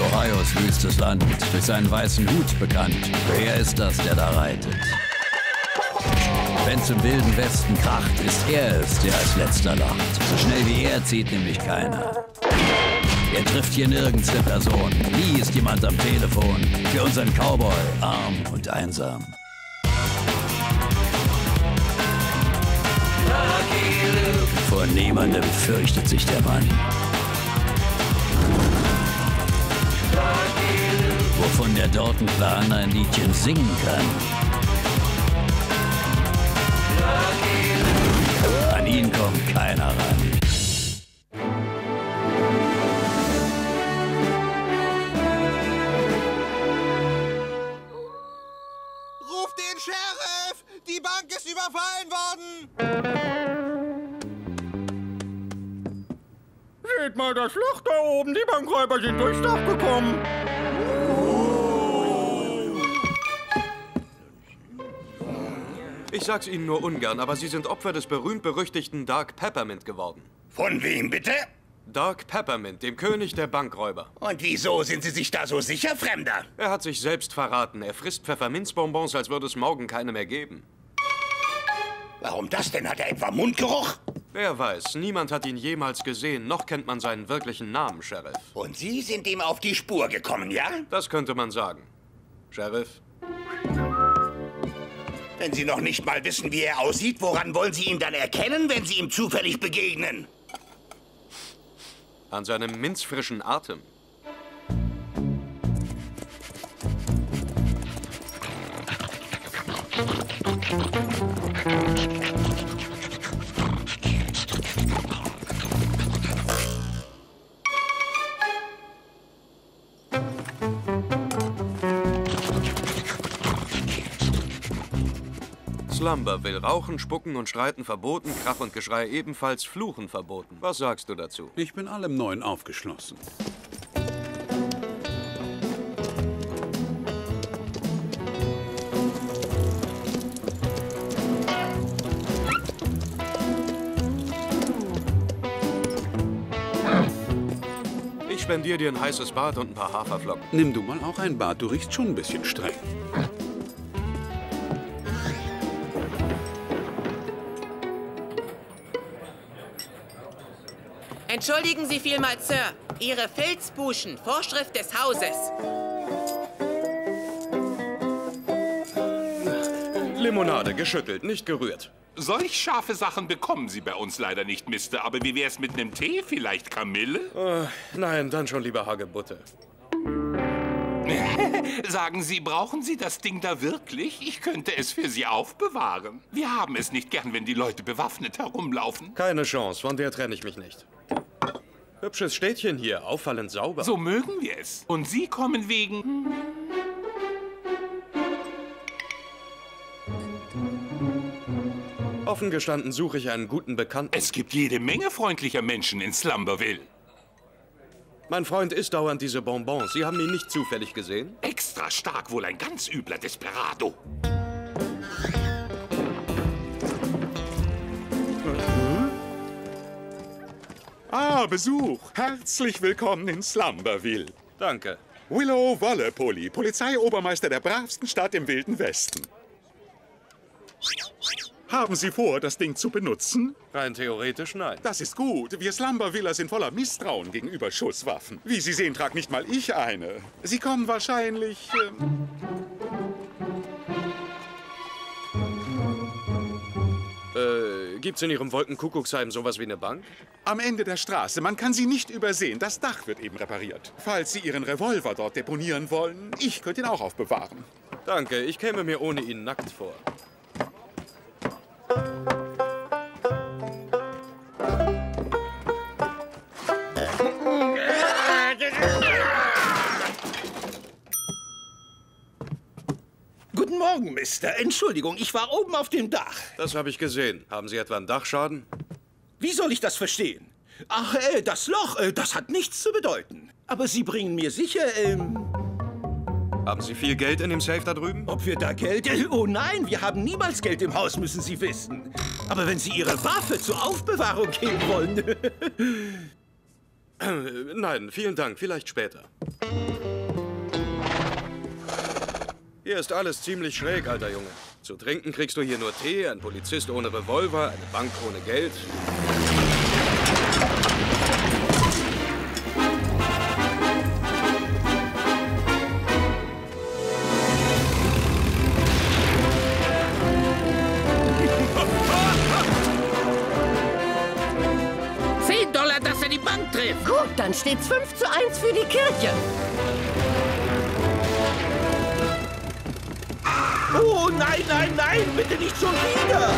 Ohios wüstes Land, durch seinen weißen Hut bekannt. Wer ist das, der da reitet? Wenn's im wilden Westen kracht, ist er es, der als letzter lacht. So schnell wie er zieht nämlich keiner. Er trifft hier nirgends eine Person. Nie ist jemand am Telefon. Für unseren Cowboy arm und einsam. Vor niemandem fürchtet sich der Mann. Wovon der Dortenclan ein Liedchen singen kann. An ihn kommt keiner ran. Ruf den Sheriff! Die Bank ist überfallen worden! Seht mal das Loch da oben. Die Bankräuber sind durchs Dach gekommen. Ich sag's Ihnen nur ungern, aber Sie sind Opfer des berühmt-berüchtigten Dark Peppermint geworden. Von wem bitte? Dark Peppermint, dem König der Bankräuber. Und wieso sind Sie sich da so sicher, Fremder? Er hat sich selbst verraten. Er frisst Pfefferminzbonbons, als würde es morgen keine mehr geben. Warum das denn? Hat er etwa Mundgeruch? Wer weiß, niemand hat ihn jemals gesehen, noch kennt man seinen wirklichen Namen, Sheriff. Und Sie sind ihm auf die Spur gekommen, ja? Das könnte man sagen. Sheriff, Wenn Sie noch nicht mal wissen, wie er aussieht, woran wollen Sie ihn dann erkennen, wenn Sie ihm zufällig begegnen? an seinem minzfrischen Atem. Slumber will Rauchen, Spucken und Streiten verboten, Krach und Geschrei ebenfalls, Fluchen verboten. Was sagst du dazu? Ich bin allem Neuen aufgeschlossen. Ich spendiere dir ein heißes Bad und ein paar Haferflocken. Nimm du mal auch ein Bad, du riechst schon ein bisschen streng. Entschuldigen Sie vielmals, Sir. Ihre Filzbuschen, Vorschrift des Hauses. Limonade, geschüttelt, nicht gerührt. Solch scharfe Sachen bekommen Sie bei uns leider nicht, Mister. Aber wie wär's mit nem Tee? Vielleicht Kamille? Nein, dann schon lieber Hagebutte. Sagen Sie, brauchen Sie das Ding da wirklich? Ich könnte es für Sie aufbewahren. Wir haben es nicht gern, wenn die Leute bewaffnet herumlaufen. Keine Chance, von der trenne ich mich nicht. Hübsches Städtchen hier, auffallend sauber. So mögen wir es. Und Sie kommen wegen... Offen gestanden suche ich einen guten Bekannten. Es gibt jede Menge freundlicher Menschen in Slumberville. Mein Freund isst dauernd diese Bonbons. Sie haben ihn nicht zufällig gesehen? Extra stark, wohl ein ganz übler Desperado. Ah, Besuch. Herzlich willkommen in Slumberville. Danke. Willow Wollepolly, Polizeiobermeister der bravsten Stadt im Wilden Westen. Haben Sie vor, das Ding zu benutzen? Rein theoretisch nein. Das ist gut. Wir Slumberviller sind voller Misstrauen gegenüber Schusswaffen. Wie Sie sehen, trag nicht mal ich eine. Sie kommen wahrscheinlich... Ähm, Äh, gibt's in Ihrem Wolkenkuckucksheim sowas wie eine Bank? am Ende der Straße. Man kann sie nicht übersehen. Das Dach wird eben repariert. Falls Sie Ihren Revolver dort deponieren wollen, ich könnte ihn auch aufbewahren. Danke, ich käme mir ohne ihn nackt vor. Guten Morgen, Mister. Entschuldigung, ich war oben auf dem Dach. Das habe ich gesehen. Haben Sie etwa einen Dachschaden? Wie soll ich das verstehen? Ach, äh, das Loch, äh, das hat nichts zu bedeuten. Aber Sie bringen mir sicher, ähm, Haben Sie viel Geld in dem Safe da drüben? ob wir da Geld... Äh, oh nein, wir haben niemals Geld im Haus, müssen Sie wissen. Aber wenn Sie Ihre Waffe zur Aufbewahrung geben wollen... Nein, vielen Dank. Vielleicht später. Hier ist alles ziemlich schräg, alter Junge. Zu trinken kriegst du hier nur Tee, ein Polizist ohne Revolver, eine Bank ohne Geld. Zehn Dollar, dass er die Bank trifft. Gut, dann steht's 5 zu 1 für die Kirche. Oh, nein, nein, nein, bitte nicht schon wieder.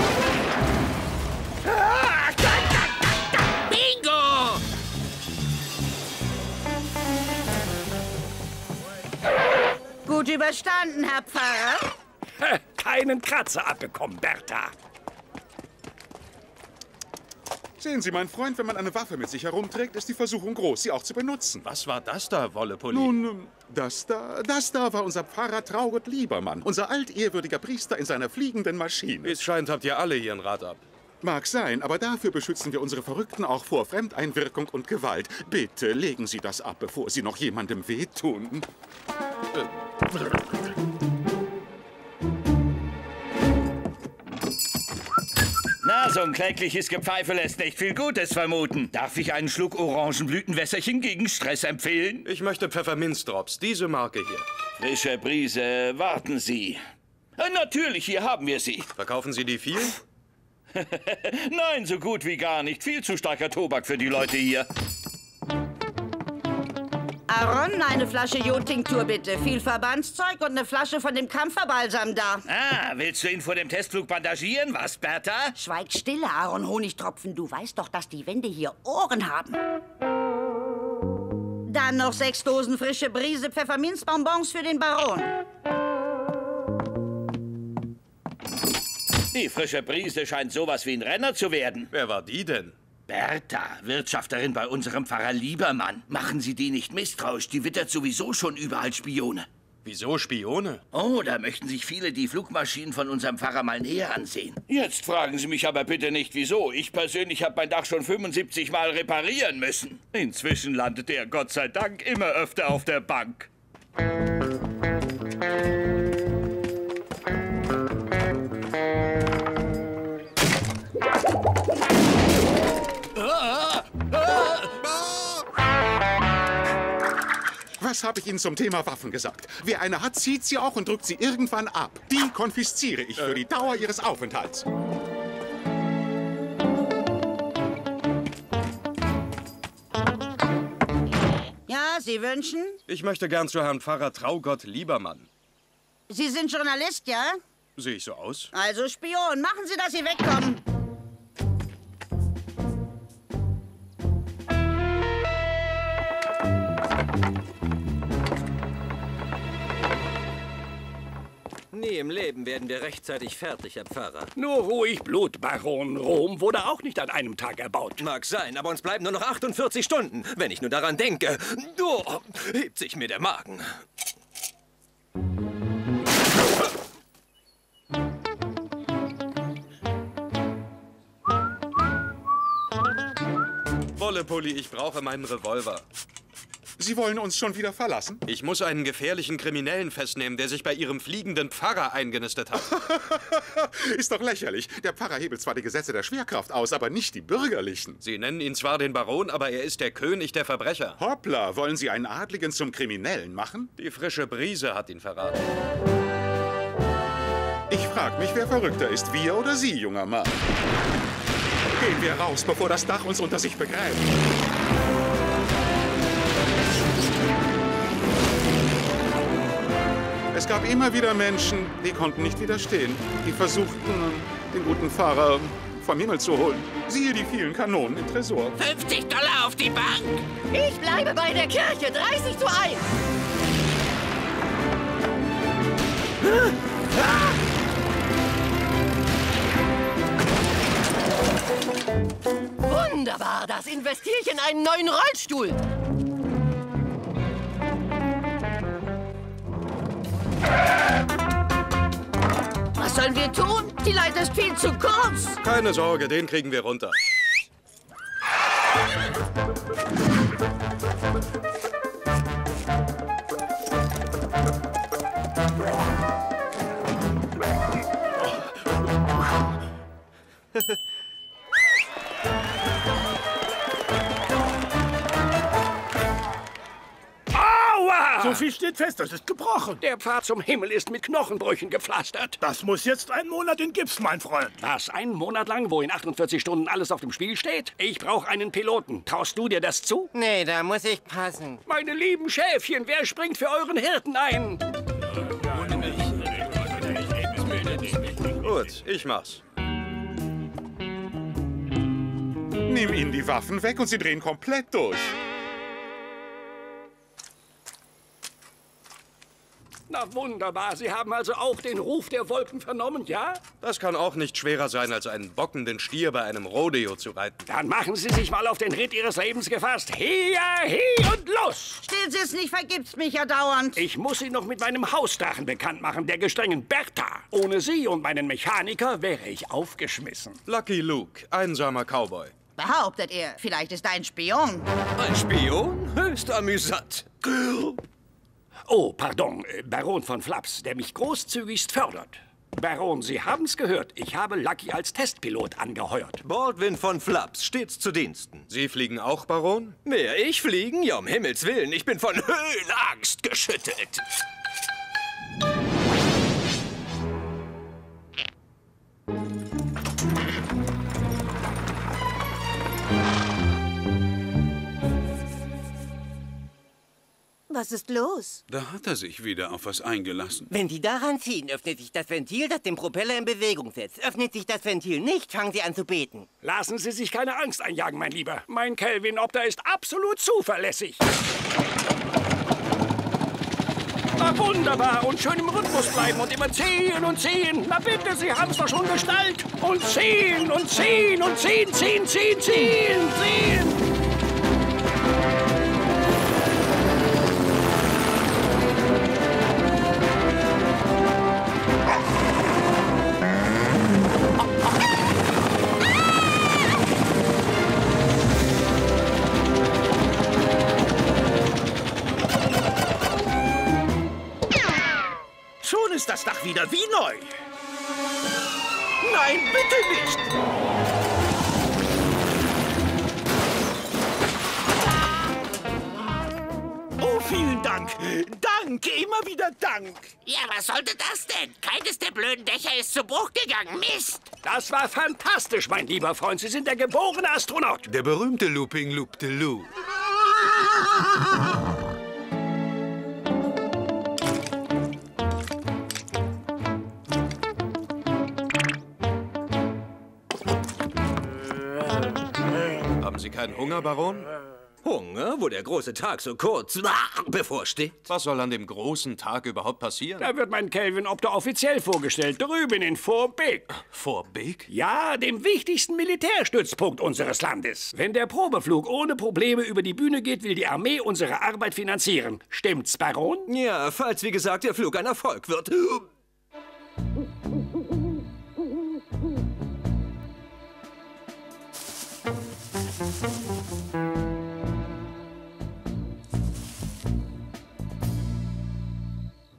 Ah, da, da, da, da. Bingo! Gut überstanden, Herr Pfarrer. Keinen Kratzer abbekommen, Bertha. Sehen Sie, mein Freund, wenn man eine Waffe mit sich herumträgt, ist die Versuchung groß, sie auch zu benutzen. Was war das da, Wollepulli? Nun, das da, das da war unser Pfarrer Traugott Liebermann, unser altehrwürdiger Priester in seiner fliegenden Maschine. Es scheint, habt ihr alle hier ein Rad ab. Mag sein, aber dafür beschützen wir unsere Verrückten auch vor Fremdeinwirkung und Gewalt. Bitte legen Sie das ab, bevor Sie noch jemandem wehtun. Na, so ein klägliches Gepfeife lässt nicht viel Gutes vermuten. Darf ich einen Schluck Orangenblütenwässerchen gegen Stress empfehlen? Ich möchte Pfefferminzdrops, diese Marke hier. Frische Brise, warten Sie. Äh, Natürlich, hier haben wir sie. Verkaufen Sie die viel? Nein, so gut wie gar nicht. Viel zu starker Tobak für die Leute hier. Aaron, eine Flasche Jodtinktur bitte. Viel Verbandszeug und eine Flasche von dem Kampferbalsam da. Ah, willst du ihn vor dem Testflug bandagieren, was, Bertha? Schweig stille, Aaron Honigtropfen. Du weißt doch, dass die Wände hier Ohren haben. Dann noch sechs Dosen frische Brise Pfefferminzbonbons für den Baron. Die frische Brise scheint sowas wie ein Renner zu werden. Wer war die denn? Bertha, Wirtschafterin bei unserem Pfarrer Liebermann. Machen Sie die nicht misstrauisch, die wittert sowieso schon überall Spione. Wieso Spione? Oh, da möchten sich viele die Flugmaschinen von unserem Pfarrer mal näher ansehen. Jetzt fragen Sie mich aber bitte nicht, wieso. Ich persönlich habe mein Dach schon 75 Mal reparieren müssen. Inzwischen landet er Gott sei Dank immer öfter auf der Bank. Was habe ich Ihnen zum Thema Waffen gesagt? Wer eine hat, zieht sie auch und drückt sie irgendwann ab. Die konfisziere ich für die Dauer Ihres Aufenthalts. Ja, Sie wünschen? Ich möchte gern zu Herrn Pfarrer Traugott Liebermann. Sie sind Journalist, ja? Sehe ich so aus? Also Spion. Machen Sie, dass Sie wegkommen. Nie im Leben werden wir rechtzeitig fertig, Herr Pfarrer. Nur ruhig Blut, Baron. Rom wurde auch nicht an einem Tag erbaut. Mag sein, aber uns bleiben nur noch 48 Stunden. Wenn ich nur daran denke, oh, hebt sich mir der Magen. Wollepulli, ich brauche meinen Revolver. Sie wollen uns schon wieder verlassen? Ich muss einen gefährlichen Kriminellen festnehmen, der sich bei Ihrem fliegenden Pfarrer eingenistet hat. Ist doch lächerlich. Der Pfarrer hebelt zwar die Gesetze der Schwerkraft aus, aber nicht die bürgerlichen. Sie nennen ihn zwar den Baron, aber er ist der König der Verbrecher. Hoppla, wollen Sie einen Adligen zum Kriminellen machen? Die frische Brise hat ihn verraten. Ich frag mich, wer verrückter ist, wir oder Sie, junger Mann. Gehen wir raus, bevor das Dach uns unter sich begräbt. Es gab immer wieder Menschen, die konnten nicht widerstehen. Die versuchten, den guten Fahrer vom Himmel zu holen. Siehe die vielen Kanonen im Tresor. 50 Dollar auf die Bank! Ich bleibe bei der Kirche. 30 zu 1. Wunderbar, das investiere ich in einen neuen Rollstuhl. Was sollen wir tun? Die Leiter ist viel zu kurz. Keine Sorge, den kriegen wir runter. So viel steht fest, das ist gebrochen. Der Pfad zum Himmel ist mit Knochenbrüchen gepflastert. Das muss jetzt einen Monat in Gips, mein Freund. Was, einen Monat lang, wo in 48 Stunden alles auf dem Spiel steht? Ich brauche einen Piloten. Traust du dir das zu? Nee, da muss ich passen. Meine lieben Schäfchen, wer springt für euren Hirten ein? Gut, ich mach's. Nimm ihnen die Waffen weg und sie drehen komplett durch. Na wunderbar, Sie haben also auch den Ruf der Wolken vernommen, ja? Das kann auch nicht schwerer sein, als einen bockenden Stier bei einem Rodeo zu reiten. Dann machen Sie sich mal auf den Ritt Ihres Lebens gefasst. Hier, hier und los! Stehen Sie es nicht, vergibt's mich ja dauernd. Ich muss Sie noch mit meinem Hausdrachen bekannt machen, der gestrengen Bertha. Ohne Sie und meinen Mechaniker wäre ich aufgeschmissen. Lucky Luke, einsamer Cowboy. Behauptet er, vielleicht ist er ein Spion. Ein Spion? Höchst amüsant. Oh, pardon, äh, Baron von Flaps, der mich großzügigst fördert. Baron, Sie haben's gehört. Ich habe Lucky als Testpilot angeheuert. Baldwin von Flaps, stets zu Diensten. Sie fliegen auch, Baron? Mehr ich fliegen? Ja, um Himmels Willen, ich bin von Höhenangst geschüttelt. Was ist los? Da hat er sich wieder auf was eingelassen. Wenn Sie daran ziehen, öffnet sich das Ventil, das den Propeller in Bewegung setzt. Öffnet sich das Ventil nicht, fangen Sie an zu beten. Lassen Sie sich keine Angst einjagen, mein Lieber. Mein Kelvin Opter ist absolut zuverlässig. Na wunderbar und schön im Rhythmus bleiben und immer ziehen und ziehen. Na bitte, Sie haben's doch schon Gestalt. Und ziehen und ziehen und ziehen, ziehen, ziehen, ziehen, ziehen. Wieder wie neu. Nein, bitte nicht. Oh, vielen Dank. Dank, immer wieder Dank. Ja, was sollte das denn? Keines der blöden Dächer ist zu Bruch gegangen. Mist! Das war fantastisch, mein lieber Freund. Sie sind der geborene Astronaut. Der berühmte Looping Loop de Loo. Keinen Hunger, Baron? Hunger, wo der große Tag so kurz bevorsteht? Was soll an dem großen Tag überhaupt passieren? Da wird mein Kelvin Opter offiziell vorgestellt, drüben in Fort Big. Fort Big? Ja, dem wichtigsten Militärstützpunkt unseres Landes. Wenn der Probeflug ohne Probleme über die Bühne geht, will die Armee unsere Arbeit finanzieren. Stimmt's, Baron? Ja, falls, wie gesagt, der Flug ein Erfolg wird.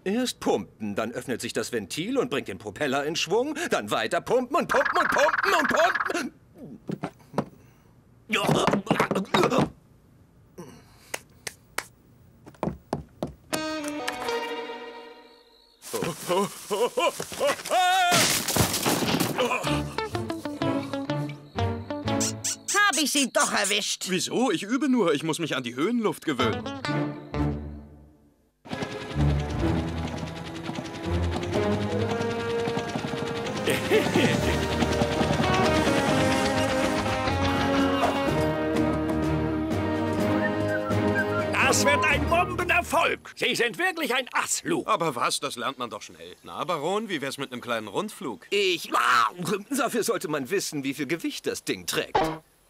Erst pumpen, dann öffnet sich das Ventil und bringt den Propeller in Schwung, dann weiter pumpen und pumpen und pumpen und pumpen. Hab ich sie doch erwischt. Wieso? Ich übe nur. Ich muss mich an die Höhenluft gewöhnen. Das wird ein Bombenerfolg. Sie sind wirklich ein Ass, Luke. Aber was? Das lernt man doch schnell. Na, Baron, wie wär's mit einem kleinen Rundflug? Ich. Ah, Dafür sollte man wissen, wie viel Gewicht das Ding trägt.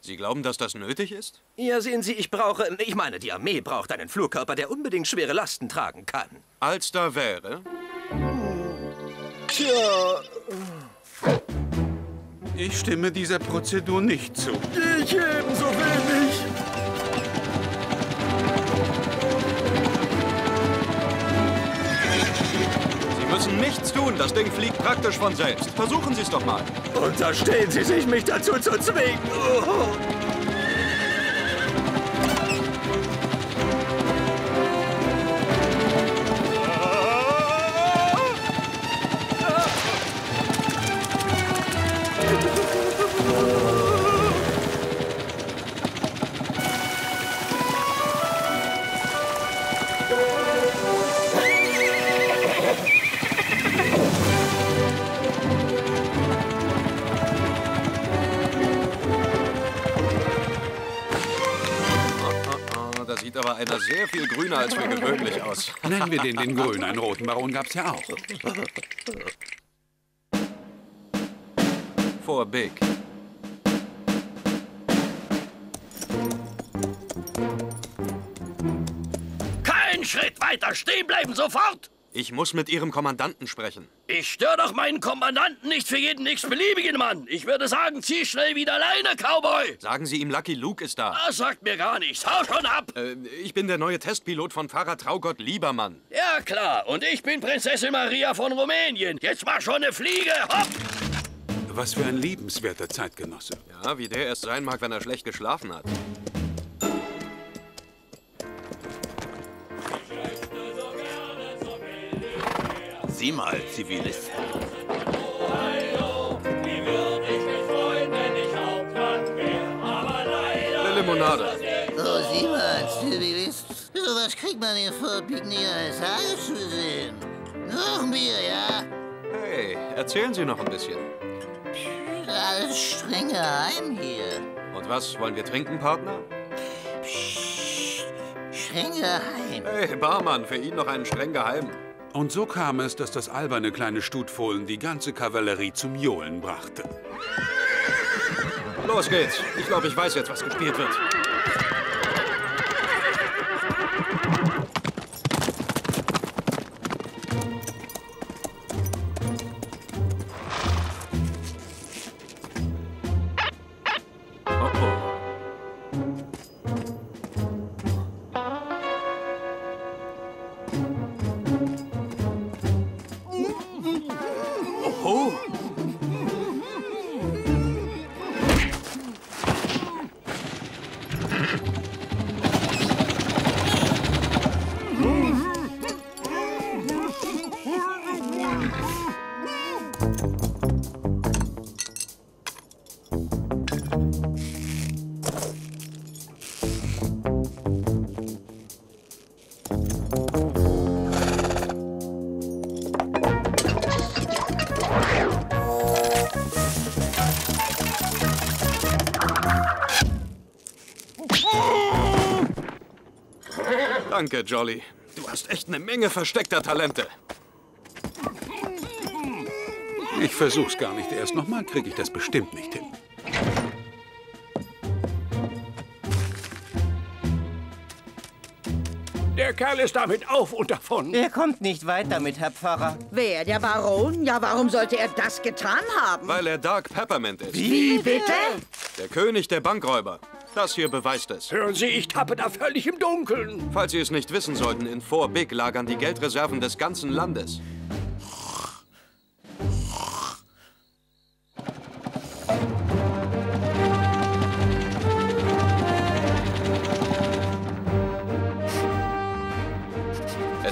Sie glauben, dass das nötig ist? Ja, sehen Sie, ich brauche. Ich meine, die Armee braucht einen Flugkörper, der unbedingt schwere Lasten tragen kann. Als da wäre. Tja. Ich stimme dieser Prozedur nicht zu. Ich ebenso wenig. Sie müssen nichts tun. Das Ding fliegt praktisch von selbst. Versuchen Sie es doch mal. Unterstehen Sie sich, mich dazu zu zwingen. Oh. Aber einer sehr viel grüner als für gewöhnlich aus. Nennen wir den den Grünen. Einen roten Baron gab's ja auch. For big. Kein Schritt weiter stehen bleiben, sofort! Ich muss mit Ihrem Kommandanten sprechen. Ich störe doch meinen Kommandanten nicht für jeden x-beliebigen Mann. Ich würde sagen, zieh schnell wieder alleine, Cowboy. Sagen Sie ihm, Lucky Luke ist da. Das sagt mir gar nichts. Hau schon ab. Äh, ich bin der neue Testpilot von Pfarrer Traugott Liebermann. Ja, klar. Und ich bin Prinzessin Maria von Rumänien. Jetzt mach schon eine Fliege. Hopp! Was für ein liebenswerter Zeitgenosse. Ja, wie der erst sein mag, wenn er schlecht geschlafen hat. Sieh mal, Zivilist. Eine Limonade. Oh, sieh mal, Zivilist. Sowas kriegt man in Vorbiegen nie als Haus zu sehen. Noch ein Bier, ja? Hey, erzählen Sie noch ein bisschen. Alles streng geheim hier. Und was wollen wir trinken, Partner? Streng geheim. Hey, Barmann, für ihn noch einen streng geheim. Und so kam es, dass das alberne kleine Stutfohlen die ganze Kavallerie zum Johlen brachte. Los geht's. Ich glaube, ich weiß jetzt, was gespielt wird. Danke, Jolly. Du hast echt eine Menge versteckter Talente. Ich versuch's gar nicht erst. Nochmal kriege ich das bestimmt nicht hin. Der Kerl ist damit auf und davon. Er kommt nicht weit damit, Herr Pfarrer. Wer, der Baron? Ja, warum sollte er das getan haben? Weil er Dark Peppermint ist. Wie bitte? Der König der Bankräuber. Das hier beweist es. Hören Sie, ich tappe da völlig im Dunkeln. Falls Sie es nicht wissen sollten, in Fort Big lagern die Geldreserven des ganzen Landes.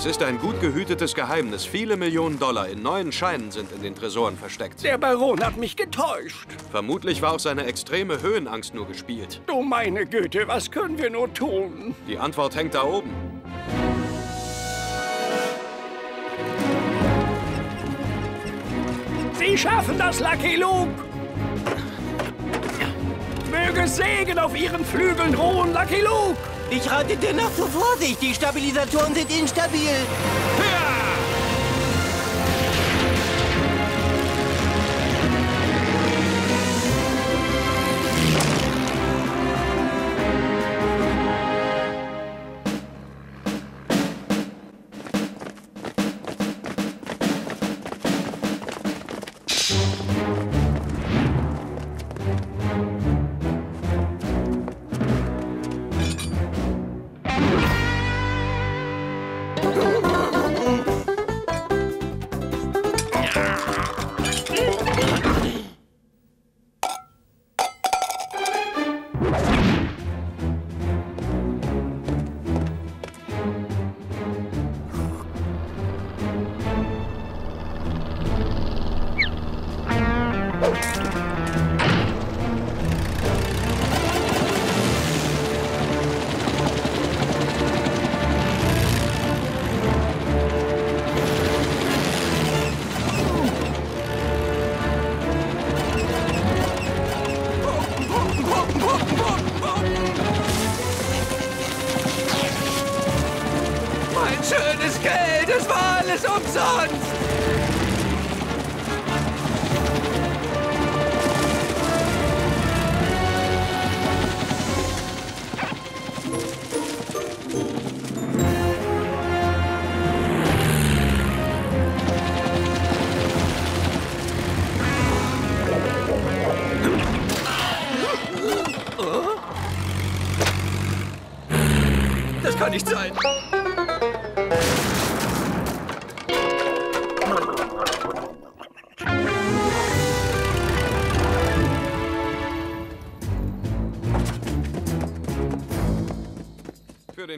Ist ein gut gehütetes Geheimnis. Viele Millionen Dollar in neuen Scheinen sind in den Tresoren versteckt. Der Baron hat mich getäuscht. Vermutlich war auch seine extreme Höhenangst nur gespielt. Du meine Güte, was können wir nur tun? Die Antwort hängt da oben. Sie schaffen das, Lucky Luke! Möge Segen auf Ihren Flügeln ruhen, Lucky Luke! Ich rate dennoch zur Vorsicht. Die Stabilisatoren sind instabil. umsonst!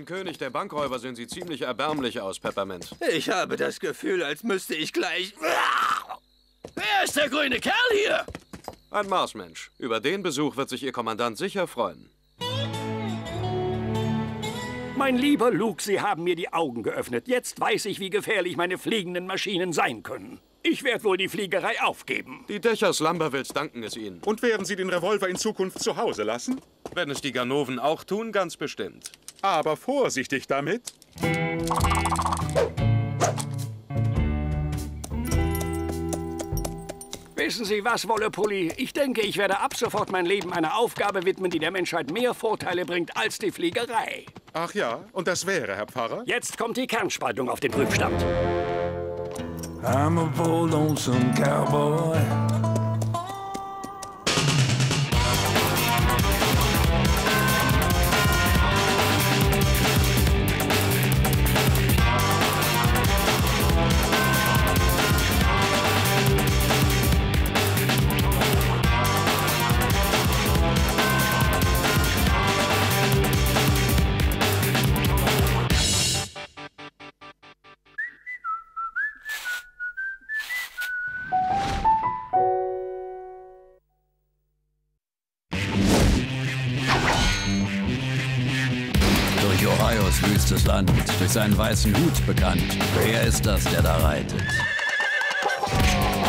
Den König der Bankräuber sehen Sie ziemlich erbärmlich aus, Peppermint. Ich habe das Gefühl, als müsste ich gleich... Wer ist der grüne Kerl hier? Ein Marsmensch. Über den Besuch wird sich Ihr Kommandant sicher freuen. Mein lieber Luke, Sie haben mir die Augen geöffnet. Jetzt weiß ich, wie gefährlich meine fliegenden Maschinen sein können. Ich werde wohl die Fliegerei aufgeben. Die Dächer Slumbervilles danken es Ihnen. Und werden Sie den Revolver in Zukunft zu Hause lassen? Wenn es die Ganoven auch tun, ganz bestimmt. Aber vorsichtig damit. Wissen Sie was, Wollepulli? Ich denke, ich werde ab sofort mein Leben einer Aufgabe widmen, die der Menschheit mehr Vorteile bringt als die Fliegerei. Ach ja, und das wäre, Herr Pfarrer? Jetzt kommt die Kernspaltung auf den Prüfstand. I'm a poor lonesome cowboy. Ohios wüstes Land, durch seinen weißen Hut bekannt. Wer ist das, der da reitet?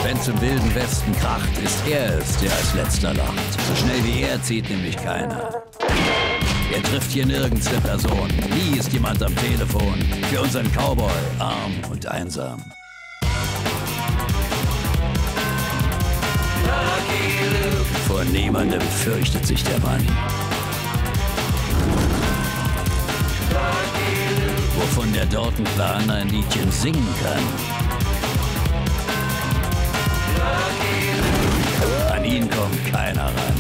Wenn's im wilden Westen kracht, ist er es, der als letzter lacht. So schnell wie er zieht nämlich keiner. Er trifft hier nirgends eine Person. Nie ist jemand am Telefon. Für unseren Cowboy arm und einsam. Vor niemandem fürchtet sich der Mann. Wovon der Dortenplan ein Liedchen singen kann. An ihn kommt keiner ran.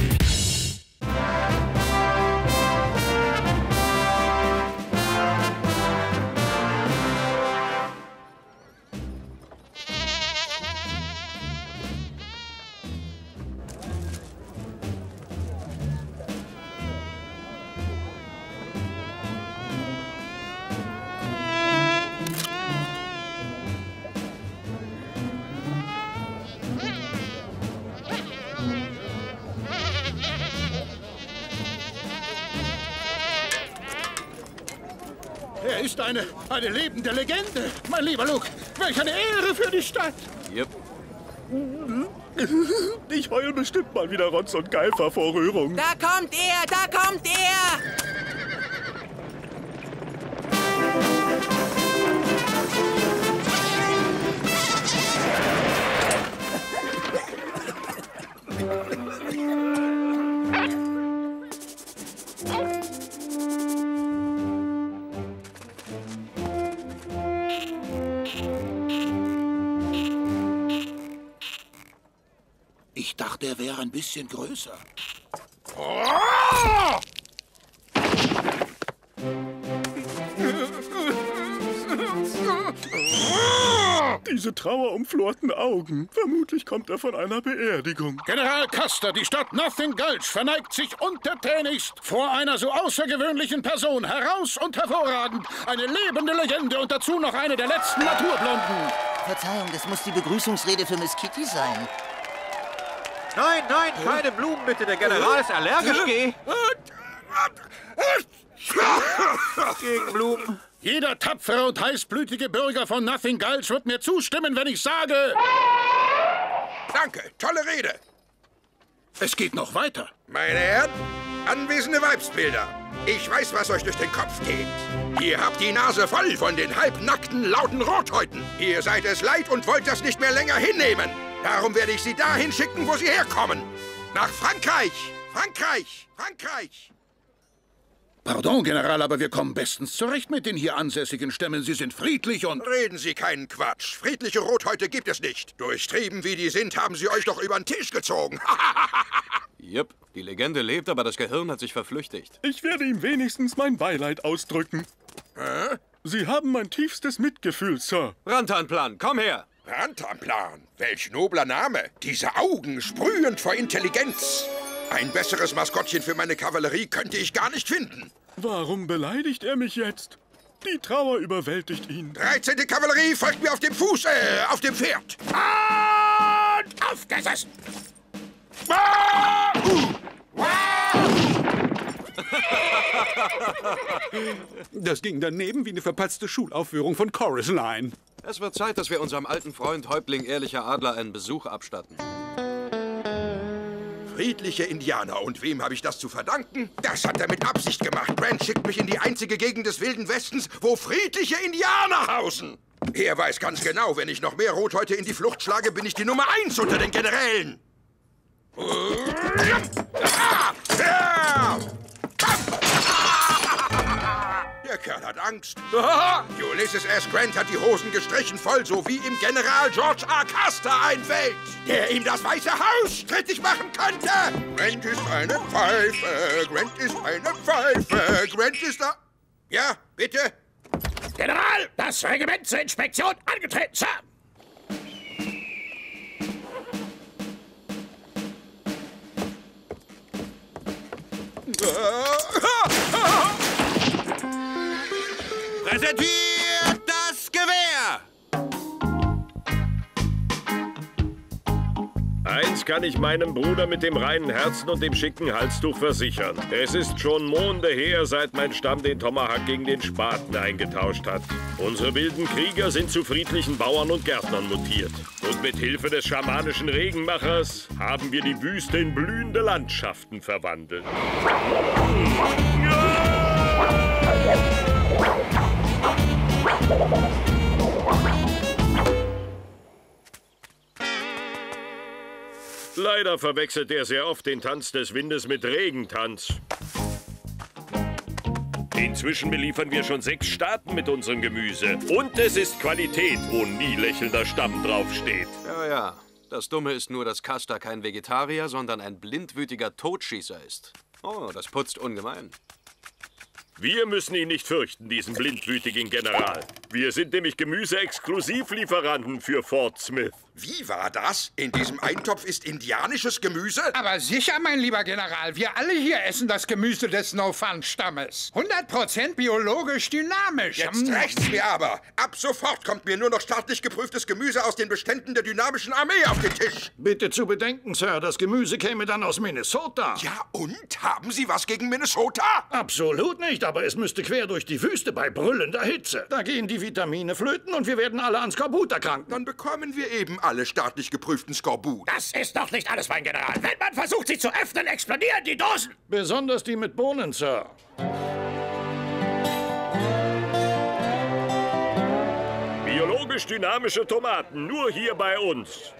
Eine, lebende Legende. Mein lieber Luke, welch eine Ehre für die Stadt. Yep. Ich heul bestimmt mal wieder Rotz und Geifer vor Rührung. Da kommt er, da kommt er! Bisschen größer. Diese trauerumflorten Augen. Vermutlich kommt er von einer Beerdigung. General Custer, die Stadt Nothing Gulch verneigt sich untertänigst vor einer so außergewöhnlichen Person. Heraus und hervorragend. Eine lebende Legende und dazu noch eine der letzten Naturblonden. Verzeihung, das muss die Begrüßungsrede für Miss Kitty sein. Nein, nein, keine Blumen bitte. Der General ist allergisch. Geh. Gegen Blumen. Jeder tapfere und heißblütige Bürger von Nothing Gulch wird mir zustimmen, wenn ich sage... Danke, tolle Rede. Es geht noch weiter. Meine Herren, anwesende Weibsbilder. Ich weiß, was euch durch den Kopf geht. Ihr habt die Nase voll von den halbnackten, lauten Rothäuten. Ihr seid es leid und wollt das nicht mehr länger hinnehmen. Darum werde ich sie dahin schicken, wo sie herkommen. Nach Frankreich! Frankreich! Frankreich! Pardon, General, aber wir kommen bestens zurecht mit den hier ansässigen Stämmen. Sie sind friedlich und... Reden Sie keinen Quatsch. Friedliche Rothäute gibt es nicht. Durchtrieben wie die sind, haben sie euch doch über den Tisch gezogen. Jupp, die Legende lebt, aber das Gehirn hat sich verflüchtigt. Ich werde ihm wenigstens mein Beileid ausdrücken. Hä? Sie haben mein tiefstes Mitgefühl, Sir. Rantanplan, komm her! Rantanplan? Welch nobler Name. Diese Augen sprühend vor Intelligenz. Ein besseres Maskottchen für meine Kavallerie könnte ich gar nicht finden. Warum beleidigt er mich jetzt? Die Trauer überwältigt ihn. 13. Kavallerie folgt mir auf dem Fuß, äh, auf dem Pferd. Und aufgesessen! Das ging daneben wie eine verpatzte Schulaufführung von Chorus Line. Es wird Zeit, dass wir unserem alten Freund Häuptling Ehrlicher Adler einen Besuch abstatten. Friedliche Indianer. Und wem habe ich das zu verdanken? Das hat er mit Absicht gemacht. Grant schickt mich in die einzige Gegend des Wilden Westens, wo friedliche Indianer hausen. Er weiß ganz genau, wenn ich noch mehr Rothäute in die Flucht schlage, bin ich die Nummer eins unter den Generälen. Der Kerl hat Angst. Ulysses S. Grant hat die Hosen gestrichen voll, so wie ihm General George A. Custer einfällt, der ihm das Weiße Haus strittig machen könnte. Grant ist eine Pfeife, Grant ist eine Pfeife, Grant ist da... Ja, bitte? General, das Regiment zur Inspektion angetreten, Sir. Très Kann ich meinem Bruder mit dem reinen Herzen und dem schicken Halstuch versichern. Es ist schon Monde her, seit mein Stamm den Tomahawk gegen den Spaten eingetauscht hat. Unsere wilden Krieger sind zu friedlichen Bauern und Gärtnern mutiert. Und mit Hilfe des schamanischen Regenmachers haben wir die Wüste in blühende Landschaften verwandelt. Leider verwechselt er sehr oft den Tanz des Windes mit Regentanz. Inzwischen beliefern wir schon sechs Staaten mit unserem Gemüse. Und es ist Qualität, wo nie lächelnder Stamm draufsteht. Ja, ja. Das Dumme ist nur, dass Custer kein Vegetarier, sondern ein blindwütiger Totschießer ist. Oh, das putzt ungemein. Wir müssen ihn nicht fürchten, diesen blindwütigen General. Wir sind nämlich Gemüse-Exklusivlieferanten für Fort Smith. Wie war das? In diesem Eintopf ist indianisches Gemüse? Aber sicher, mein lieber General, wir alle hier essen das Gemüse des No-Fun-Stammes. 100% biologisch dynamisch. Jetzt Mm. recht's mir aber. Ab sofort kommt mir nur noch staatlich geprüftes Gemüse aus den Beständen der dynamischen Armee auf den Tisch. Bitte zu bedenken, Sir, das Gemüse käme dann aus Minnesota. Ja, und? Haben Sie was gegen Minnesota? Absolut nicht, aber es müsste quer durch die Wüste bei brüllender Hitze. Da gehen die Vitamine flöten und wir werden alle an Skorbut erkranken. Dann bekommen wir eben alle staatlich geprüften Skorbut. Das ist doch nicht alles, mein General. Wenn man versucht, sie zu öffnen, explodieren die Dosen. Besonders die mit Bohnen, Sir. Biologisch dynamische Tomaten, nur hier bei uns.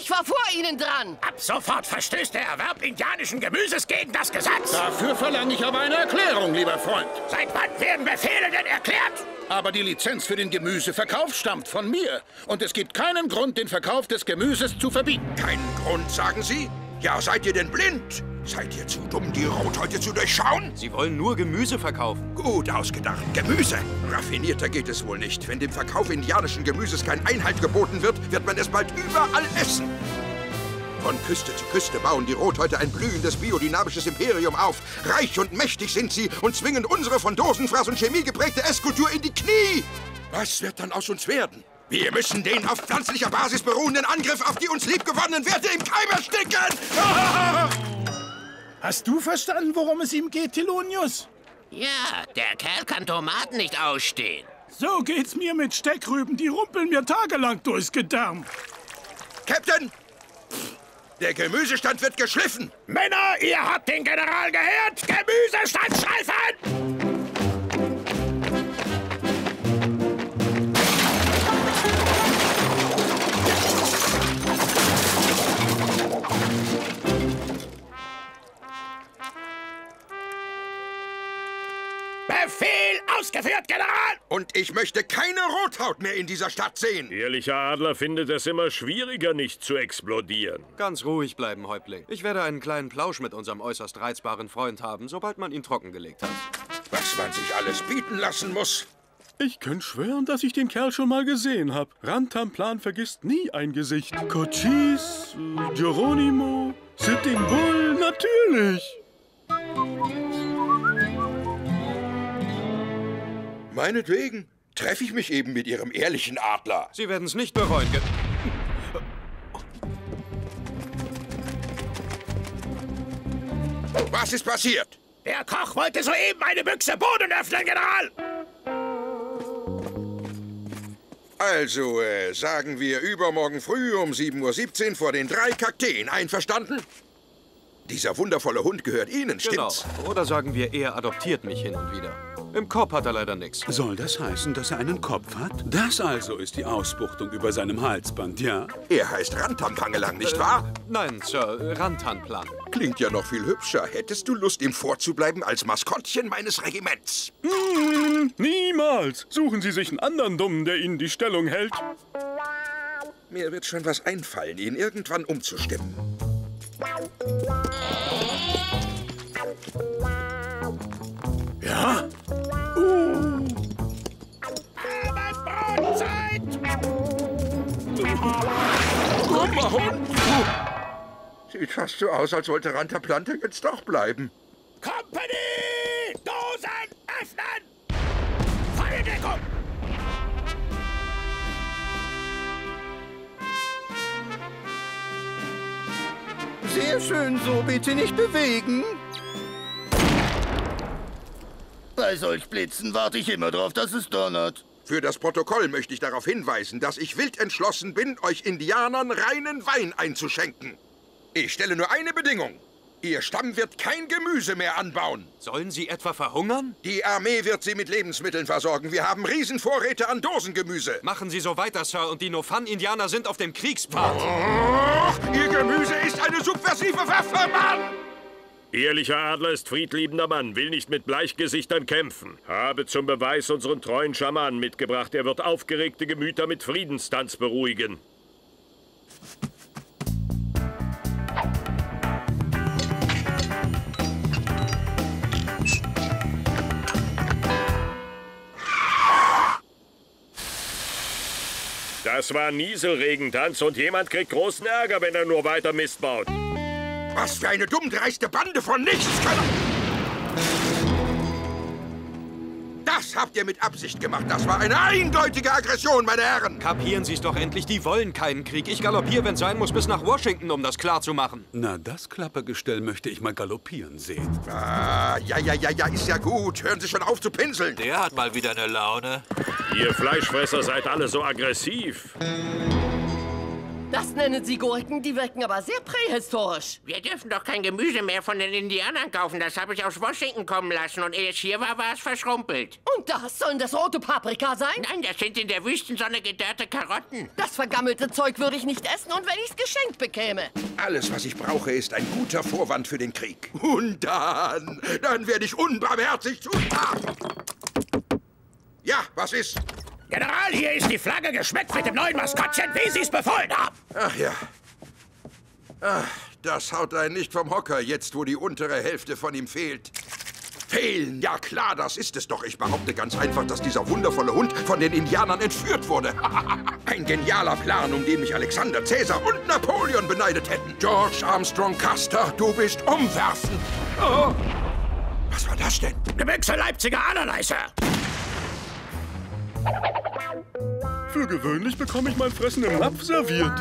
Ich war vor Ihnen dran. Ab sofort verstößt der Erwerb indianischen Gemüses gegen das Gesetz. Dafür verlange ich aber eine Erklärung, lieber Freund. Seit wann werden Befehle denn erklärt? Aber die Lizenz für den Gemüseverkauf stammt von mir. Und es gibt keinen Grund, den Verkauf des Gemüses zu verbieten. Keinen Grund, sagen Sie? Ja, seid ihr denn blind? Seid ihr zu dumm, die Rothäute zu durchschauen? Sie wollen nur Gemüse verkaufen. Gut ausgedacht. Gemüse. Raffinierter geht es wohl nicht. Wenn dem Verkauf indianischen Gemüses kein Einhalt geboten wird, wird man es bald überall essen. Von Küste zu Küste bauen die Rothäute ein blühendes biodynamisches Imperium auf. Reich und mächtig sind sie und zwingen unsere von Dosenfraß und Chemie geprägte Esskultur in die Knie. Was wird dann aus uns werden? Wir müssen den auf pflanzlicher Basis beruhenden Angriff auf die uns liebgewonnenen Werte im Keim ersticken! Hast du verstanden, worum es ihm geht, Thelonius? Ja, der Kerl kann Tomaten nicht ausstehen. So geht's mir mit Steckrüben. Die rumpeln mir tagelang durchs Gedärm. Captain! Der Gemüsestand wird geschliffen. Männer, ihr habt den General gehört! Gemüsestand schleifen! Befehl ausgeführt, General! Und ich möchte keine Rothaut mehr in dieser Stadt sehen. Ehrlicher Adler findet es immer schwieriger, nicht zu explodieren. Ganz ruhig bleiben, Häuptling. Ich werde einen kleinen Plausch mit unserem äußerst reizbaren Freund haben, sobald man ihn trockengelegt hat. Was man sich alles bieten lassen muss. Ich könnte schwören, dass ich den Kerl schon mal gesehen habe. Rantanplan vergisst nie ein Gesicht. Cochise, Geronimo, Sitting Bull, natürlich. Meinetwegen treffe ich mich eben mit Ihrem ehrlichen Adler. Sie werden es nicht bereuen. Ge Was ist passiert? Der Koch wollte soeben eine Büchse Boden öffnen, General! Also, äh, sagen wir übermorgen früh um 7.17 Uhr vor den drei Kakteen. Einverstanden? Dieser wundervolle Hund gehört Ihnen, Genau. stimmt's? Oder sagen wir, er adoptiert mich hin und wieder. Im Kopf hat er leider nichts. Soll das heißen, dass er einen Kopf hat? Das also ist die Ausbuchtung über seinem Halsband, ja? Er heißt Rantanpangelang, nicht wahr? Nein, Sir, Rantanplan. Klingt ja noch viel hübscher. Hättest du Lust, ihm vorzubleiben als Maskottchen meines Regiments? Hm, niemals. Suchen Sie sich einen anderen Dummen, der Ihnen die Stellung hält. Mir wird schon was einfallen, ihn irgendwann umzustimmen. Ja? Brotzeit! Dummer Hund! Sieht fast so aus, als wollte Rantaplante jetzt doch bleiben. Company! Dosen öffnen! Feuerdeckung! Sehr schön, so bitte nicht bewegen. Bei solch Blitzen warte ich immer drauf, dass es donnert. Für das Protokoll möchte ich darauf hinweisen, dass ich wild entschlossen bin, euch Indianern reinen Wein einzuschenken. Ich stelle nur eine Bedingung. Ihr Stamm wird kein Gemüse mehr anbauen. Sollen Sie etwa verhungern? Die Armee wird sie mit Lebensmitteln versorgen. Wir haben Riesenvorräte an Dosengemüse. Machen Sie so weiter, Sir, und die Nofan-Indianer sind auf dem Kriegspfad. Oh, ihr Gemüse ist eine subversive Waffe, Mann! Ehrlicher Adler ist friedliebender Mann, will nicht mit Bleichgesichtern kämpfen. Habe zum Beweis unseren treuen Schamanen mitgebracht. Er wird aufgeregte Gemüter mit Friedenstanz beruhigen. Das war Nieselregentanz und jemand kriegt großen Ärger, wenn er nur weiter Mist baut. Was für eine dummdreiste Bande von Nichtskönner! Das habt ihr mit Absicht gemacht. Das war eine eindeutige Aggression, meine Herren. Kapieren Sie es doch endlich, die wollen keinen Krieg. Ich galoppiere, wenn es sein muss, bis nach Washington, um das klarzumachen. Na, das Klappergestell möchte ich mal galoppieren sehen. Ah, ja, ja, ja, ja, ist ja gut. Hören Sie schon auf zu pinseln. Der hat mal wieder eine Laune. Ihr Fleischfresser seid alle so aggressiv. Das nennen Sie Gurken, die wirken aber sehr prähistorisch. Wir dürfen doch kein Gemüse mehr von den Indianern kaufen. Das habe ich aus Washington kommen lassen. Und ehe es hier war, war es verschrumpelt. Und das sollen das rote Paprika sein? Nein, das sind in der Wüstensonne gedörrte Karotten. Das vergammelte Zeug würde ich nicht essen und wenn ich es geschenkt bekäme. Alles, was ich brauche, ist ein guter Vorwand für den Krieg. Und dann, dann werde ich unbarmherzig zuschlagen. Ja, was ist? General, hier ist die Flagge geschmeckt mit dem neuen Maskottchen, wie Sie es befohlen haben. Ach ja. Ach, das haut einen nicht vom Hocker, jetzt wo die untere Hälfte von ihm fehlt. Fehlen, ja klar, das ist es doch. Ich behaupte ganz einfach, dass dieser wundervolle Hund von den Indianern entführt wurde. Ein genialer Plan, um den mich Alexander, Cäsar und Napoleon beneidet hätten. George Armstrong Custer, du bist umwerfend. Oh. Was war das denn? Eine Büchse Leipziger Sir. Für gewöhnlich bekomme ich mein Fressen im Napf serviert.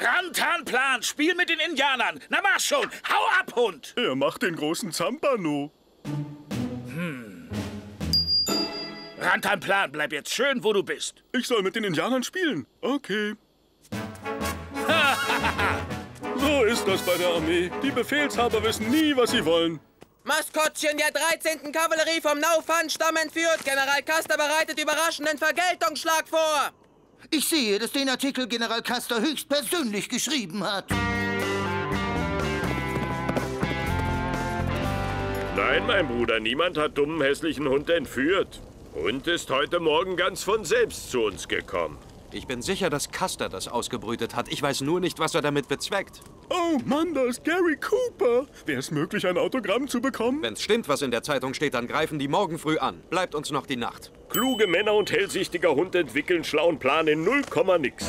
Rantanplan, Spiel mit den Indianern. Na mach schon, hau ab, Hund. Er macht den großen Zampano. Rantanplan, bleib jetzt schön, wo du bist. Ich soll mit den Indianern spielen. Okay. so ist das bei der Armee. Die Befehlshaber wissen nie, was sie wollen. Maskottchen der 13. Kavallerie vom Naufan-Stamm entführt. General Custer bereitet überraschenden Vergeltungsschlag vor. Ich sehe, dass den Artikel General Custer höchstpersönlich geschrieben hat. Nein, mein Bruder, niemand hat dummen hässlichen Hund entführt. Hund ist heute Morgen ganz von selbst zu uns gekommen. Ich bin sicher, dass Custer das ausgebrütet hat. Ich weiß nur nicht, was er damit bezweckt. Oh Mann, da ist Gary Cooper. Wäre es möglich, ein Autogramm zu bekommen? Wenn's stimmt, was in der Zeitung steht, dann greifen die morgen früh an. Bleibt uns noch die Nacht. Kluge Männer und hellsichtiger Hund entwickeln schlauen Plan in 0, nix.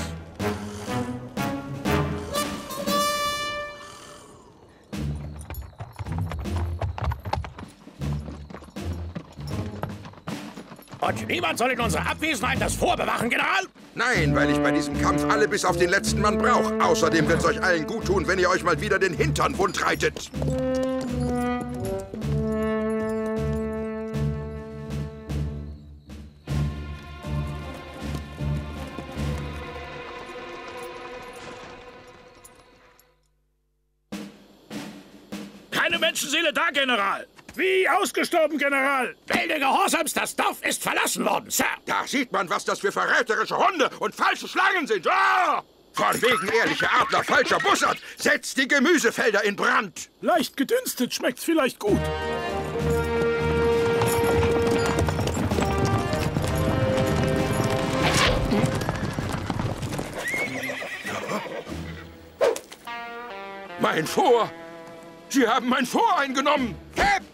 Und niemand soll in unserer Abwesenheit das vorbewachen, General? Nein, weil ich bei diesem Kampf alle bis auf den letzten Mann brauche. Außerdem wird's euch allen gut tun, wenn ihr euch mal wieder den Hintern wund reitet. Keine Menschenseele da, General. Wie ausgestorben, General. Wälder Gehorsams, das Dorf ist verlassen worden, Sir. Da sieht man, was das für verräterische Hunde und falsche Schlangen sind. Ah! Von wegen ehrlicher Adler, falscher Bussard. Setzt die Gemüsefelder in Brand. Leicht gedünstet schmeckt's vielleicht gut. Mein Vor! Sie haben mein Vor eingenommen! Captain!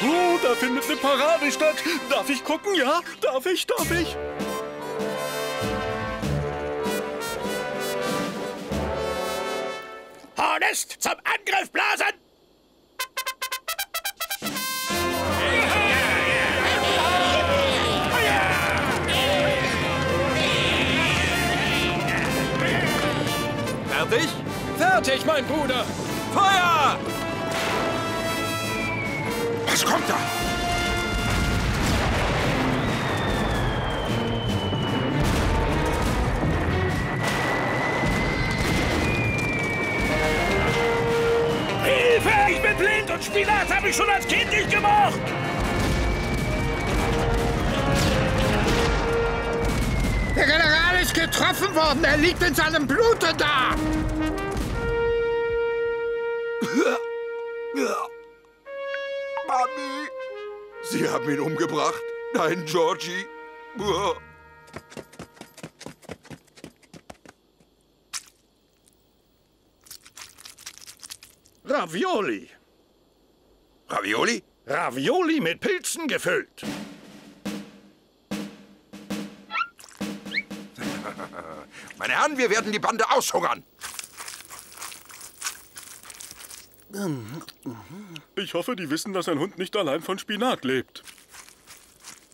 Oh, da findet eine Parade statt. Darf ich gucken? Ja? Darf ich? Darf ich? Hornist, zum Angriff blasen! Fertig? Fertig, mein Bruder! Feuer! Was kommt da? Hilfe! Ich bin blind und Spinat habe ich schon als Kind nicht gemocht! Der General ist getroffen worden. Er liegt in seinem Blute da. Mami! Sie haben ihn umgebracht. Nein, Georgie. Uah. Ravioli. Ravioli? Ravioli mit Pilzen gefüllt. Meine Herren, wir werden die Bande aushungern. Ich hoffe, die wissen, dass ein Hund nicht allein von Spinat lebt.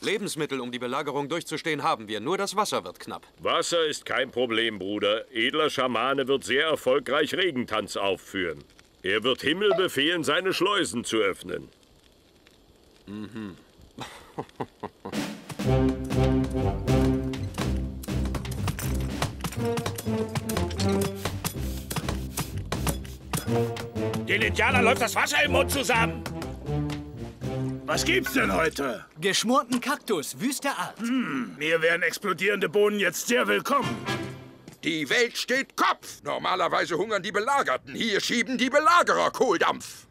Lebensmittel, um die Belagerung durchzustehen, haben wir. Nur das Wasser wird knapp. Wasser ist kein Problem, Bruder. Edler Schamane wird sehr erfolgreich Regentanz aufführen. Er wird Himmel befehlen, seine Schleusen zu öffnen. Mhm. Den Indianern läuft das Wasser im Mund zusammen. Was gibt's denn heute? Geschmorten Kaktus, Wüste Art. Hm, mir wären explodierende Bohnen jetzt sehr willkommen. Die Welt steht Kopf. Normalerweise hungern die Belagerten. Hier schieben die Belagerer Kohldampf.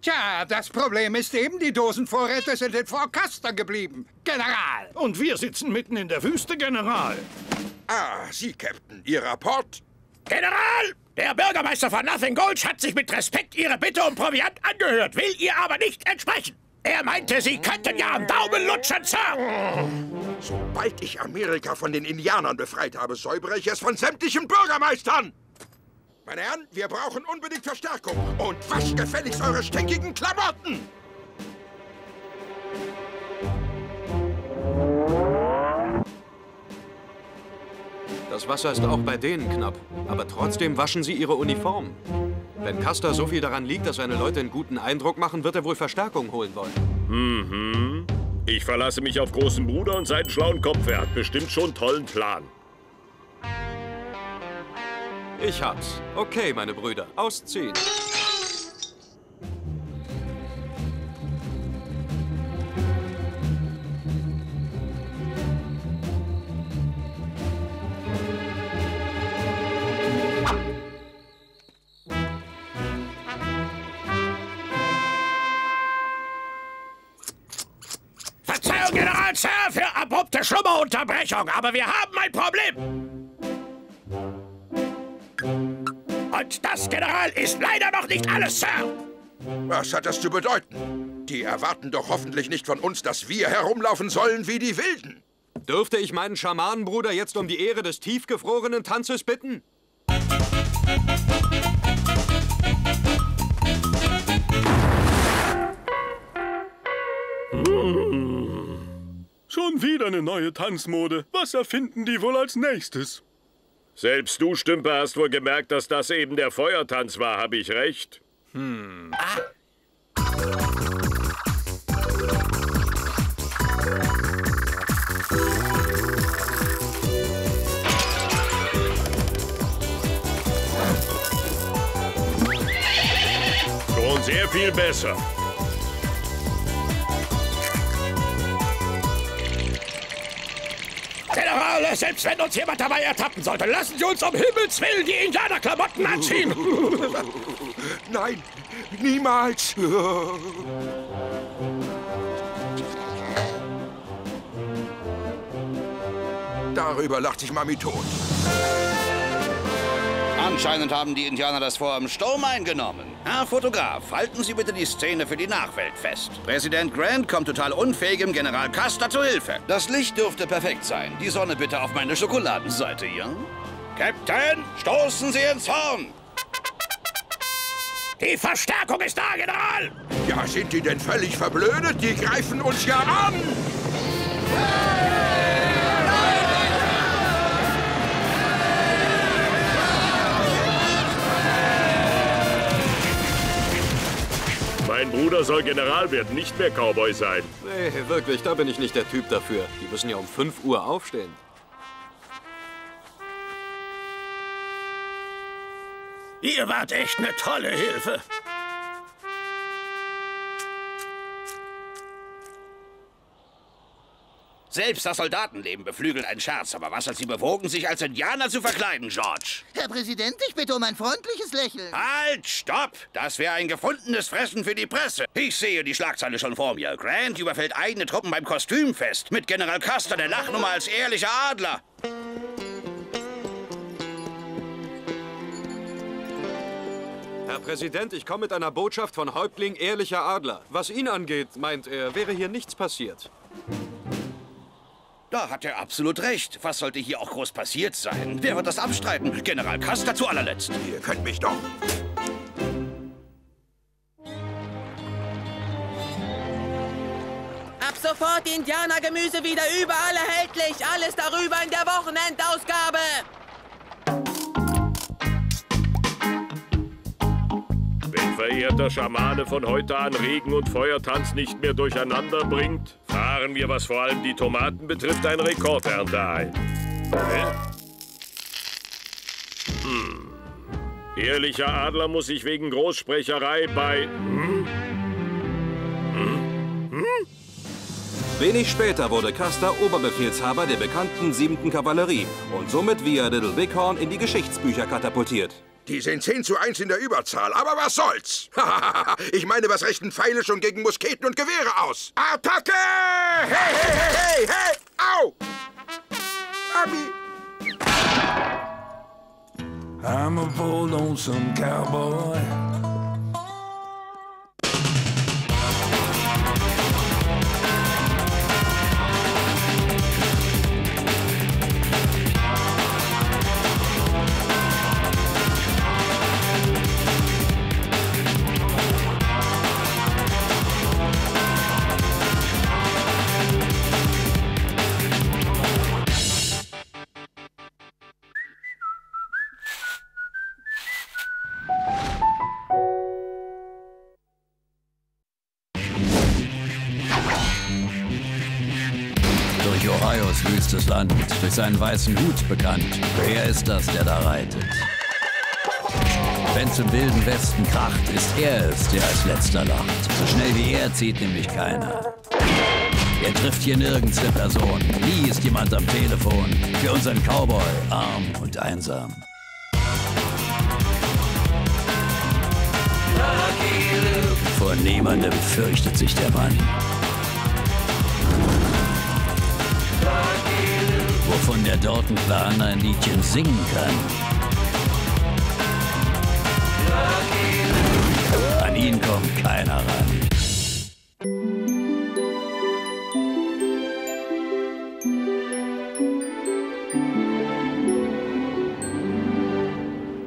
Tja, das Problem ist eben, die Dosenvorräte sind in Fort Custer geblieben. General! Und wir sitzen mitten in der Wüste, General. Ah, Sie, Captain. Ihr Rapport? General! Der Bürgermeister von Nothing Gulch hat sich mit Respekt Ihre Bitte um Proviant angehört, will ihr aber nicht entsprechen. Er meinte, Sie könnten ja am Daumen lutschen, Sir. Sobald ich Amerika von den Indianern befreit habe, säubere ich es von sämtlichen Bürgermeistern. Meine Herren, wir brauchen unbedingt Verstärkung. Und wascht gefälligst eure stinkigen Klamotten. Das Wasser ist auch bei denen knapp. Aber trotzdem waschen sie ihre Uniform. Wenn Custer so viel daran liegt, dass seine Leute einen guten Eindruck machen, wird er wohl Verstärkung holen wollen. Mhm. Ich verlasse mich auf großen Bruder und seinen schlauen Kopf. Er hat bestimmt schon einen tollen Plan. Ich hab's. Okay, meine Brüder, ausziehen. Für abrupte Schlummerunterbrechung, aber wir haben ein Problem. Und das, General, ist leider noch nicht alles, Sir. Was hat das zu bedeuten? Die erwarten doch hoffentlich nicht von uns, dass wir herumlaufen sollen wie die Wilden. Dürfte ich meinen Schamanenbruder jetzt um die Ehre des tiefgefrorenen Tanzes bitten? Schon wieder eine neue Tanzmode. Was erfinden die wohl als nächstes? Selbst du, Stümper, hast wohl gemerkt, dass das eben der Feuertanz war. Habe ich recht? Hm. Schon sehr viel besser. General, selbst wenn uns jemand dabei ertappen sollte, lassen Sie uns um Himmels Willen die Indianerklamotten anziehen. Nein, niemals. Darüber lacht sich Mami tot. Anscheinend haben die Indianer das Vor im Sturm eingenommen. Herr Fotograf, halten Sie bitte die Szene für die Nachwelt fest. Präsident Grant kommt total unfähigem General Custer zu Hilfe. Das Licht dürfte perfekt sein. Die Sonne bitte auf meine Schokoladenseite, ja? Captain, stoßen Sie ins Horn! Die Verstärkung ist da, General! Ja, sind die denn völlig verblödet? Die greifen uns ja an! Mein Bruder soll General werden, nicht mehr Cowboy sein. Nee, wirklich, da bin ich nicht der Typ dafür. Die müssen ja um 5 Uhr aufstehen. Ihr wart echt eine tolle Hilfe. Selbst das Soldatenleben beflügelt ein Scherz. Aber was hat Sie bewogen, sich als Indianer zu verkleiden, George? Herr Präsident, ich bitte um ein freundliches Lächeln. Halt, stopp! Das wäre ein gefundenes Fressen für die Presse. Ich sehe die Schlagzeile schon vor mir. Grant überfällt eigene Truppen beim Kostümfest. Mit General Custer, der Lachnummer als ehrlicher Adler. Herr Präsident, ich komme mit einer Botschaft von Häuptling Ehrlicher Adler. Was ihn angeht, meint er, wäre hier nichts passiert. Da hat er absolut recht. Was sollte hier auch groß passiert sein? Wer wird das abstreiten? General Custer zu allerletzt. Ihr könnt mich doch. Ab sofort Indianergemüse wieder überall erhältlich. Alles darüber in der Wochenendausgabe. Wenn verehrter Schamane von heute an Regen- und Feuertanz nicht mehr durcheinander bringt, fahren wir, was vor allem die Tomaten betrifft, ein Rekordernte ein. Hä? Hm. Ehrlicher Adler muss sich wegen Großsprecherei bei... Hm? Wenig später wurde Custer Oberbefehlshaber der bekannten 7. Kavallerie und somit via Little Bighorn in die Geschichtsbücher katapultiert. Die sind 10 zu 1 in der Überzahl, aber was soll's? ich meine, was richten Pfeile schon gegen Musketen und Gewehre aus? Attacke! Hey, hey, hey, hey, hey! Au! Mami! I'm a poor lonesome cowboy. Ohios wüstes Land, durch seinen weißen Hut bekannt. Wer ist das, der da reitet? Wenn's im wilden Westen kracht, ist er es, der als letzter lacht. So schnell wie er zieht nämlich keiner. Er trifft hier nirgends eine Person. Nie ist jemand am Telefon. Für unseren Cowboy arm und einsam. Vor niemandem fürchtet sich der Mann. Wovon der Dortenclan ein Liedchen singen kann. An ihn kommt keiner ran.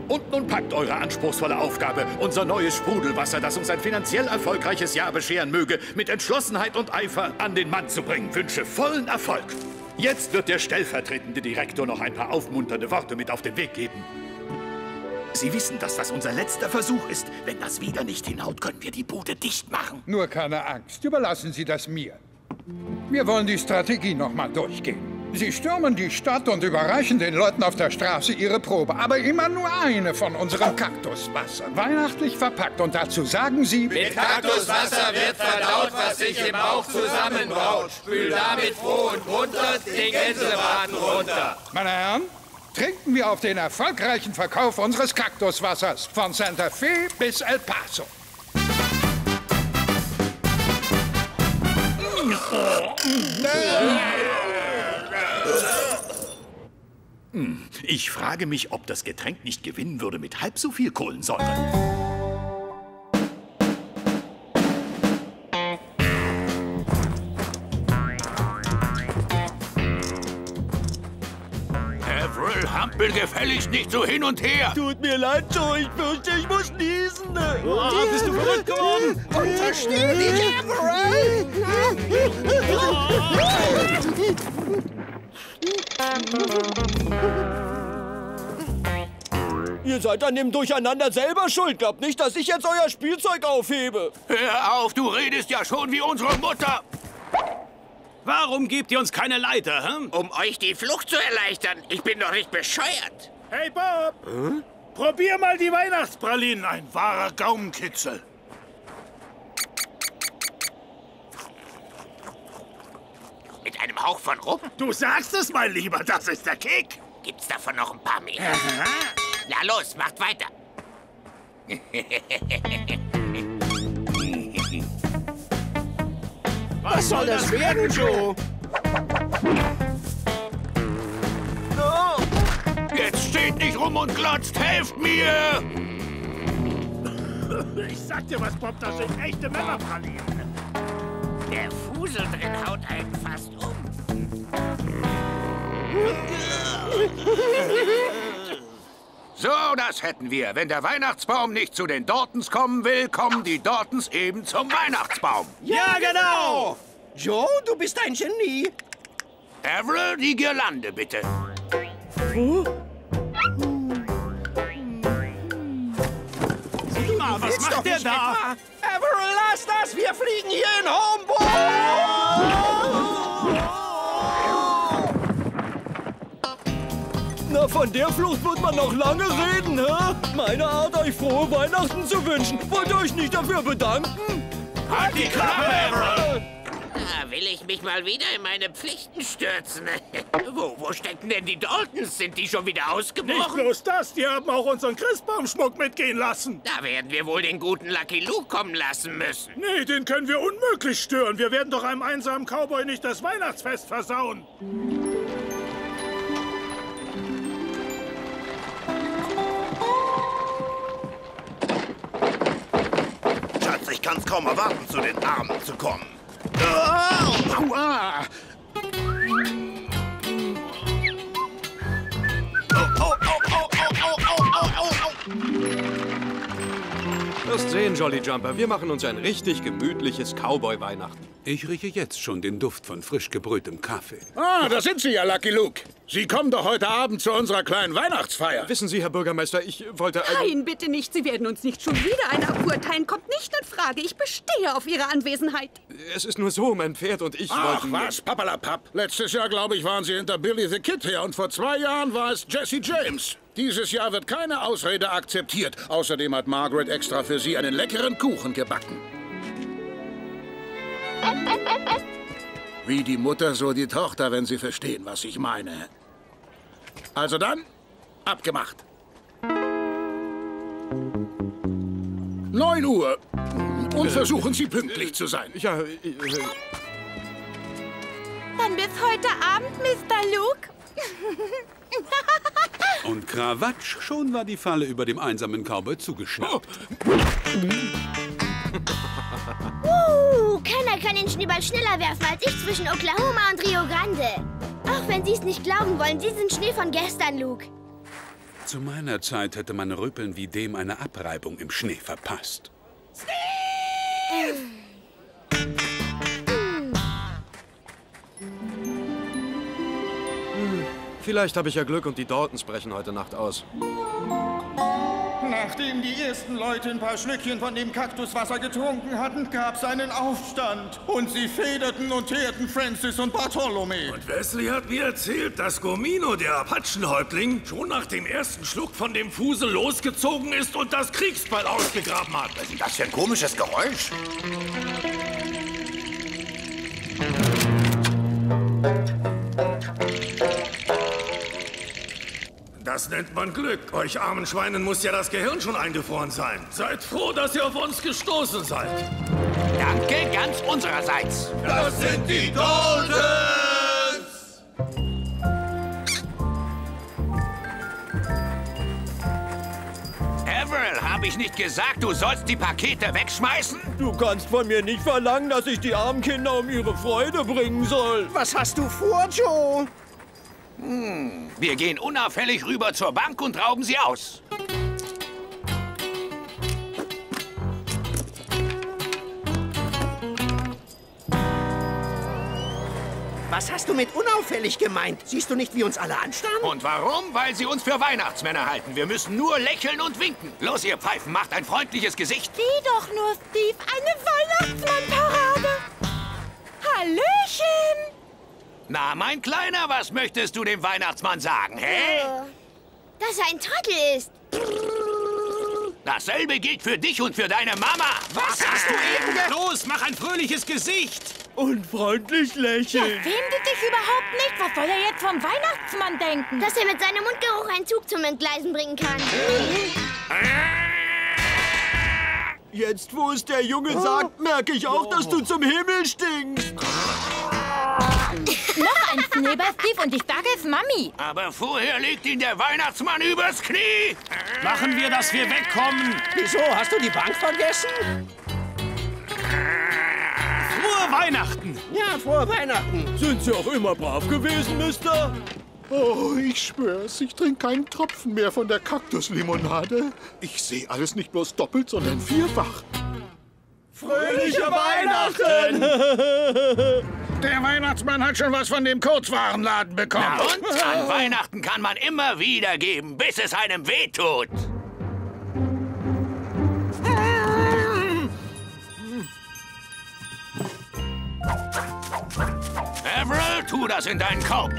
Und nun packt eure anspruchsvolle Aufgabe, unser neues Sprudelwasser, das uns ein finanziell erfolgreiches Jahr bescheren möge, mit Entschlossenheit und Eifer an den Mann zu bringen. Wünsche vollen Erfolg. Jetzt wird der stellvertretende Direktor noch ein paar aufmunternde Worte mit auf den Weg geben. Sie wissen, dass das unser letzter Versuch ist. Wenn das wieder nicht hinhaut, können wir die Bude dicht machen. Nur keine Angst, überlassen Sie das mir. Wir wollen die Strategie noch mal durchgehen. Sie stürmen die Stadt und überreichen den Leuten auf der Straße ihre Probe, aber immer nur eine von unserem Kaktuswasser. Weihnachtlich verpackt und dazu sagen Sie... Mit Kaktuswasser wird verdaut, was sich im Bauch zusammenbraut. Spül damit froh und munter den Gänsebraten runter. Meine Herren, trinken wir auf den erfolgreichen Verkauf unseres Kaktuswassers von Santa Fe bis El Paso. Hm, Ich frage mich, ob das Getränk nicht gewinnen würde mit halb so viel Kohlensäure. Avril, hampel gefälligst nicht so hin und her. Tut mir leid, Joe. Ich fürchte, ich muss niesen. Ah, bist du verrückt geworden? Untersteh dich, Ihr seid an dem Durcheinander selber schuld. Glaubt nicht, dass ich jetzt euer Spielzeug aufhebe. Hör auf, du redest ja schon wie unsere Mutter. Warum gebt ihr uns keine Leiter, hm? Um euch die Flucht zu erleichtern. Ich bin doch nicht bescheuert. Hey Bob, probier mal die Weihnachtspralinen. Ein wahrer Gaumenkitzel. Mit einem Hauch von Rum? Du sagst es, mein Lieber, das ist der Kick. Gibt's davon noch ein paar mehr? Na los, macht weiter. Was soll das werden, Joe? Jetzt steht nicht rum und glotzt, helft mir! Ich sag dir was, Bob, das sind echte Männerpralinen. Der Fusel drin haut einen fast um. So, das hätten wir. Wenn der Weihnachtsbaum nicht zu den Dortons kommen will, kommen die Dortons eben zum Weihnachtsbaum. Ja, genau. Joe, du bist ein Genie. Avril, die Girlande, bitte. Sieh macht der da? Avril, lass das! Wir fliegen hier in Homburg! Na, von der Flucht wird man noch lange reden, hä? Meine Art, euch frohe Weihnachten zu wünschen. Wollt ihr euch nicht dafür bedanken? Halt die Klappe, Avril! Da will ich mich mal wieder in meine Pflichten stürzen. wo, wo stecken denn die Daltons? Sind die schon wieder Nicht ausgebrochen? bloß das, die haben auch unseren Christbaumschmuck mitgehen lassen. Da werden wir wohl den guten Lucky Luke kommen lassen müssen. Nee, den können wir unmöglich stören. Wir werden doch einem einsamen Cowboy nicht das Weihnachtsfest versauen. Schatz, ich kann's kaum erwarten, zu den Armen zu kommen. Aua! Wirst sehen, Jolly Jumper. Wir machen uns ein richtig gemütliches Cowboy-Weihnachten. Ich rieche jetzt schon den Duft von frisch gebrühtem Kaffee. Ah, da sind Sie ja, Lucky Luke. Sie kommen doch heute Abend zu unserer kleinen Weihnachtsfeier. Wissen Sie, Herr Bürgermeister, ich wollte... ein- Nein, bitte nicht. Sie werden uns nicht schon wieder eine Abfuhr erteilen. Kommt nicht in Frage. Ich bestehe auf Ihre Anwesenheit. Es ist nur so, mein Pferd und ich Ach wollten... was, Papperlapapp. Letztes Jahr, glaube ich, waren Sie hinter Billy the Kid her und vor zwei Jahren war es Jesse James. Dieses Jahr wird keine Ausrede akzeptiert. Außerdem hat Margaret extra für Sie einen leckeren Kuchen gebacken. Wie die Mutter, so die Tochter, wenn Sie verstehen, was ich meine. Also dann, abgemacht. 9 Uhr. Und versuchen Sie pünktlich zu sein. Ja, Dann bis heute Abend, Mr. Luke. Und Krawatsch, schon war die Falle über dem einsamen Cowboy zugeschnappt. Uh, keiner kann den Schneeball schneller werfen als ich zwischen Oklahoma und Rio Grande. Auch wenn Sie es nicht glauben wollen, Sie sind Schnee von gestern, Luke. Zu meiner Zeit hätte man Rüppeln wie dem eine Abreibung im Schnee verpasst. Vielleicht habe ich ja Glück und die Daltons brechen heute Nacht aus. Nachdem die ersten Leute ein paar Schlückchen von dem Kaktuswasser getrunken hatten, gab's einen Aufstand. Und sie federten und teerten Francis und Bartholomew. Und Wesley hat mir erzählt, dass Gomino, der Apachenhäuptling, schon nach dem ersten Schluck von dem Fusel losgezogen ist und das Kriegsbeil ausgegraben hat. Was ist denn das für ein komisches Geräusch? Das nennt man Glück. Euch armen Schweinen muss ja das Gehirn schon eingefroren sein. Seid froh, dass ihr auf uns gestoßen seid. Danke, ganz unsererseits. Das sind die Daltons! Avril, habe ich nicht gesagt, du sollst die Pakete wegschmeißen? Du kannst von mir nicht verlangen, dass ich die armen Kinder um ihre Freude bringen soll. Was hast du vor, Joe? Hm, wir gehen unauffällig rüber zur Bank und rauben sie aus. Was hast du mit unauffällig gemeint? Siehst du nicht, wie uns alle anstarren? Und warum? Weil sie uns für Weihnachtsmänner halten. Wir müssen nur lächeln und winken. Los, ihr Pfeifen, macht ein freundliches Gesicht. Sieh doch nur, Steve, eine Weihnachtsmannparade. Hallöchen. Na, mein Kleiner, was möchtest du dem Weihnachtsmann sagen, hä? Oh, dass er ein Trottel ist. Dasselbe gilt für dich und für deine Mama. Was hast du eben ge... Los, mach ein fröhliches Gesicht. Und freundlich lächeln. Wem du dich überhaupt nicht? Was soll er jetzt vom Weihnachtsmann denken? Dass er mit seinem Mundgeruch einen Zug zum Entgleisen bringen kann. Jetzt, wo es der Junge sagt, merke ich auch, dass du zum Himmel stinkst. Noch ein Schneeball, Steve, und ich sage es Mami. Aber vorher legt ihn der Weihnachtsmann übers Knie. Machen wir, dass wir wegkommen. Wieso? Hast du die Bank vergessen? Frohe Weihnachten! Ja, frohe Weihnachten. Sind Sie auch immer brav gewesen, Mister? Oh, ich schwör's, ich trinke keinen Tropfen mehr von der Kaktuslimonade. Ich sehe alles nicht bloß doppelt, sondern vierfach. Fröhliche Weihnachten! Der Weihnachtsmann hat schon was von dem Kurzwarenladen bekommen. Na und? An Weihnachten kann man immer wieder geben, bis es einem wehtut. Avril, tu das in deinen Korb.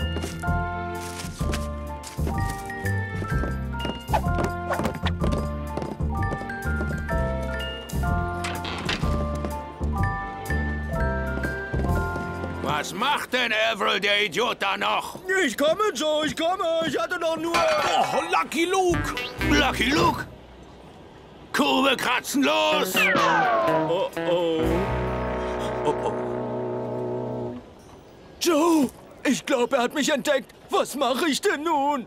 Was macht denn Avril, der Idiot, da noch? Ich komme, Joe, ich komme. Ich hatte doch nur... Oh, Lucky Luke! Lucky Luke! Kurve kratzen los! Oh, oh. Oh, oh. Joe, ich glaube, er hat mich entdeckt. Was mache ich denn nun?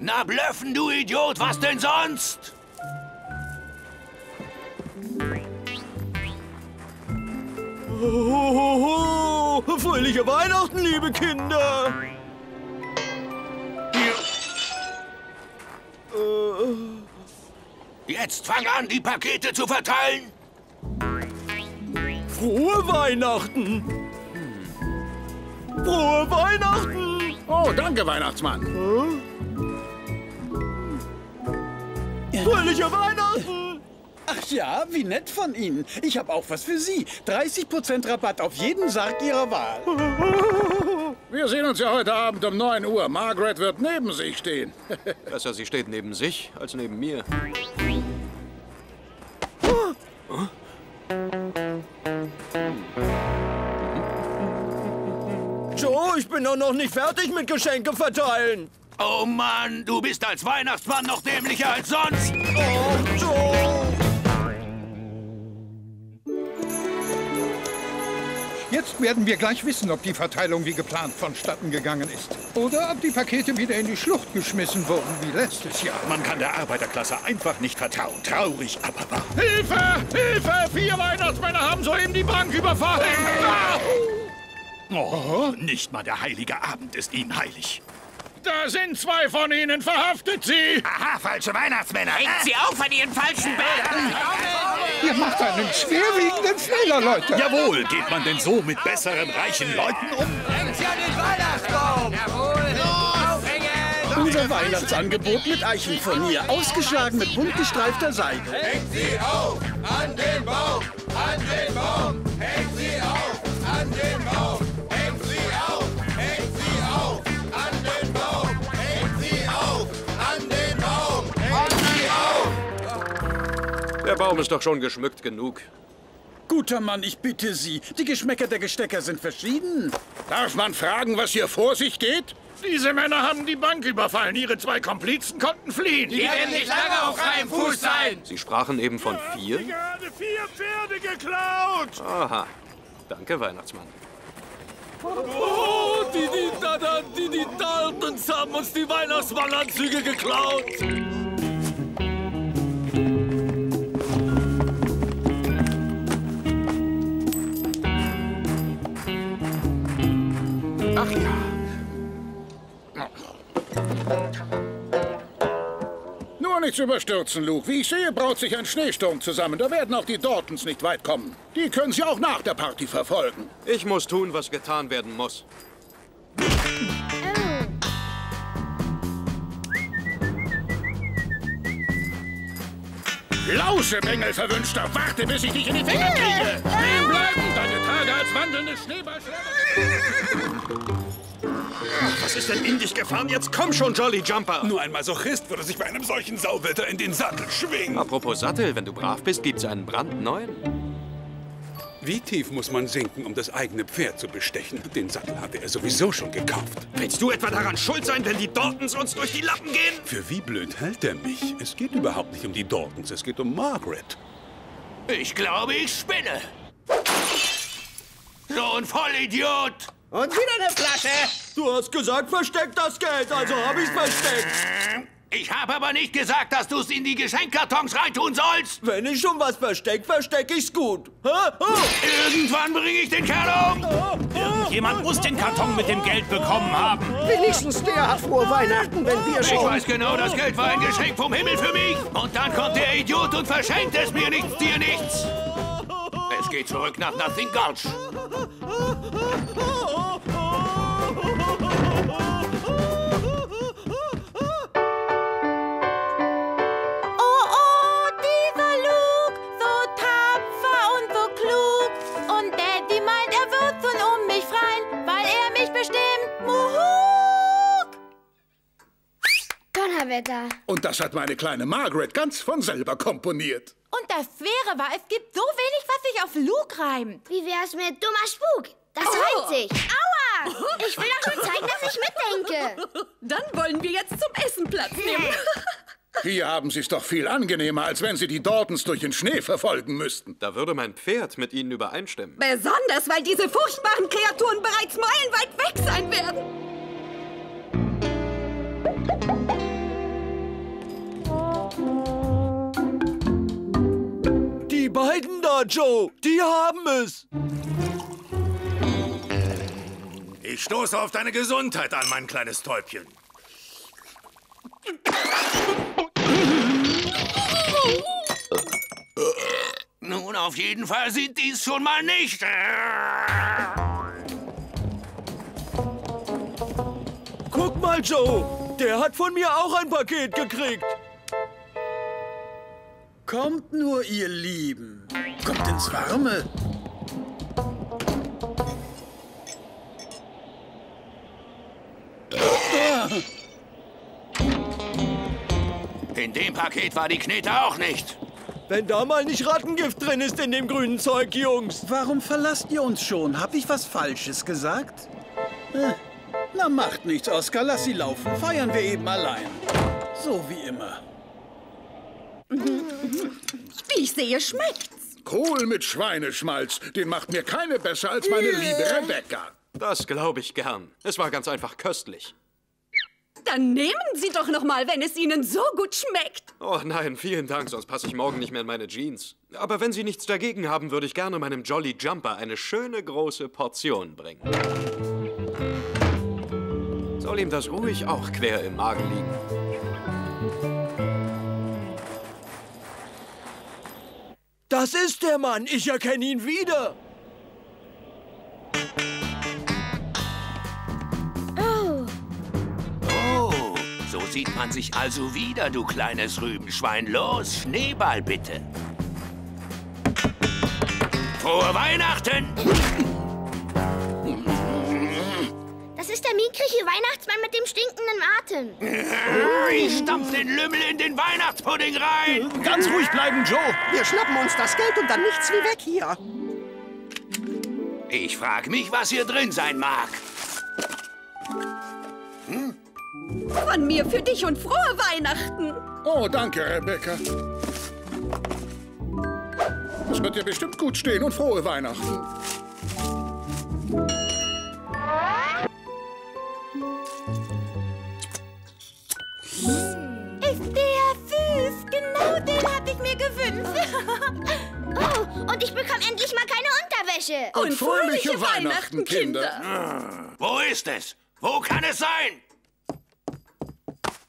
Na, blöffen, du Idiot, was denn sonst? Oh, oh, oh. Fröhliche Weihnachten, liebe Kinder. Jetzt fang an, die Pakete zu verteilen. Frohe Weihnachten! Frohe Weihnachten! Oh, danke, Weihnachtsmann. Fröhliche Weihnachten! Ach ja, wie nett von Ihnen. Ich habe auch was für Sie. 30% Rabatt auf jeden Sarg Ihrer Wahl. Wir sehen uns ja heute Abend um 9 Uhr. Margaret wird neben sich stehen. Besser, sie steht neben sich als neben mir. Joe, ich bin doch noch nicht fertig mit Geschenke verteilen. Oh Mann, du bist als Weihnachtsmann noch dämlicher als sonst. Oh, Joe! Jetzt werden wir gleich wissen, ob die Verteilung wie geplant vonstatten gegangen ist. Oder ob die Pakete wieder in die Schlucht geschmissen wurden, wie letztes Jahr. Man kann der Arbeiterklasse einfach nicht vertrauen. Traurig, aber wahr. Hilfe! Hilfe! Vier Weihnachtsmänner haben soeben die Bank überfallen! Ah! Oh, nicht mal der heilige Abend ist ihnen heilig. Da sind zwei von ihnen! Verhaftet sie! Aha, falsche Weihnachtsmänner! Hängt sie auf an ihren falschen Bärten! Ihr macht einen schwerwiegenden Fehler, Leute. Jawohl, geht man denn so mit besseren, reichen Leuten um? Hängt sie an den Weihnachtsbaum! Jawohl! Aufhängen! Unser Weihnachtsangebot mit Eichenfurnier, ausgeschlagen mit bunt gestreifter Seide. Hängt sie auf! An den Baum! An den Baum! Hängt sie auf! Der Baum ist doch schon geschmückt genug. Guter Mann, ich bitte Sie. Die Geschmäcker der Gestecker sind verschieden. Darf man fragen, was hier vor sich geht? Diese Männer haben die Bank überfallen. Ihre zwei Komplizen konnten fliehen. Die werden nicht lange auf freiem Fuß sein! Sie sprachen eben von vier? gerade vier Pferde geklaut! Aha. Danke, Weihnachtsmann. Oh, die, die, da, da, die, die Daltons haben uns die Weihnachtsmannanzüge geklaut! Ach ja. Nur nichts überstürzen, Luke. Wie ich sehe, braut sich ein Schneesturm zusammen. Da werden auch die Dortons nicht weit kommen. Die können Sie auch nach der Party verfolgen. Ich muss tun, was getan werden muss. Lausche, Bengel verwünschter. Warte, bis ich dich in die Finger kriege. Stehen bleiben. Deine Tage als wandelnde Schneeballschwemme. Was ist denn in dich gefahren? Jetzt komm schon, Jolly Jumper! Nur ein Masochist würde sich bei einem solchen Sauwetter in den Sattel schwingen. Apropos Sattel, wenn du brav bist, gibt's einen brandneuen. Wie tief muss man sinken, um das eigene Pferd zu bestechen? Den Sattel hatte er sowieso schon gekauft. Willst du etwa daran schuld sein, wenn die Dortons uns durch die Lappen gehen? Für wie blöd hält er mich? Es geht überhaupt nicht um die Dortons, es geht um Margaret. Ich glaube, ich spinne. So ein Vollidiot! Und wieder eine Flasche. Du hast gesagt, versteck das Geld, also habe ich's versteckt. Ich habe aber nicht gesagt, dass du es in die Geschenkkartons reintun sollst. Wenn ich schon was versteck, versteck ich's gut. Ha? Irgendwann bringe ich den Kerl um. Jemand muss den Karton mit dem Geld bekommen haben. Wenigstens der hat frohe Weihnachten, wenn wir Ich schon... weiß genau, das Geld war ein Geschenk vom Himmel für mich. Und dann kommt der Idiot und verschenkt es mir nichts, dir nichts. Es geht zurück nach Nothing Gulch. Donnerwetter. Und das hat meine kleine Margaret ganz von selber komponiert. Und das Schwere war, es gibt so wenig, was sich auf Luke reimt. Wie wär's mit dummer Spuk? Das Oh. reimt sich. Aua! Ich will doch nur zeigen, dass ich mitdenke. Dann wollen wir jetzt zum Essen Platz nehmen. Hier haben Sie es doch viel angenehmer, als wenn Sie die Dortons durch den Schnee verfolgen müssten. Da würde mein Pferd mit ihnen übereinstimmen. Besonders, weil diese furchtbaren Kreaturen bereits meilenweit weg sein werden. Die beiden da, Joe, die haben es. Ich stoße auf deine Gesundheit an, mein kleines Täubchen. Nun Auf jeden Fall sind dies schon mal nicht. Guck mal, Joe. Der hat von mir auch ein Paket gekriegt. Kommt nur, ihr Lieben. Kommt ins Warme. In dem Paket war die Knete auch nicht. Wenn da mal nicht Rattengift drin ist in dem grünen Zeug, Jungs. Warum verlasst ihr uns schon? Hab ich was Falsches gesagt? Äh, Na, macht nichts, Oskar. Lass sie laufen. Feiern wir eben allein. So wie immer. Wie ich sehe, schmeckt's. Kohl mit Schweineschmalz, den macht mir keine besser als meine liebe Rebecca. Das glaube ich gern. Es war ganz einfach köstlich. Dann nehmen Sie doch noch mal, wenn es Ihnen so gut schmeckt. Oh nein, vielen Dank, sonst passe ich morgen nicht mehr in meine Jeans. Aber wenn Sie nichts dagegen haben, würde ich gerne meinem Jolly Jumper eine schöne große Portion bringen. Soll ihm das ruhig auch quer im Magen liegen. Das ist der Mann. Ich erkenne ihn wieder. Oh, Oh, so sieht man sich also wieder, du kleines Rübenschwein. Los, Schneeball bitte. Frohe Weihnachten! Das ist der miekrige Weihnachtsmann mit dem stinkenden Atem. Ich stampf den Lümmel in den Weihnachtspudding rein! Ganz ruhig bleiben, Joe. Wir schnappen uns das Geld und dann nichts wie weg hier. Ich frag mich, was hier drin sein mag. Von mir für dich und frohe Weihnachten. Oh, danke, Rebecca. Das wird dir bestimmt gut stehen und frohe Weihnachten. Mir gewünscht. Oh, und ich bekomme endlich mal keine Unterwäsche. Und fröhliche Weihnachten, Kinder. Wo ist es? Wo kann es sein?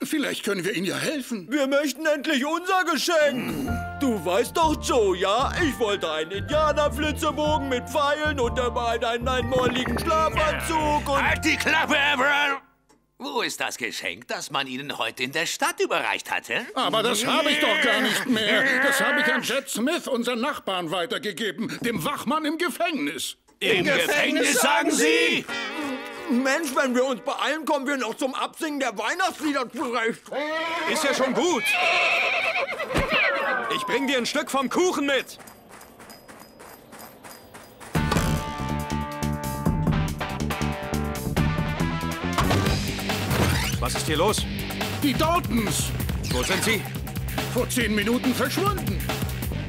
Vielleicht können wir Ihnen ja helfen. Wir möchten endlich unser Geschenk. Du weißt doch, Joe, ja? Ich wollte einen Indianerflitzebogen mit Pfeilen und dabei einen einmaligen Schlafanzug und... Halt die Klappe, Everett! Wo ist das Geschenk, das man Ihnen heute in der Stadt überreicht hatte? Aber das habe ich doch gar nicht mehr. Das habe ich an Jet Smith, unseren Nachbarn, weitergegeben, dem Wachmann im Gefängnis. Im Gefängnis, sagen Sie? Mensch, wenn wir uns beeilen, kommen wir noch zum Absingen der Weihnachtslieder zurecht. Ist ja schon gut. Ich bring dir ein Stück vom Kuchen mit. Was ist hier los? Die Daltons! Wo sind sie? Vor zehn Minuten verschwunden.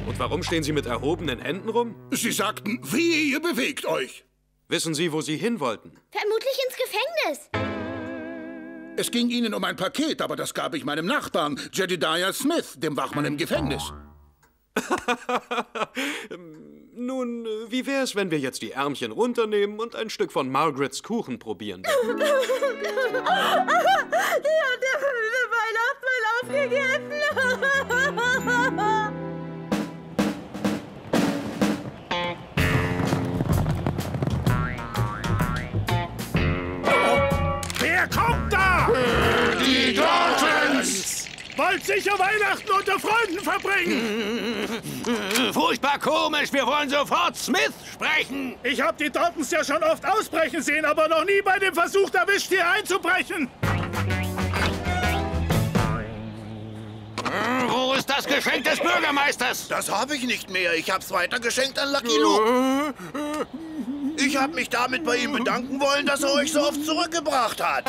Und warum stehen sie mit erhobenen Händen rum? Sie sagten, wie ihr bewegt euch. Wissen Sie, wo sie hin wollten? Vermutlich ins Gefängnis. Es ging ihnen um ein Paket, aber das gab ich meinem Nachbarn, Jedediah Smith, dem Wachmann im Gefängnis. Nun, äh, wie wär's, wenn wir jetzt die Ärmchen runternehmen und ein Stück von Margarets Kuchen probieren? würden? Der der Weihnachtsmann aufgegessen. Wollt sicher Weihnachten unter Freunden verbringen. Furchtbar komisch, wir wollen sofort Smith sprechen. Ich hab die Daltons ja schon oft ausbrechen sehen, aber noch nie bei dem Versuch erwischt, hier einzubrechen. Wo ist das Geschenk des Bürgermeisters? Das habe ich nicht mehr. Ich hab's weitergeschenkt an Lucky Luke. Ich hab mich damit bei ihm bedanken wollen, dass er euch so oft zurückgebracht hat.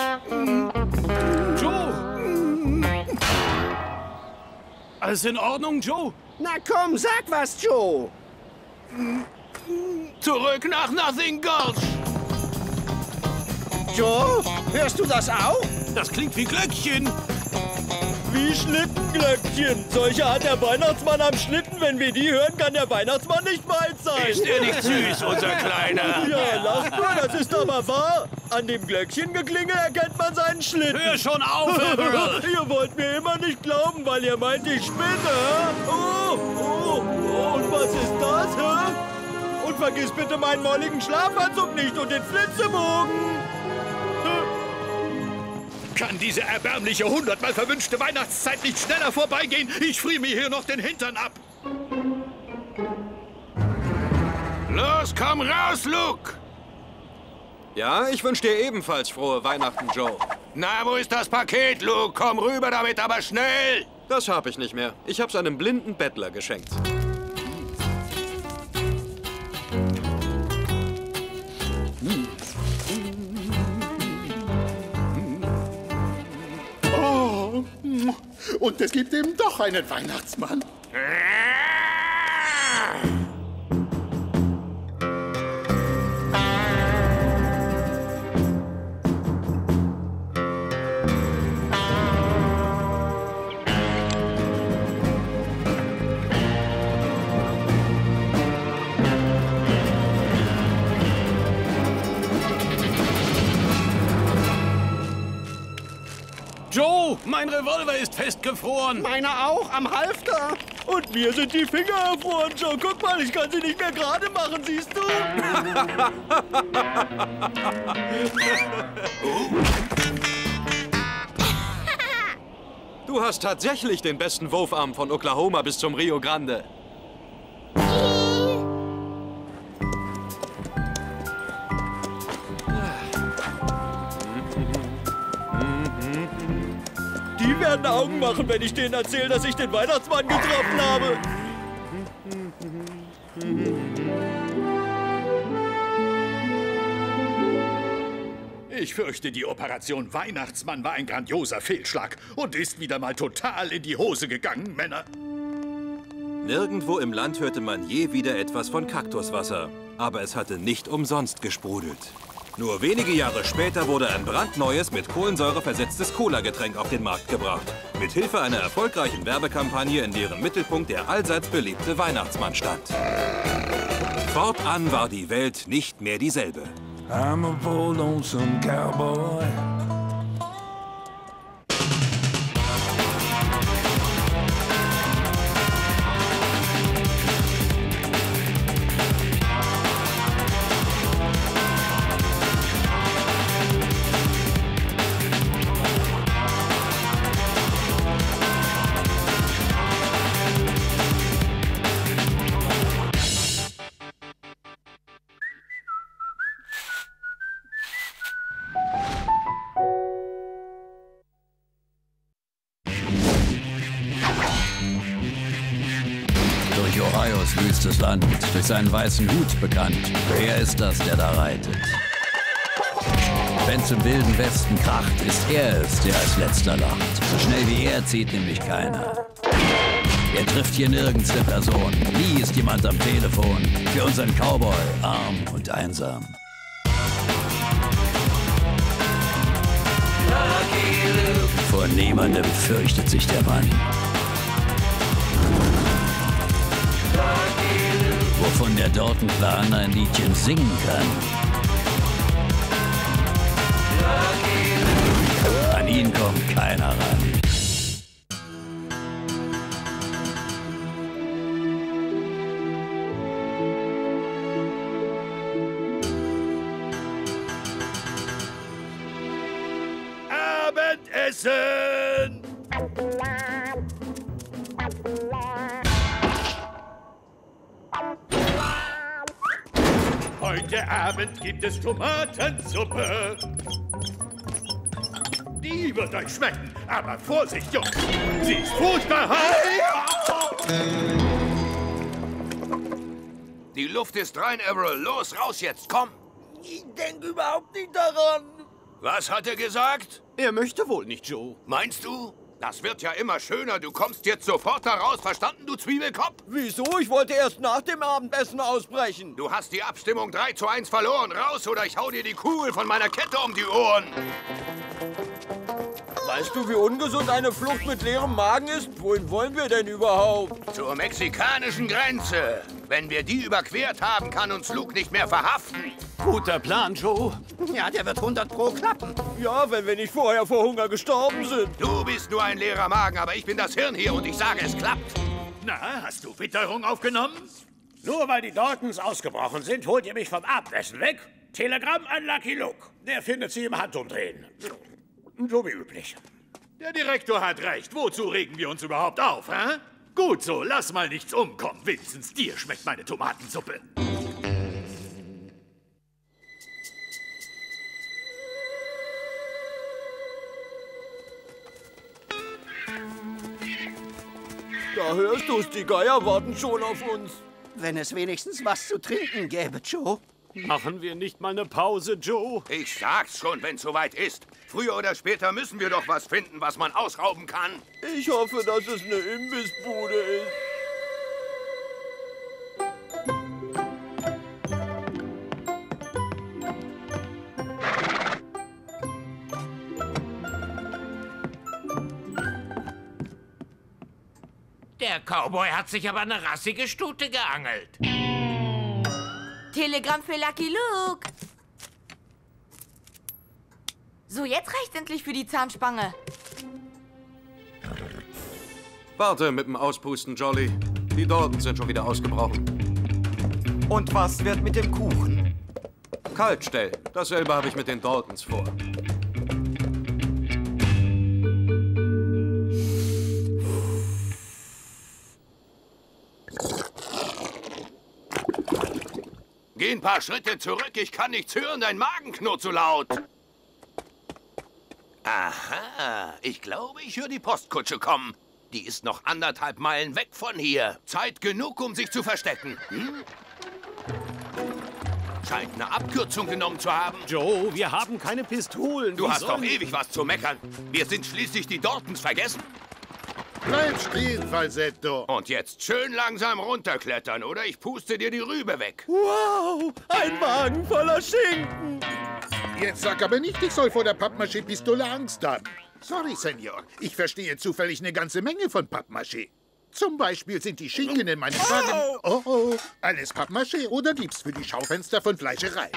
Alles in Ordnung, Joe? Na komm, sag was, Joe. Zurück nach Nothing Gulch. Joe, hörst du das auch? Das klingt wie Glöckchen. Wie Schlittenglöckchen. Solche hat der Weihnachtsmann am Schlitten. Wenn wir die hören, kann der Weihnachtsmann nicht bald sein. Ist der nicht süß, unser Kleiner? Ja, lacht nur, das ist aber wahr. An dem Glöckchengeklingel erkennt man seinen Schlitten. Hör schon auf, Everett. ihr wollt mir immer nicht glauben, weil ihr meint, ich spinne. Oh, oh, und was ist das, hä? Und vergiss bitte meinen molligen Schlafanzug nicht und den Flitzebogen. Kann diese erbärmliche, hundertmal verwünschte Weihnachtszeit nicht schneller vorbeigehen? Ich friere mir hier noch den Hintern ab. Los, komm raus, Luke! Ja, ich wünsche dir ebenfalls frohe Weihnachten, Joe. Na, wo ist das Paket, Luke? Komm rüber damit, aber schnell! Das habe ich nicht mehr. Ich habe es einem blinden Bettler geschenkt. Und es gibt eben doch einen Weihnachtsmann. Joe, mein Revolver ist festgefroren. Meiner auch, am Halfter. Und mir sind die Finger erfroren, Joe. Guck mal, ich kann sie nicht mehr gerade machen, siehst du? Du hast tatsächlich den besten Wurfarm von Oklahoma bis zum Rio Grande. Werden Augen machen, wenn ich denen erzähle, dass ich den Weihnachtsmann getroffen habe. Ich fürchte, die Operation Weihnachtsmann war ein grandioser Fehlschlag und ist wieder mal total in die Hose gegangen, Männer. Nirgendwo im Land hörte man je wieder etwas von Kaktuswasser. Aber es hatte nicht umsonst gesprudelt. Nur wenige Jahre später wurde ein brandneues, mit Kohlensäure versetztes Cola-Getränk auf den Markt gebracht. Mit Hilfe einer erfolgreichen Werbekampagne, in deren Mittelpunkt der allseits beliebte Weihnachtsmann stand. Fortan war die Welt nicht mehr dieselbe. I'm a. Ohios wüstes Land, durch seinen weißen Hut bekannt. Wer ist das, der da reitet? Wenn's im wilden Westen kracht, ist er es, der als letzter lacht. So schnell wie er zieht nämlich keiner. Er trifft hier nirgends eine Person. Nie ist jemand am Telefon. Für unseren Cowboy arm und einsam. Vor niemandem fürchtet sich der Mann. Wovon der Dortenclan ein Liedchen singen kann. An ihn kommt keiner ran. Abend gibt es Tomatensuppe. Die wird euch schmecken, aber Vorsicht, Jungs! Sie ist furchtbar heiß! Die Luft ist rein, Averill. Los, raus jetzt, komm! Ich denke überhaupt nicht daran. Was hat er gesagt? Er möchte wohl nicht, Joe. Meinst du? Das wird ja immer schöner. Du kommst jetzt sofort da raus. Verstanden, du Zwiebelkopf? Wieso? Ich wollte erst nach dem Abendessen ausbrechen. Du hast die Abstimmung 3 zu 1 verloren. Raus oder ich hau dir die Kugel von meiner Kette um die Ohren. Weißt du, wie ungesund eine Flucht mit leerem Magen ist? Wohin wollen wir denn überhaupt? Zur mexikanischen Grenze. Wenn wir die überquert haben, kann uns Luke nicht mehr verhaften. Guter Plan, Joe. Ja, der wird 100 pro klappen. Ja, wenn wir nicht vorher vor Hunger gestorben sind. Du bist nur ein leerer Magen, aber ich bin das Hirn hier und ich sage, es klappt. Na, hast du Witterung aufgenommen? Nur weil die Daltons ausgebrochen sind, holt ihr mich vom Abendessen weg? Telegramm an Lucky Luke. Der findet sie im Handumdrehen. So wie üblich. Der Direktor hat recht. Wozu regen wir uns überhaupt auf, hä? Gut so, lass mal nichts umkommen. Wenigstens dir schmeckt meine Tomatensuppe. Da hörst du's, die Geier warten schon auf uns. Wenn es wenigstens was zu trinken gäbe, Joe. Machen wir nicht mal eine Pause, Joe? Ich sag's schon, wenn's soweit ist. Früher oder später müssen wir doch was finden, was man ausrauben kann. Ich hoffe, dass es eine Imbissbude ist. Der Cowboy hat sich aber eine rassige Stute geangelt. Telegramm für Lucky Luke. So, jetzt reicht's endlich für die Zahnspange. Warte mit dem Auspusten, Jolly. Die Daltons sind schon wieder ausgebrochen. Und was wird mit dem Kuchen? Kalt stellen. Dasselbe habe ich mit den Daltons vor. Geh ein paar Schritte zurück, ich kann nichts hören, dein Magen knurrt so laut. Aha, ich glaube, ich höre die Postkutsche kommen. Die ist noch anderthalb Meilen weg von hier. Zeit genug, um sich zu verstecken. Hm? Scheint eine Abkürzung genommen zu haben. Joe, wir haben keine Pistolen. Du Wie hast doch ewig was zu meckern. Wir sind schließlich die Daltons vergessen. Bleib stehen, Falsetto. Und jetzt schön langsam runterklettern, oder ich puste dir die Rübe weg. Wow, ein Wagen voller Schinken. Jetzt sag aber nicht, ich soll vor der Pappmaché-Pistole Angst haben. Sorry, Senor. Ich verstehe zufällig eine ganze Menge von Pappmaché. Zum Beispiel sind die Schinken in meinem Wagen... Oh, oh, alles Pappmaché oder Gips für die Schaufenster von Fleischerei.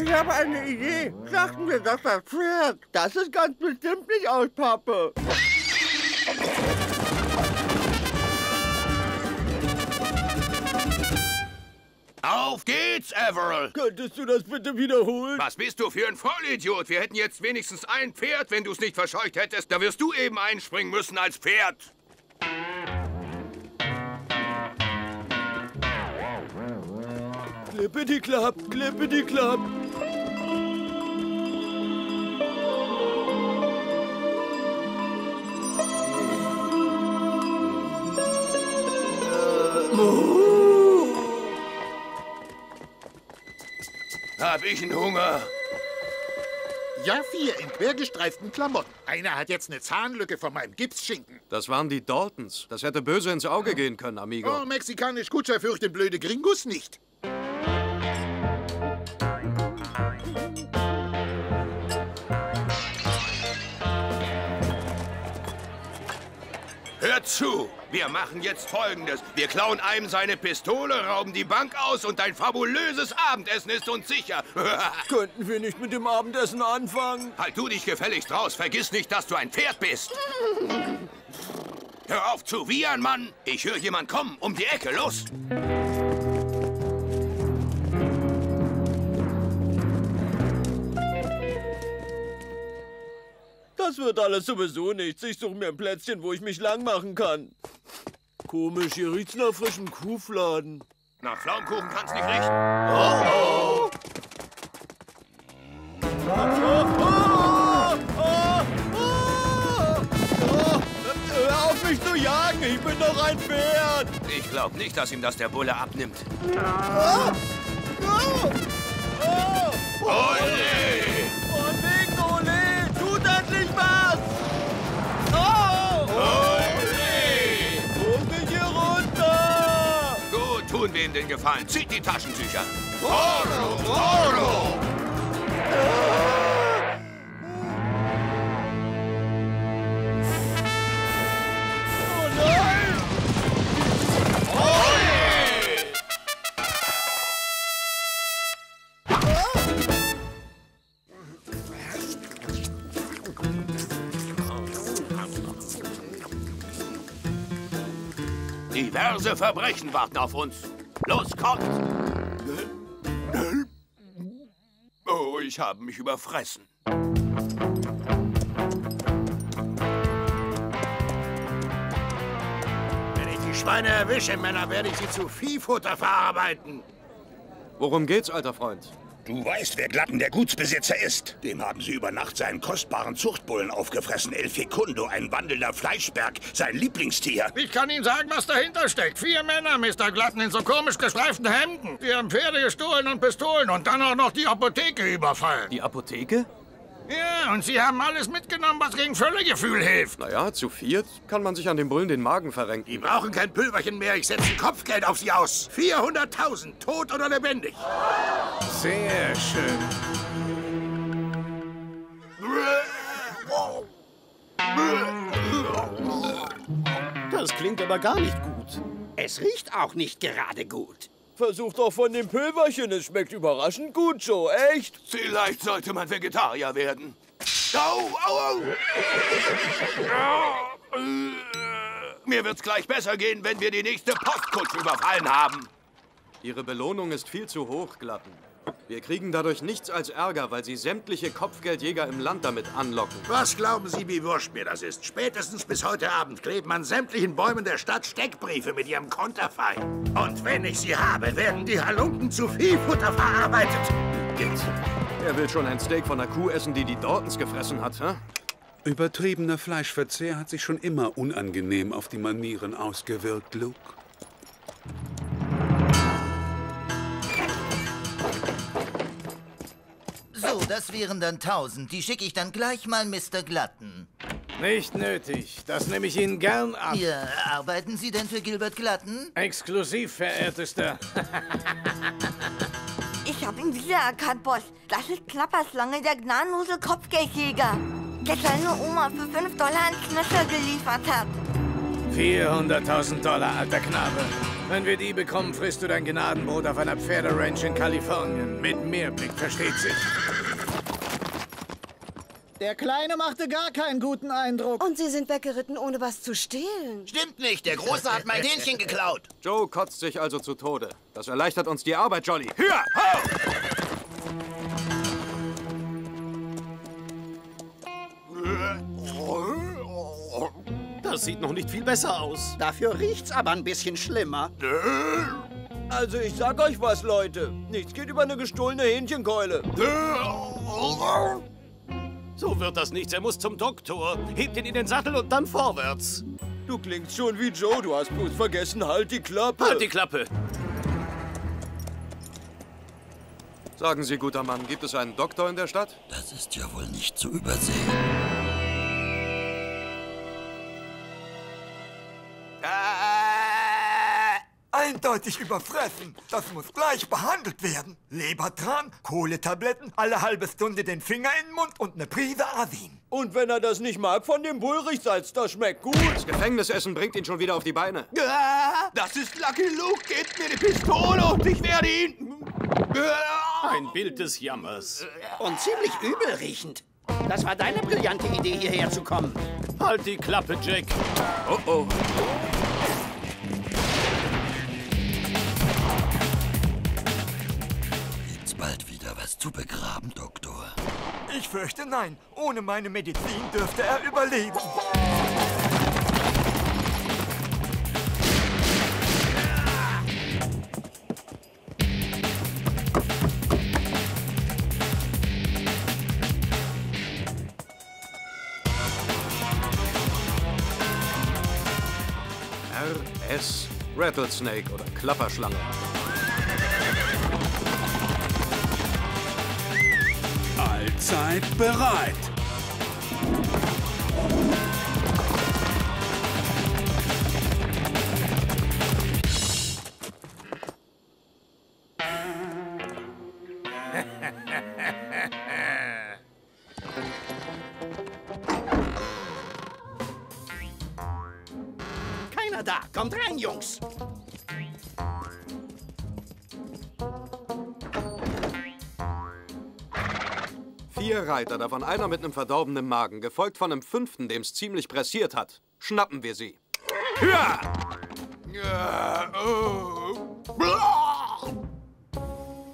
Ich habe eine Idee. Schlachten wir das das Pferd. Das ist ganz bestimmt nicht aus Pappe. Auf geht's, Everell! Könntest du das bitte wiederholen? Was bist du für ein Vollidiot? Wir hätten jetzt wenigstens ein Pferd, wenn du es nicht verscheucht hättest. Da wirst du eben einspringen müssen als Pferd. Klippity klapp, klippity klapp. Hab ich einen Hunger? Ja, vier in quergestreiften Klamotten. Einer hat jetzt eine Zahnlücke von meinem Gipsschinken. Das waren die Daltons. Das hätte böse ins Auge gehen können, Amigo. Oh, mexikanisch Kutscher fürchten blöde Gringos nicht. Hört zu! Wir machen jetzt Folgendes. Wir klauen einem seine Pistole, rauben die Bank aus und dein fabulöses Abendessen ist uns sicher. Könnten wir nicht mit dem Abendessen anfangen? halt du dich gefälligst raus. Vergiss nicht, dass du ein Pferd bist. Hör auf zu wiehern, Mann. Ich höre jemand kommen. Um die Ecke. Los! Das wird alles sowieso nichts. Ich suche mir ein Plätzchen, wo ich mich lang machen kann. Komisch, hier riecht's nach frischem Kuhfladen. Nach Pflaumenkuchen kann's nicht riechen. Oh, oh. Hör auf mich zu jagen, ich bin doch ein Pferd. Ich glaube nicht, dass ihm das der Bulle abnimmt. Ole! Von Ihm den Gefallen. Zieht die Taschentücher. Oro! Oro! Oh nein! Diverse Verbrechen warten auf uns. Los, kommt! Oh, ich habe mich überfressen. Wenn ich die Schweine erwische, Männer, werde ich sie zu Viehfutter verarbeiten. Worum geht's, alter Freund? Du weißt, wer Glatten der Gutsbesitzer ist. Dem haben sie über Nacht seinen kostbaren Zuchtbullen aufgefressen. El Fecundo, ein wandelnder Fleischberg, sein Lieblingstier. Ich kann Ihnen sagen, was dahinter steckt. Vier Männer, Mr. Glatten, in so komisch gestreiften Hemden. Die haben Pferde gestohlen und Pistolen und dann auch noch die Apotheke überfallen. Die Apotheke? Ja, und Sie haben alles mitgenommen, was gegen Völlegefühl hilft. Naja, zu viert kann man sich an den Bullen den Magen verrenken. Die brauchen kein Pülverchen mehr. Ich setze ein Kopfgeld auf sie aus. 400.000, tot oder lebendig. Sehr schön. Das klingt aber gar nicht gut. Es riecht auch nicht gerade gut. Versuch doch von dem Pülverchen, es schmeckt überraschend gut, Joe, echt? Vielleicht sollte man Vegetarier werden. Au, au, au! Au, äh, Mir wird's gleich besser gehen, wenn wir die nächste Postkutsche überfallen haben. Ihre Belohnung ist viel zu hoch, Glatten. Wir kriegen dadurch nichts als Ärger, weil Sie sämtliche Kopfgeldjäger im Land damit anlocken. Was glauben Sie, wie wurscht mir das ist? Spätestens bis heute Abend kleben an sämtlichen Bäumen der Stadt Steckbriefe mit ihrem Konterfei. Und wenn ich sie habe, werden die Halunken zu Viehfutter verarbeitet. Geht's. Er will schon ein Steak von einer Kuh essen, die die Dortons gefressen hat, hä? Übertriebener Fleischverzehr hat sich schon immer unangenehm auf die Manieren ausgewirkt, Luke. Das wären dann 1000. Die schicke ich dann gleich mal Mr. Glatten. Nicht nötig. Das nehme ich Ihnen gern ab. Ja, arbeiten Sie denn für Gilbert Glatten? Exklusiv, verehrtester. Ich hab ihn wieder erkannt, Boss. Das ist Klapperslange, der gnadenlose Kopfgeldjäger. Der seine Oma für 5 Dollar ins Messer geliefert hat. 400.000 Dollar, alter Knabe. Wenn wir die bekommen, frisst du dein Gnadenbrot auf einer Pferderanch in Kalifornien. Mit Mehrblick, versteht sich. Der Kleine machte gar keinen guten Eindruck. Und Sie sind weggeritten, ohne was zu stehlen. Stimmt nicht, der Große hat mein Hähnchen geklaut. Joe kotzt sich also zu Tode. Das erleichtert uns die Arbeit, Jolly. Hör! Das sieht noch nicht viel besser aus. Dafür riecht's aber ein bisschen schlimmer. Also ich sag euch was, Leute. Nichts geht über eine gestohlene Hähnchenkeule. So wird das nichts. Er muss zum Doktor. Hebt ihn in den Sattel und dann vorwärts. Du klingst schon wie Joe. Du hast bloß vergessen, halt die Klappe. Halt die Klappe. Sagen Sie, guter Mann, gibt es einen Doktor in der Stadt? Das ist ja wohl nicht zu übersehen. Eindeutig überfressen. Das muss gleich behandelt werden. Leber dran, Kohletabletten, alle halbe Stunde den Finger in den Mund und eine Prise Asin. Und wenn er das nicht mag, von dem Bullrichsalz, das schmeckt gut. Das Gefängnisessen bringt ihn schon wieder auf die Beine. Das ist Lucky Luke. Gebt mir die Pistole und ich werde ihn... Ein Bild des Jammers. Und ziemlich übel riechend. Das war deine brillante Idee, hierher zu kommen. Halt die Klappe, Jack. Oh oh. Bald wieder was zu begraben, Doktor? Ich fürchte nein. Ohne meine Medizin dürfte er überleben. RS Rattlesnake oder Klapperschlange. Allzeit bereit. Reiter, davon einer mit einem verdorbenen Magen, gefolgt von einem fünften, dem's ziemlich pressiert hat. Schnappen wir sie. Hör!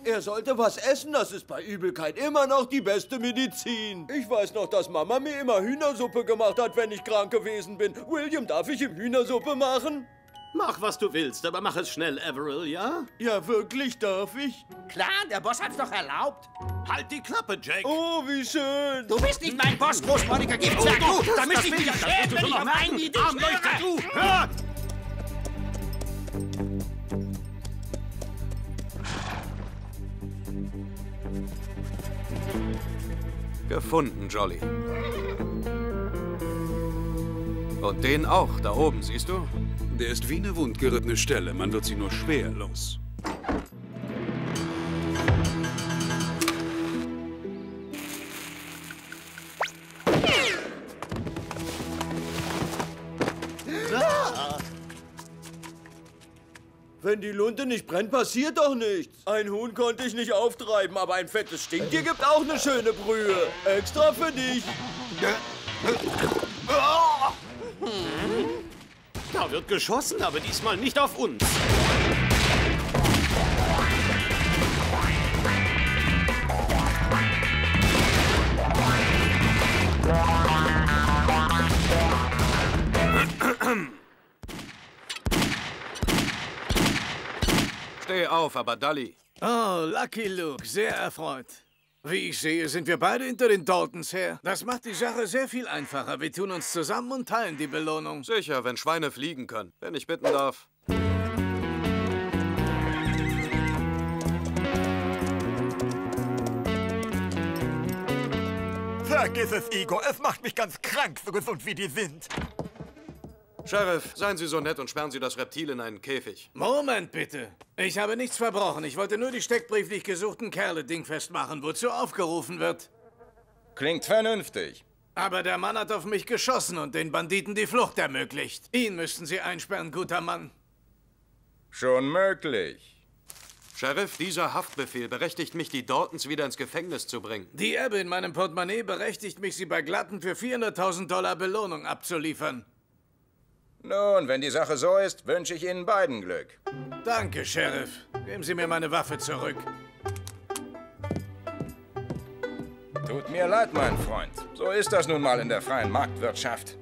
Er sollte was essen, das ist bei Übelkeit immer noch die beste Medizin. Ich weiß noch, dass Mama mir immer Hühnersuppe gemacht hat, wenn ich krank gewesen bin. William, darf ich ihm Hühnersuppe machen? Mach, was du willst, aber mach es schnell, Averill, ja? Ja, wirklich, darf ich? Klar, der Boss hat's doch erlaubt. Halt die Klappe, Jake. Oh, wie schön. Du bist nicht mein Boss, großmäuliger Giftsack. Oh, du, da das- müsste ich will mich ich, das erschämen, musst du wenn ich auf einen wie dich Armleuchter, du. Hör! Gefunden, Jolly. Und den auch, da oben, siehst du? Der ist wie eine wundgerittene Stelle. Man wird sie nur schwer los. Wenn die Lunte nicht brennt, passiert doch nichts. Ein Huhn konnte ich nicht auftreiben, aber ein fettes Stinktier gibt auch eine schöne Brühe. Extra für dich. Da wird geschossen, aber diesmal nicht auf uns. Steh auf, aber Dully. Oh, Lucky Luke, sehr erfreut. Wie ich sehe, sind wir beide hinter den Daltons her. Das macht die Sache sehr viel einfacher. Wir tun uns zusammen und teilen die Belohnung. Sicher, wenn Schweine fliegen können. Wenn ich bitten darf. Vergiss es, Igor. Es macht mich ganz krank, so gesund wie die sind. Sheriff, seien Sie so nett und sperren Sie das Reptil in einen Käfig. Moment bitte. Ich habe nichts verbrochen. Ich wollte nur die steckbrieflich gesuchten Kerle dingfest machen, wozu aufgerufen wird. Klingt vernünftig. Aber der Mann hat auf mich geschossen und den Banditen die Flucht ermöglicht. Ihn müssten Sie einsperren, guter Mann. Schon möglich. Sheriff, dieser Haftbefehl berechtigt mich, die Daltons wieder ins Gefängnis zu bringen. Die Ebbe in meinem Portemonnaie berechtigt mich, Sie bei Glatten für 400.000 Dollar Belohnung abzuliefern. Nun, wenn die Sache so ist, wünsche ich Ihnen beiden Glück. Danke, Sheriff. Geben Sie mir meine Waffe zurück. Tut mir leid, mein Freund. So ist das nun mal in der freien Marktwirtschaft.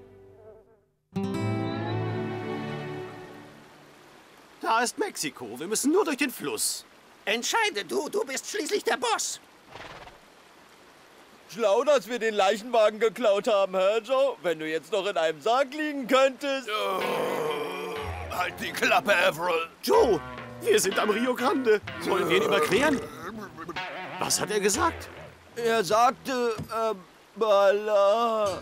Da ist Mexiko. Wir müssen nur durch den Fluss. Entscheide du, du bist schließlich der Boss. Schlau, dass wir den Leichenwagen geklaut haben, hä, Joe? Wenn du jetzt noch in einem Sarg liegen könntest. Halt die Klappe, Averill. Joe, wir sind am Rio Grande. Sollen wir ihn überqueren? Was hat er gesagt? Er sagte, äh, Bala.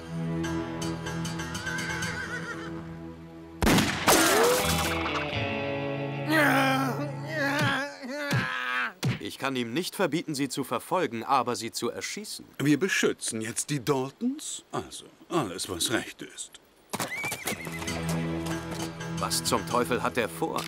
Ich kann ihm nicht verbieten, sie zu verfolgen, aber sie zu erschießen. Wir beschützen jetzt die Daltons. Also, alles, was recht ist. Was zum Teufel hat er vor?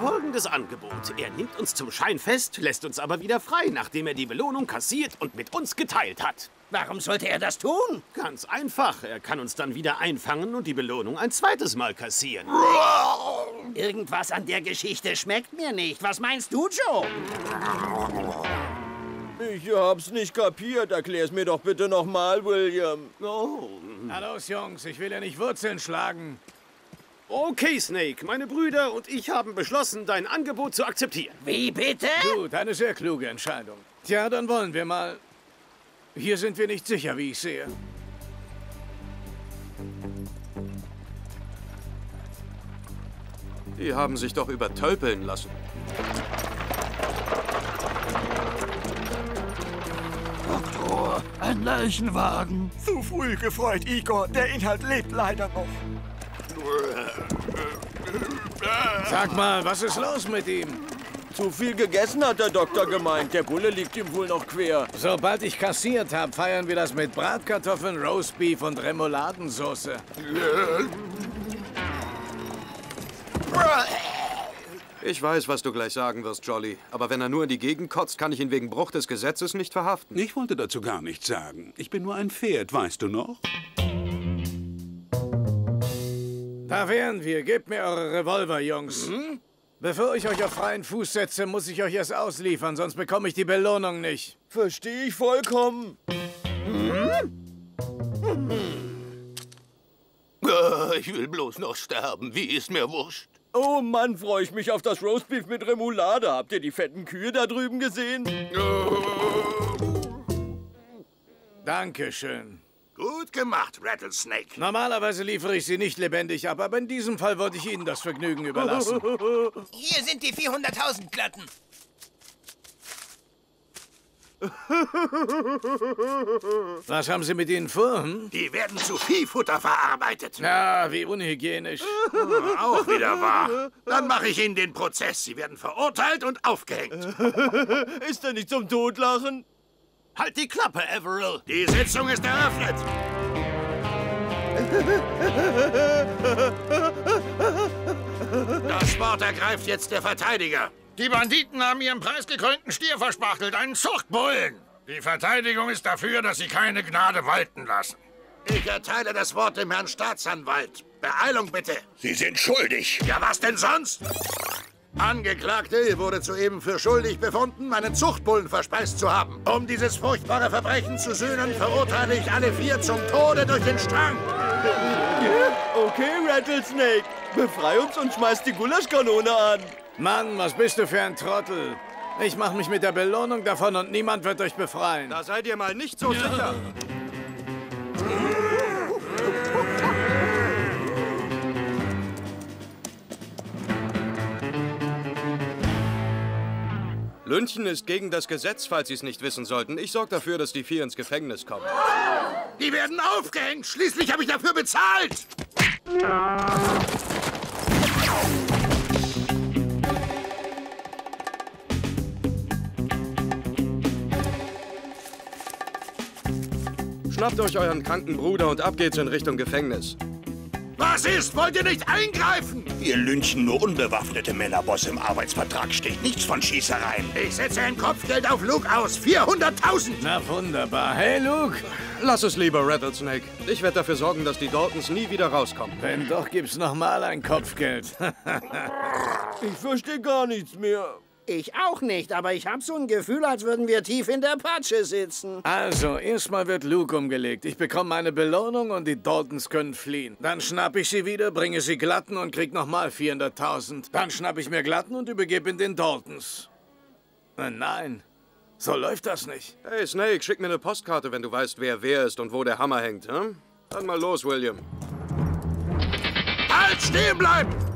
Folgendes Angebot. Er nimmt uns zum Schein fest, lässt uns aber wieder frei, nachdem er die Belohnung kassiert und mit uns geteilt hat. Warum sollte er das tun? Ganz einfach. Er kann uns dann wieder einfangen und die Belohnung ein zweites Mal kassieren. Irgendwas an der Geschichte schmeckt mir nicht. Was meinst du, Joe? Ich hab's nicht kapiert. Erklär's mir doch bitte nochmal, William. Oh. Na los, Jungs, ich will ja nicht Wurzeln schlagen. Okay, Snake. Meine Brüder und ich haben beschlossen, dein Angebot zu akzeptieren. Wie bitte? Gut, eine sehr kluge Entscheidung. Tja, dann wollen wir mal. Hier sind wir nicht sicher, wie ich sehe. Die haben sich doch übertölpeln lassen. Doktor, ein Leichenwagen. Zu früh gefreut, Igor. Der Inhalt lebt leider noch. Sag mal, was ist los mit ihm? Zu viel gegessen hat der Doktor gemeint. Der Bulle liegt ihm wohl noch quer. Sobald ich kassiert habe, feiern wir das mit Bratkartoffeln, Roastbeef und Remouladensauce. Ich weiß, was du gleich sagen wirst, Jolly. Aber wenn er nur in die Gegend kotzt, kann ich ihn wegen Bruch des Gesetzes nicht verhaften. Ich wollte dazu gar nichts sagen. Ich bin nur ein Pferd, weißt du noch? Da wären wir. Gebt mir eure Revolver, Jungs. Hm? Bevor ich euch auf freien Fuß setze, muss ich euch erst ausliefern, sonst bekomme ich die Belohnung nicht. Verstehe ich vollkommen. Äh, Ich will bloß noch sterben. Wie ist mir wurscht. Oh Mann, freue ich mich auf das Roastbeef mit Remoulade. Habt ihr die fetten Kühe da drüben gesehen? Dankeschön. Gut gemacht, Rattlesnake. Normalerweise liefere ich sie nicht lebendig ab, aber in diesem Fall wollte ich Ihnen das Vergnügen überlassen. Hier sind die 400.000 Glatten. Was haben Sie mit ihnen vor? Hm? Die werden zu Viehfutter verarbeitet. Ja, wie unhygienisch. Auch wieder wahr. Dann mache ich Ihnen den Prozess. Sie werden verurteilt und aufgehängt. Ist er nicht zum Totlachen? Halt die Klappe, Averill. Die Sitzung ist eröffnet. Das Wort ergreift jetzt der Verteidiger. Die Banditen haben ihren preisgekrönten Stier verspachtelt, einen Zuchtbullen. Die Verteidigung ist dafür, dass sie keine Gnade walten lassen. Ich erteile das Wort dem Herrn Staatsanwalt. Beeilung bitte. Sie sind schuldig. Ja, was denn sonst? Angeklagte wurde soeben für schuldig befunden, meinen Zuchtbullen verspeist zu haben. Um dieses furchtbare Verbrechen zu sühnen, verurteile ich alle vier zum Tode durch den Strang. Okay, Rattlesnake. Befrei uns und schmeiß die Gulaschkanone an. Mann, was bist du für ein Trottel? Ich mache mich mit der Belohnung davon und niemand wird euch befreien. Da seid ihr mal nicht so sicher. Lünchen ist gegen das Gesetz, falls Sie es nicht wissen sollten. Ich sorge dafür, dass die vier ins Gefängnis kommen. Die werden aufgehängt. Schließlich habe ich dafür bezahlt. Schnappt euch euren kranken Bruder und ab geht's in Richtung Gefängnis. Was ist? Wollt ihr nicht eingreifen? Wir lynchen nur unbewaffnete Männer, Boss. Im Arbeitsvertrag steht nichts von Schießereien. Ich setze ein Kopfgeld auf Luke aus. 400.000. Na wunderbar. Hey, Luke. Lass es lieber, Rattlesnake. Ich werde dafür sorgen, dass die Daltons nie wieder rauskommen. Wenn doch, gibt's noch mal ein Kopfgeld. Ich verstehe gar nichts mehr. Ich auch nicht, aber ich habe so ein Gefühl, als würden wir tief in der Patsche sitzen. Also, erstmal wird Luke umgelegt. Ich bekomme meine Belohnung und die Daltons können fliehen. Dann schnapp ich sie wieder, bringe sie glatten und krieg nochmal 400.000. Dann schnapp ich mir glatten und übergebe ihn den Daltons. Äh, Nein, so läuft das nicht. Hey, Snake, schick mir eine Postkarte, wenn du weißt, wer wer ist und wo der Hammer hängt. Hm? Dann mal los, William. Halt, stehen bleiben!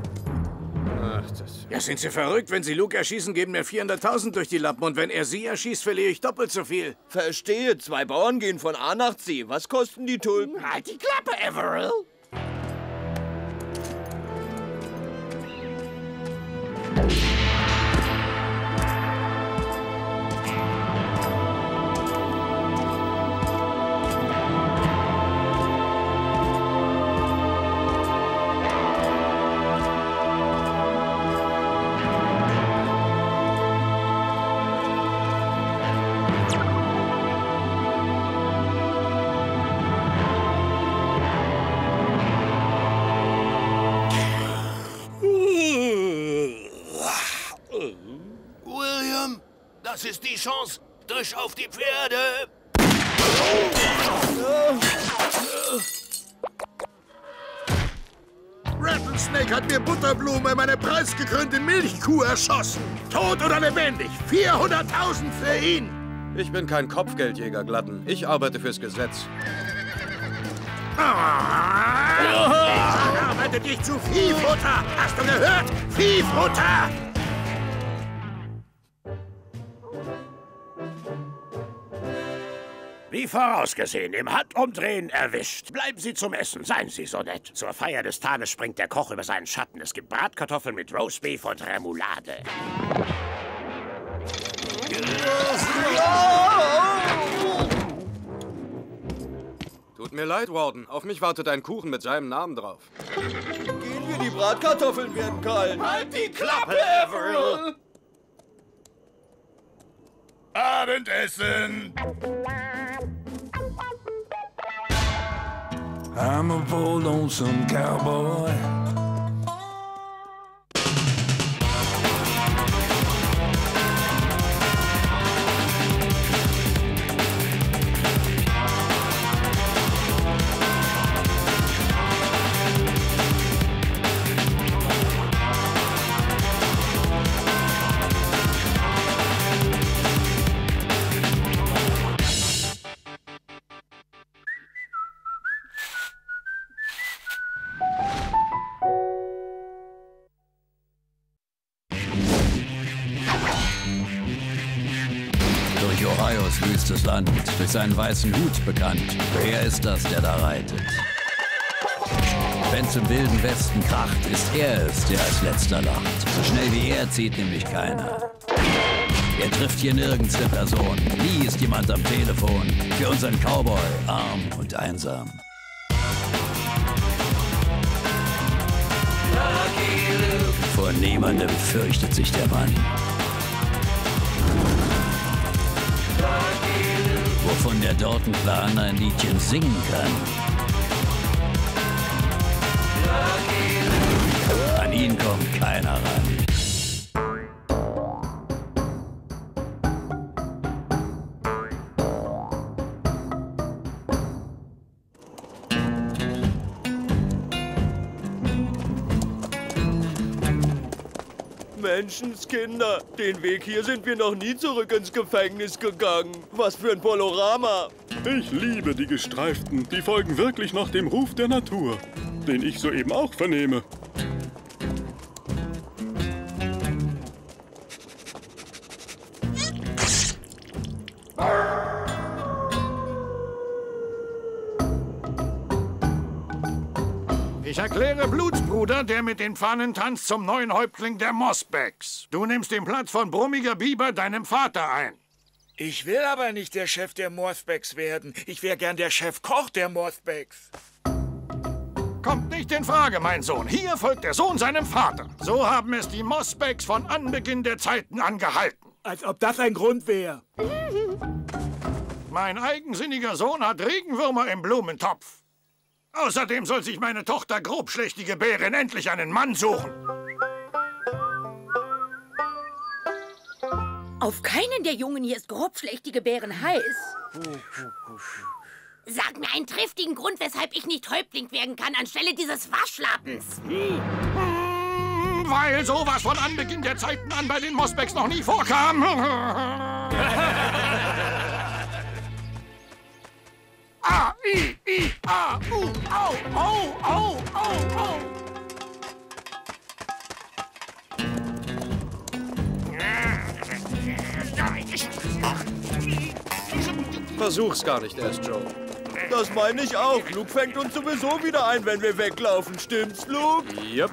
Ach, das... Ja, sind Sie verrückt? Wenn Sie Luke erschießen, geben mir 400.000 durch die Lappen. Und wenn er Sie erschießt, verliere ich doppelt so viel. Verstehe, zwei Bauern gehen von A nach C. Was kosten die Tulpen? Halt die Klappe, Averill. Chance. Durch auf die Pferde. Rattlesnake hat mir Butterblume, meine preisgekrönte Milchkuh, erschossen. Tot oder lebendig. 400.000 für ihn. Ich bin kein Kopfgeldjäger, Glatten. Ich arbeite fürs Gesetz. Ich verarbeite dich zu Viehfutter. Hast du gehört? Viehfutter. Wie vorausgesehen, im Handumdrehen erwischt. Bleiben Sie zum Essen, seien Sie so nett. Zur Feier des Tages springt der Koch über seinen Schatten. Es gibt Bratkartoffeln mit Roastbeef und Remoulade. Tut mir leid, Warden. Auf mich wartet ein Kuchen mit seinem Namen drauf. Gehen wir, die Bratkartoffeln werden kalt. Halt die Klappe, Averill! Abendessen! I'm a bold lonesome cowboy. Ohios wüstes Land, durch seinen weißen Hut bekannt. Wer ist das, der da reitet? Wenn's im wilden Westen kracht, ist er es, der als letzter lacht. So schnell wie er zieht nämlich keiner. Er trifft hier nirgends eine Person. Nie ist jemand am Telefon. Für unseren Cowboy arm und einsam. Vor niemandem fürchtet sich der Mann. Wovon der Dortenplaner ein Liedchen singen kann. An ihn kommt keiner ran. Menschenskinder, den Weg hier sind wir noch nie zurück ins Gefängnis gegangen. Was für ein Panorama. Ich liebe die Gestreiften. Die folgen wirklich noch dem Ruf der Natur, den ich soeben auch vernehme. Blutsbruder, der mit den Pfannen tanzt, zum neuen Häuptling der Mossbacks. Du nimmst den Platz von Brummiger Biber, deinem Vater, ein. Ich will aber nicht der Chef der Mothbacks werden. Ich wäre gern der Chefkoch der Mothbacks. Kommt nicht in Frage, mein Sohn. Hier folgt der Sohn seinem Vater. So haben es die Mossbacks von Anbeginn der Zeiten angehalten. Als ob das ein Grund wäre. Mein eigensinniger Sohn hat Regenwürmer im Blumentopf. Außerdem soll sich meine Tochter grobschlächtige Bärin endlich einen Mann suchen. Auf keinen der Jungen hier ist grobschlächtige Bären heiß. Sag mir einen triftigen Grund, weshalb ich nicht Häuptling werden kann, anstelle dieses Waschlappens. Weil sowas von Anbeginn der Zeiten an bei den Mossbacks noch nie vorkam. A, I, I, A, U, Au, Au, Au, Au, Au. Versuch's gar nicht erst, Joe. Das meine ich auch. Luke fängt uns sowieso wieder ein, wenn wir weglaufen. Stimmt's, Luke? Yep.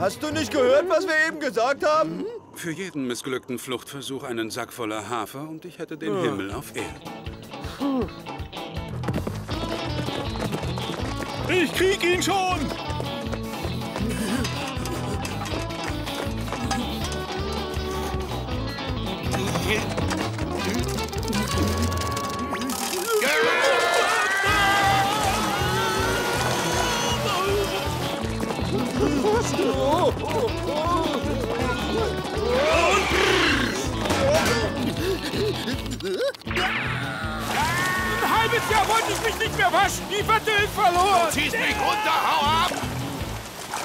Hast du nicht gehört, was wir eben gesagt haben? Für jeden missglückten Fluchtversuch einen Sack voller Hafer und ich hätte den Ja. Himmel auf Erden. Ich krieg ihn schon! Ein halbes Jahr wollte ich mich nicht mehr waschen. Die Wette ist verloren. Du ziehst mich runter, hau ab!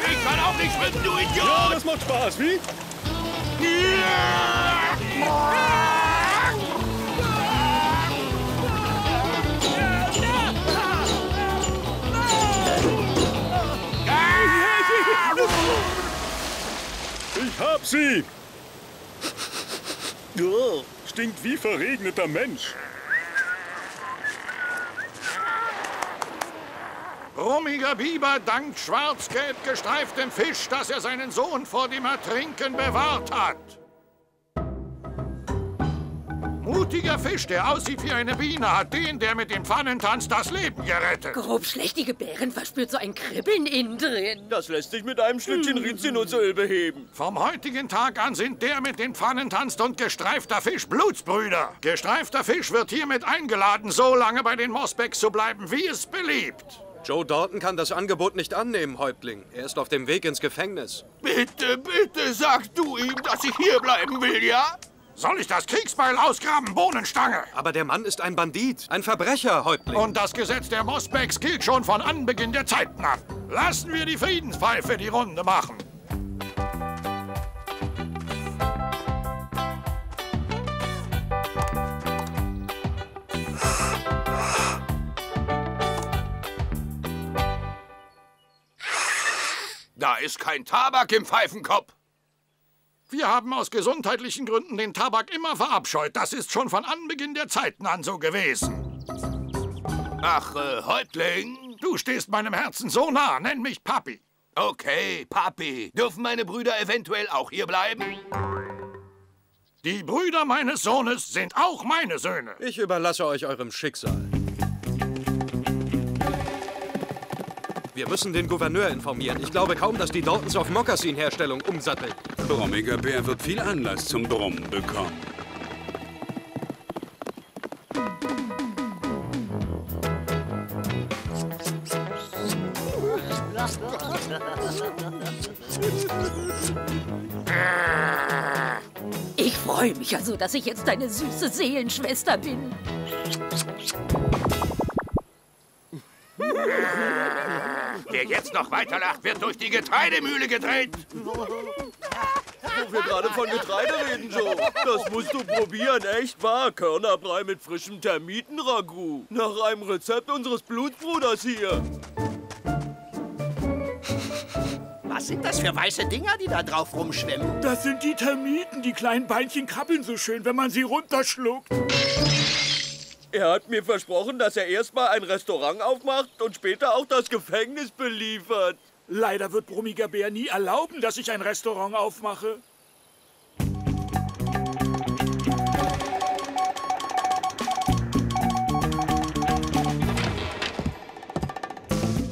Ich kann auch nicht schwimmen, du Idiot! Ja, das macht Spaß, wie? Ich hab sie! Oh, stinkt wie verregneter Mensch. Brummiger Biber dankt schwarz-gelb gestreiftem Fisch, dass er seinen Sohn vor dem Ertrinken bewahrt hat. Blutiger Fisch, der aussieht wie eine Biene, hat den, der mit dem Pfannentanz, das Leben gerettet. Grobschlächtige Bären verspürt so ein Kribbeln innen drin. Das lässt sich mit einem Schlückchen Rizinusöl beheben. Vom heutigen Tag an sind der mit den Pfannen tanzt und gestreifter Fisch Blutsbrüder. Gestreifter Fisch wird hiermit eingeladen, so lange bei den Mosbecks zu bleiben, wie es beliebt. Joe Dalton kann das Angebot nicht annehmen, Häuptling. Er ist auf dem Weg ins Gefängnis. Bitte, bitte sag du ihm, dass ich hier bleiben will, ja? Soll ich das Kriegsbeil ausgraben, Bohnenstange? Aber der Mann ist ein Bandit, ein Verbrecher, Häuptling. Und das Gesetz der Mosbecks gilt schon von Anbeginn der Zeiten ab. Lassen wir die Friedenspfeife die Runde machen. Da ist kein Tabak im Pfeifenkopf. Wir haben aus gesundheitlichen Gründen den Tabak immer verabscheut. Das ist schon von Anbeginn der Zeiten an so gewesen. Ach, äh, Häuptling? Du stehst meinem Herzen so nah. Nenn mich Papi. Okay, Papi. Dürfen meine Brüder eventuell auch hier bleiben? Die Brüder meines Sohnes sind auch meine Söhne. Ich überlasse euch eurem Schicksal. Wir müssen den Gouverneur informieren. Ich glaube kaum, dass die Daltons auf Mokassin-Herstellung umsatteln. Brummiger Bär wird viel Anlass zum Brummen bekommen. Ich freue mich also, dass ich jetzt deine süße Seelenschwester bin. Jetzt noch weiterlacht, wird durch die Getreidemühle gedreht. Wo wir gerade von Getreide reden, Joe. Das musst du probieren, echt wahr. Körnerbrei mit frischem Termitenragout. Nach einem Rezept unseres Blutbruders hier. Was sind das für weiße Dinger, die da drauf rumschwimmen? Das sind die Termiten. Die kleinen Beinchen krabbeln so schön, wenn man sie runterschluckt. Er hat mir versprochen, dass er erstmal ein Restaurant aufmacht und später auch das Gefängnis beliefert. Leider wird Brummiger Bär nie erlauben, dass ich ein Restaurant aufmache.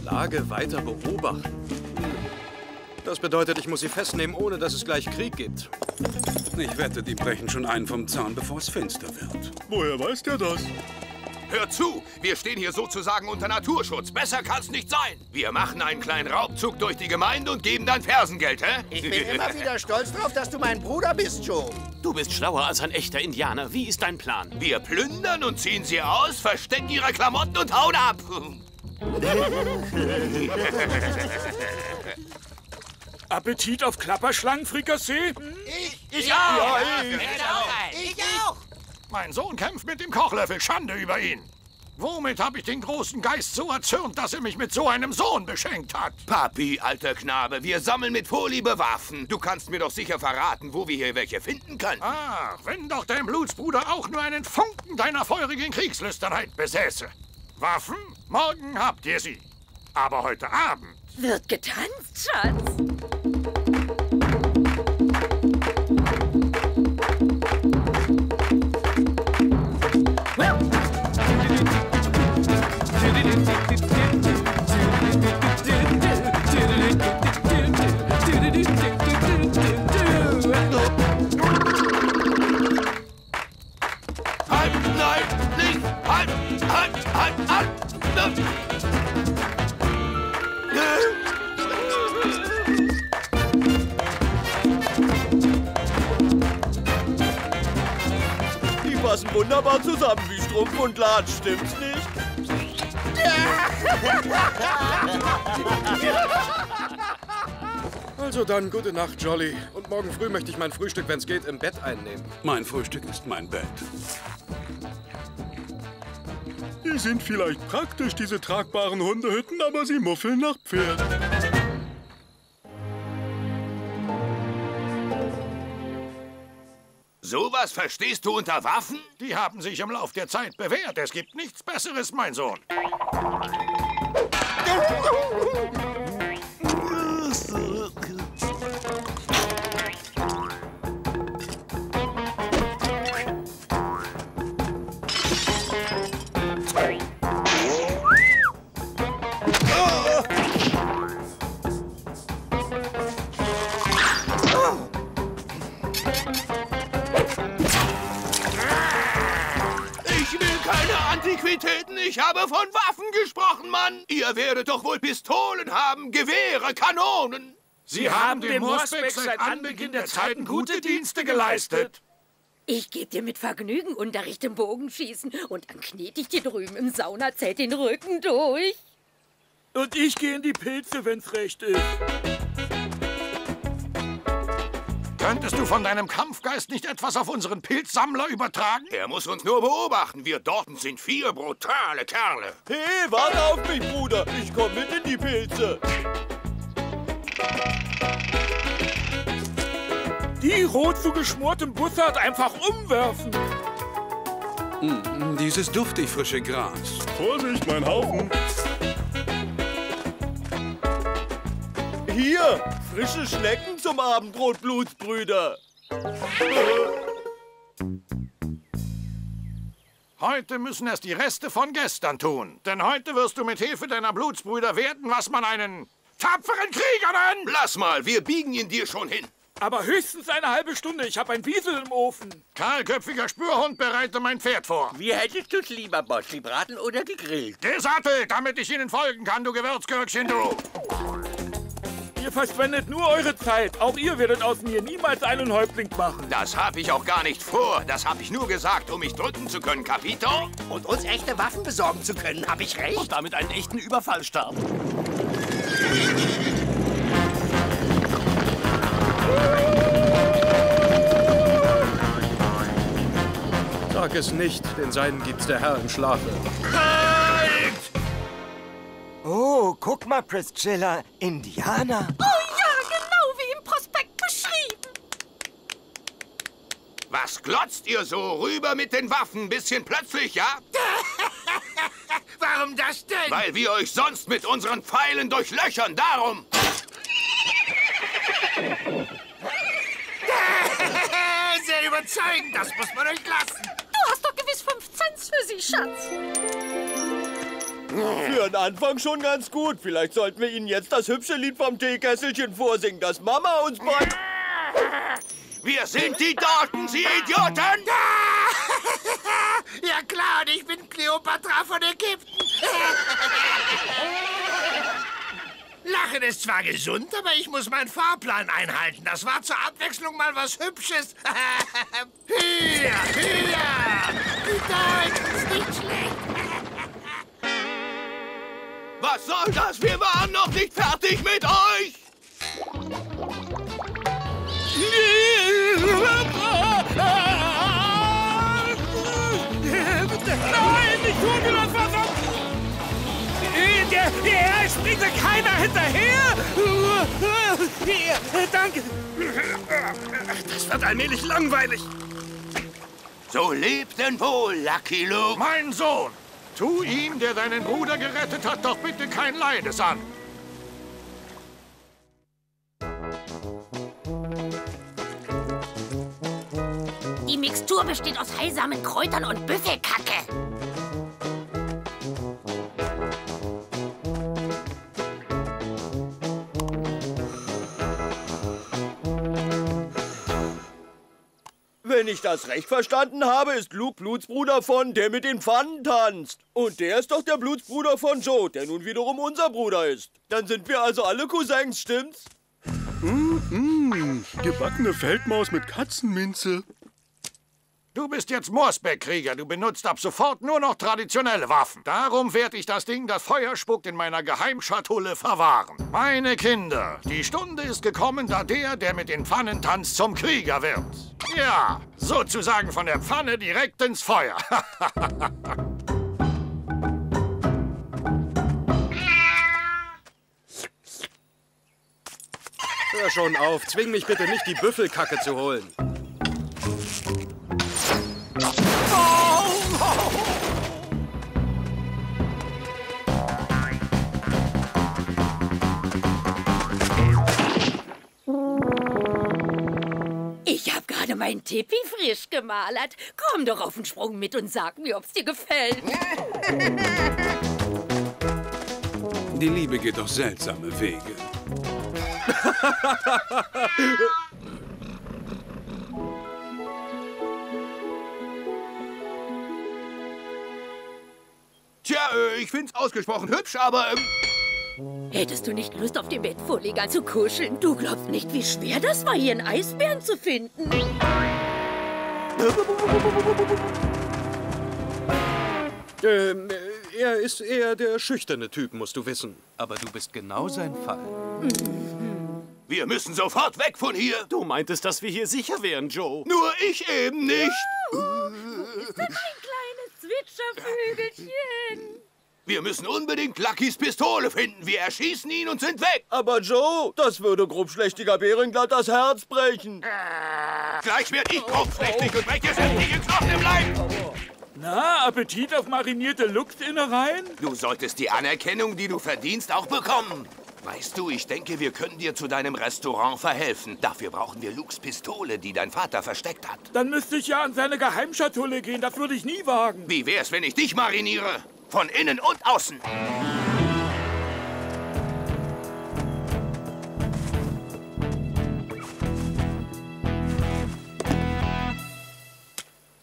Lage weiter beobachten. Das bedeutet, ich muss sie festnehmen, ohne dass es gleich Krieg gibt. Ich wette, die brechen schon einen vom Zaun, bevor es finster wird. Woher weiß der das? Hör zu, wir stehen hier sozusagen unter Naturschutz. Besser kann's nicht sein. Wir machen einen kleinen Raubzug durch die Gemeinde und geben dann Fersengeld, hä? Ich bin immer wieder stolz drauf, dass du mein Bruder bist, Joe. Du bist schlauer als ein echter Indianer. Wie ist dein Plan? Wir plündern und ziehen sie aus, verstecken ihre Klamotten und hauen ab. Appetit auf Klapperschlangenfrikassee? Ich, Ich auch. Ja, ich. ich. Ich auch. Mein Sohn kämpft mit dem Kochlöffel. Schande über ihn. Womit habe ich den großen Geist so erzürnt, dass er mich mit so einem Sohn beschenkt hat? Papi, alter Knabe, wir sammeln mit Vorliebe Waffen. Du kannst mir doch sicher verraten, wo wir hier welche finden können. Ach, wenn doch dein Blutsbruder auch nur einen Funken deiner feurigen Kriegslüsternheit besäße. Waffen? Morgen habt ihr sie. Aber heute Abend. Wird getanzt, Schatz. Halt. Passen wunderbar zusammen wie Strumpf und Latsch, stimmt's nicht? Also dann, gute Nacht, Jolly. Und morgen früh möchte ich mein Frühstück, wenn's geht, im Bett einnehmen. Mein Frühstück ist mein Bett. Die sind vielleicht praktisch, diese tragbaren Hundehütten, aber sie muffeln nach Pferd. Sowas verstehst du unter Waffen? Die haben sich im Lauf der Zeit bewährt. Es gibt nichts Besseres, mein Sohn. Ich habe von Waffen gesprochen, Mann. Ihr werdet doch wohl Pistolen haben, Gewehre, Kanonen. Sie haben dem Morsbeck seit Anbeginn der Zeiten gute Dienste geleistet. Ich gebe dir mit Vergnügen Unterricht im Bogenschießen und dann knete ich dir drüben im Saunazelt den Rücken durch. Und ich gehe in die Pilze, wenn's recht ist. Könntest du von deinem Kampfgeist nicht etwas auf unseren Pilzsammler übertragen? Er muss uns nur beobachten. Wir Dorten sind vier brutale Kerle. Hey, warte auf mich, Bruder. Ich komm mit in die Pilze. Die rot zu geschmortem Bussard einfach umwerfen. Mm, dieses duftig frische Gras. Vorsicht, mein Haufen. Hier, frische Schnecken zum Abendbrot, Blutsbrüder. Heute müssen es die Reste von gestern tun. Denn heute wirst du mit Hilfe deiner Blutsbrüder werden, was man einen tapferen Krieger nennt. Lass mal, wir biegen ihn dir schon hin. Aber höchstens eine halbe Stunde. Ich habe ein Wiesel im Ofen. Kahlköpfiger Spürhund, bereite mein Pferd vor. Wie hättest du's lieber, Boss? Gebraten oder gegrillt? Gesattelt, damit ich Ihnen folgen kann, du Gewürzgürkchen, du. Ihr verschwendet nur eure Zeit. Auch ihr werdet aus mir niemals einen Häuptling machen. Das habe ich auch gar nicht vor. Das habe ich nur gesagt, um mich drücken zu können, Capito. Und uns echte Waffen besorgen zu können, habe ich recht? Und damit einen echten Überfall starten. Sag es nicht, denn seinen gibt's der Herr im Schlafe. Oh, guck mal, Priscilla. Indianer. Oh ja, genau wie im Prospekt beschrieben. Was glotzt ihr so? Rüber mit den Waffen, bisschen plötzlich, ja? Warum das denn? Weil wir euch sonst mit unseren Pfeilen durchlöchern, darum. Sehr überzeugend, das muss man euch lassen. Du hast doch gewiss fünf Cent für sie, Schatz. Für den Anfang schon ganz gut. Vielleicht sollten wir Ihnen jetzt das hübsche Lied vom Teekesselchen vorsingen, das Mama uns bei... Wir sind die Dorten, Sie Idioten! Ja klar, und ich bin Kleopatra von Ägypten. Lachen ist zwar gesund, aber ich muss meinen Fahrplan einhalten. Das war zur Abwechslung mal was Hübsches. Hier, hier! Die Deutschen ist nicht schlecht. Was soll das? Wir waren noch nicht fertig mit euch! Nein, nicht tun wir das Wasser! Der, der springt keiner hinterher! Hier, danke! Das wird allmählich langweilig. So lebt denn wohl, Lucky Luke. Mein Sohn, tu ihm, der deinen Bruder gerettet hat, doch bitte kein Leides an. Die Mixtur besteht aus heilsamen Kräutern und Büffelkacke. Wenn ich das recht verstanden habe, ist Luke Blutsbruder von der mit den Pfannen tanzt. Und der ist doch der Blutsbruder von Joe, der nun wiederum unser Bruder ist. Dann sind wir also alle Cousins, stimmt's? Mm, mm, gebackene Feldmaus mit Katzenminze. Du bist jetzt Morsbeck-Krieger. Du benutzt ab sofort nur noch traditionelle Waffen. Darum werde ich das Ding, das Feuer spuckt, in meiner Geheimschatulle verwahren. Meine Kinder, die Stunde ist gekommen, da der, der mit den Pfannen tanzt, zum Krieger wird. Ja, sozusagen von der Pfanne direkt ins Feuer. Hör schon auf, zwing mich bitte nicht, die Büffelkacke zu holen. Ich habe gerade mein Tippi frisch gemalert. Komm doch auf den Sprung mit und sag mir, ob's dir gefällt. Die Liebe geht doch seltsame Wege. äh, ich find's ausgesprochen hübsch, aber... Ähm, Hättest du nicht Lust, auf dem Bettvorleger zu kuscheln? Du glaubst nicht, wie schwer das war, hier einen Eisbären zu finden. Ähm, er ist eher der schüchterne Typ, musst du wissen. Aber du bist genau sein Fall. wir müssen sofort weg von hier. Du meintest, dass wir hier sicher wären, Joe. Nur ich eben nicht. Ist das ein Zwitschervögelchen? Wir müssen unbedingt Luckys Pistole finden. Wir erschießen ihn und sind weg. Aber Joe, das würde grobschlächtiger Bären glatt das Herz brechen. Gleich werd ich grobschlächtig und breche sämtliche Knochen im Leib. Na, Appetit auf marinierte Luchsinnereien? Du solltest die Anerkennung, die du verdienst, auch bekommen. Weißt du, ich denke, wir können dir zu deinem Restaurant verhelfen. Dafür brauchen wir Lukes Pistole, die dein Vater versteckt hat. Dann müsste ich ja an seine Geheimschatulle gehen. Das würde ich nie wagen. Wie wär's, wenn ich dich mariniere? Von innen und außen.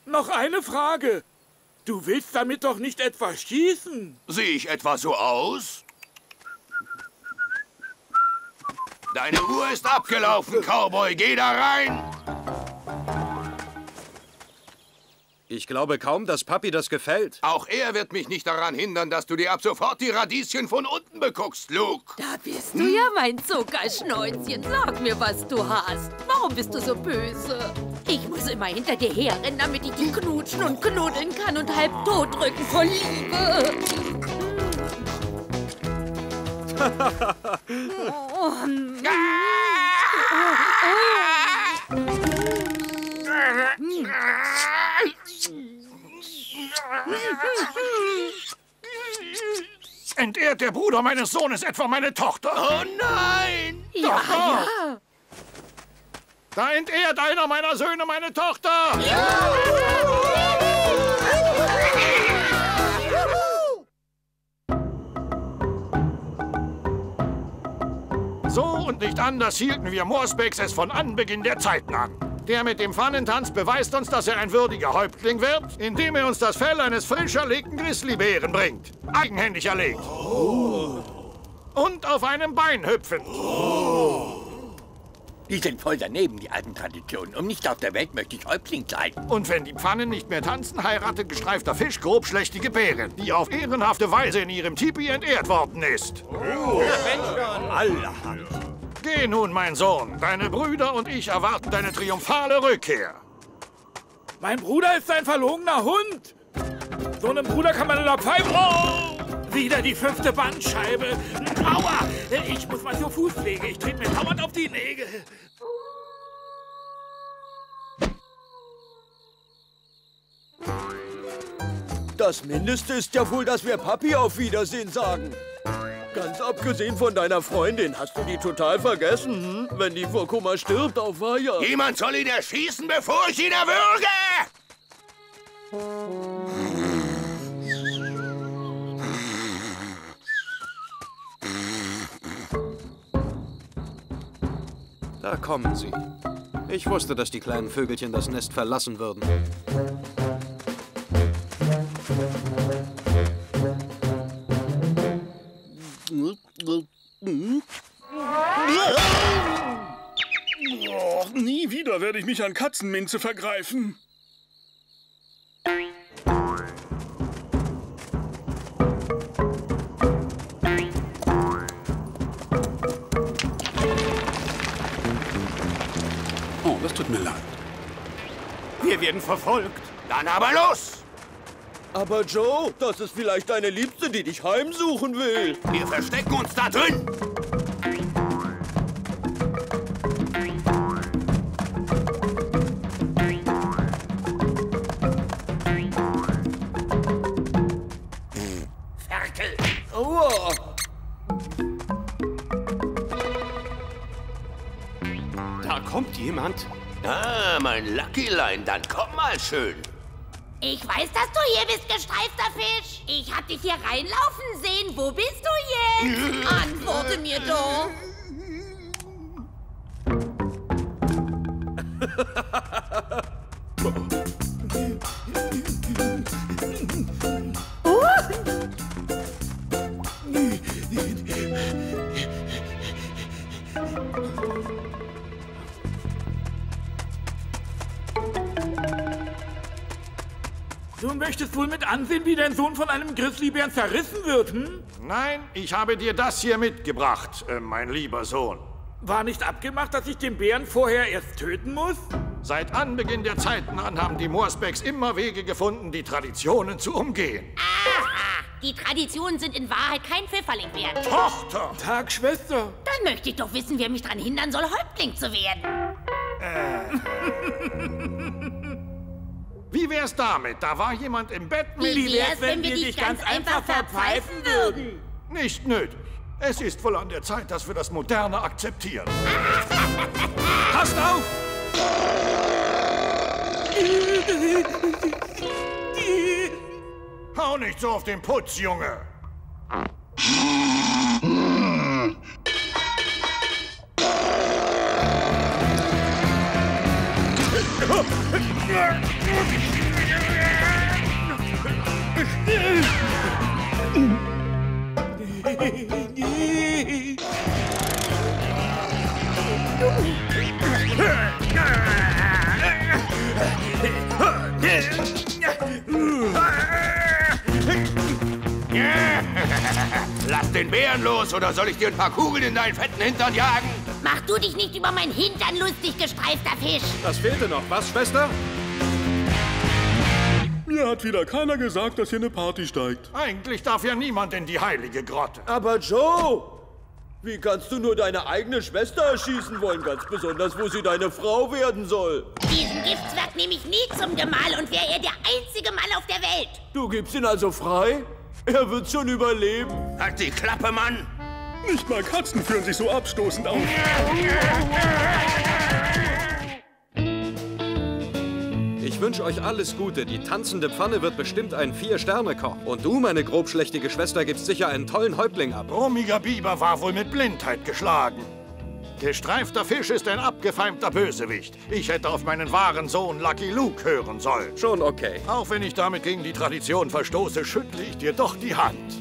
Noch eine Frage. Du willst damit doch nicht etwa schießen? Sehe ich etwa so aus? Deine Uhr ist abgelaufen, Cowboy. Geh da rein. Ich glaube kaum, dass Papi das gefällt. Auch er wird mich nicht daran hindern, dass du dir ab sofort die Radieschen von unten beguckst, Luke. Da bist du ja, mein Zuckerschnäuzchen. Sag mir, was du hast. Warum bist du so böse? Ich muss immer hinter dir herrennen, damit ich dich knutschen und knuddeln kann und halb tot drücken vor Liebe. Oh. Entehrt der Bruder meines Sohnes etwa meine Tochter? Oh nein! Ja, Doch, doch. ja. Da entehrt einer meiner Söhne meine Tochter! So und nicht anders hielten wir Moorsbecks es von Anbeginn der Zeiten an. Der mit dem Pfannentanz beweist uns, dass er ein würdiger Häuptling wird, indem er uns das Fell eines frisch erlegten Grizzlybären bringt. Eigenhändig erlegt. Und auf einem Bein hüpfend. Die sind voll daneben, die alten Traditionen. Um nicht auf der Welt möchte ich Häuptling sein. Und wenn die Pfannen nicht mehr tanzen, heiratet gestreifter Fisch grobschlächtige Bären, die auf ehrenhafte Weise in ihrem Tipi entehrt worden ist. Allerhand. Geh nun, mein Sohn. Deine Brüder und ich erwarten deine triumphale Rückkehr. Mein Bruder ist ein verlogener Hund. So einem Bruder kann man in der Pfeife... Oh! Wieder die fünfte Bandscheibe. Aua! Ich muss mal zur Fußpflege. Ich trete mir dauernd auf die Nägel. Das Mindeste ist ja wohl, dass wir Papi auf Wiedersehen sagen. Ganz abgesehen von deiner Freundin, hast du die total vergessen, hm? Wenn die vor Kummer stirbt auf Weiher. Jemand soll ihn erschießen, bevor ich ihn erwürge! Da kommen sie. Ich wusste, dass die kleinen Vögelchen das Nest verlassen würden. Oh, nie wieder werde ich mich an Katzenminze vergreifen. Tut mir leid. Wir werden verfolgt. Dann aber los! Aber Joe, das ist vielleicht deine Liebste, die dich heimsuchen will. Wir verstecken uns da drin! Ferkel! Aua! Da kommt jemand. Ah, mein Luckylein, dann komm mal schön. Ich weiß, dass du hier bist, gestreifter Fisch. Ich hab dich hier reinlaufen sehen. Wo bist du jetzt? Antworte mir doch. Du möchtest wohl mit ansehen, wie dein Sohn von einem Grizzlybären zerrissen wird, hm? Nein, ich habe dir das hier mitgebracht, äh, mein lieber Sohn. War nicht abgemacht, dass ich den Bären vorher erst töten muss? Seit Anbeginn der Zeiten an haben die Moorsbecks immer Wege gefunden, die Traditionen zu umgehen. Aha! Die Traditionen sind in Wahrheit kein Pfifferling wert. Tochter! Tag, Schwester! Dann möchte ich doch wissen, wer mich daran hindern soll, Häuptling zu werden. Wie wär's damit? Da war jemand im Bett mit... Wie wär's, wenn wir dich ganz einfach verpfeifen würden? Nicht nötig. Es ist wohl an der Zeit, dass wir das Moderne akzeptieren. Passt auf! Hau nicht so auf den Putz, Junge! Lass den Bären los, oder soll ich dir ein paar Kugeln in deinen fetten Hintern jagen? Mach du dich nicht über mein Hintern lustig, gestreifter Fisch. Das fehlte noch. Was, Schwester? Mir hat wieder keiner gesagt, dass hier eine Party steigt. Eigentlich darf ja niemand in die heilige Grotte. Aber Joe, wie kannst du nur deine eigene Schwester erschießen wollen? Ganz besonders, wo sie deine Frau werden soll. Diesen Giftzwerg nehme ich nie zum Gemahl und wäre er der einzige Mann auf der Welt. Du gibst ihn also frei? Er wird schon überleben. Halt die Klappe, Mann! Nicht mal Katzen führen sich so abstoßend auf. Ich wünsche euch alles Gute. Die tanzende Pfanne wird bestimmt ein Vier-Sterne-Koch. Und du, meine grobschlächtige Schwester, gibst sicher einen tollen Häuptling ab. Brummiger Biber war wohl mit Blindheit geschlagen. Gestreifter Fisch ist ein abgefeimter Bösewicht. Ich hätte auf meinen wahren Sohn Lucky Luke hören sollen. Schon okay. Auch wenn ich damit gegen die Tradition verstoße, schüttle ich dir doch die Hand.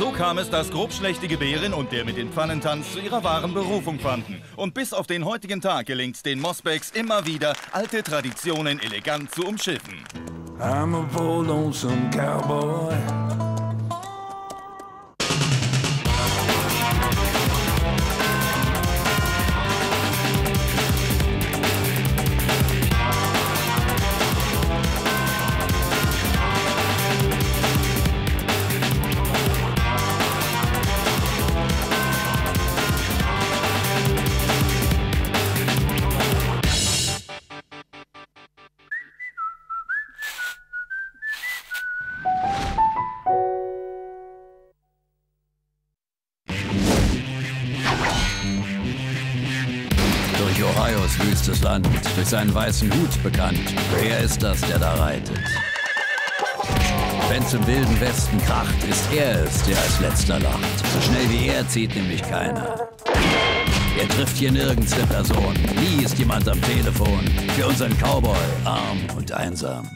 So kam es, dass grobschlächtige Bären und der mit den Pfannentanz zu ihrer wahren Berufung fanden. Und bis auf den heutigen Tag gelingt es den Mosbecks immer wieder, alte Traditionen elegant zu umschiffen. I'm a cowboy. Wüstes Land, durch seinen weißen Hut bekannt. Wer ist das, der da reitet? Wenn's im wilden Westen kracht, ist er es, der als letzter lacht. So schnell wie er zieht nämlich keiner. Er trifft hier nirgends eine Person. Nie ist jemand am Telefon. Für unseren Cowboy arm und einsam.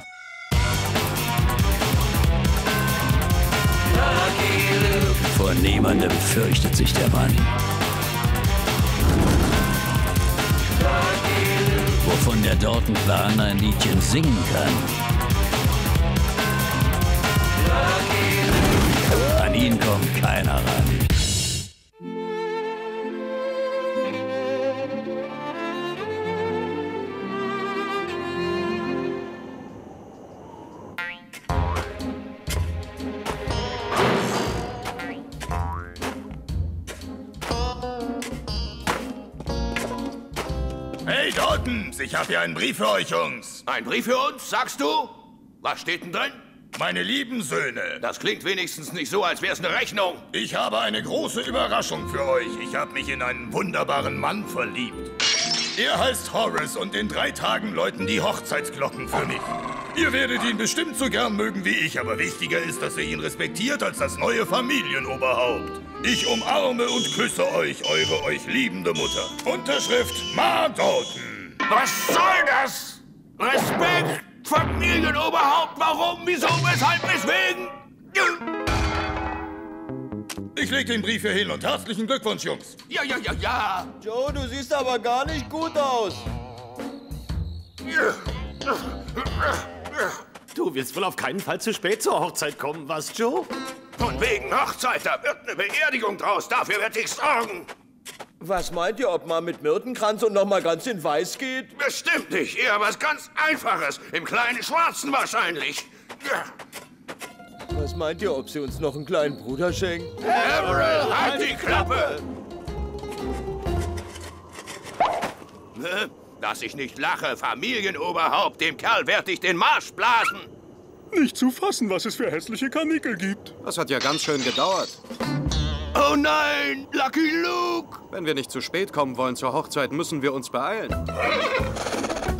Vor niemandem fürchtet sich der Mann. Wovon der Dortenplan ein Liedchen singen kann. An ihn kommt keiner ran. Ich habe hier einen Brief für euch, Jungs. Ein Brief für uns, sagst du? Was steht denn drin? Meine lieben Söhne. Das klingt wenigstens nicht so, als wär's eine Rechnung. Ich habe eine große Überraschung für euch. Ich habe mich in einen wunderbaren Mann verliebt. Er heißt Horace und in drei Tagen läuten die Hochzeitsglocken für mich. Ihr werdet ihn bestimmt so gern mögen wie ich, aber wichtiger ist, dass ihr ihn respektiert als das neue Familienoberhaupt. Ich umarme und küsse euch, eure euch liebende Mutter. Unterschrift Ma Dalton. Was soll das? Respekt, Familienoberhaupt, warum, wieso, weshalb, weswegen? Ich leg den Brief hier hin und herzlichen Glückwunsch, Jungs. Ja, ja, ja, ja. Joe, du siehst aber gar nicht gut aus. Du willst wohl auf keinen Fall zu spät zur Hochzeit kommen, was, Joe? Von wegen Hochzeit, da wird eine Beerdigung draus. Dafür werde ich sorgen. Was meint ihr, ob man mit Myrtenkranz und noch mal ganz in Weiß geht? Bestimmt nicht. Eher was ganz Einfaches. Im kleinen Schwarzen wahrscheinlich. Ja. Was meint ihr, ob sie uns noch einen kleinen Bruder schenkt? Avril, halt die Klappe! Dass ich nicht lache, Familienoberhaupt, dem Kerl werd ich den Marsch blasen. Nicht zu fassen, was es für hässliche Karnickel gibt. Das hat ja ganz schön gedauert. Oh nein, Lucky Luke! Wenn wir nicht zu spät kommen wollen zur Hochzeit, müssen wir uns beeilen.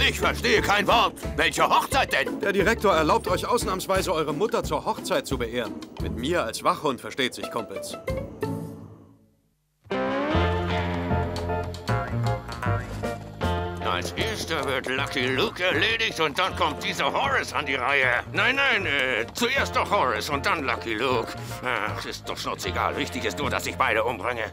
Ich verstehe kein Wort. Welche Hochzeit denn? Der Direktor erlaubt euch ausnahmsweise, eure Mutter zur Hochzeit zu beehren. Mit mir als Wachhund versteht sich, Kumpels. Als erster wird Lucky Luke erledigt und dann kommt dieser Horace an die Reihe. Nein, nein, äh, zuerst doch Horace und dann Lucky Luke. Ach, ist doch schnurzegal. Wichtig ist nur, dass ich beide umbringe.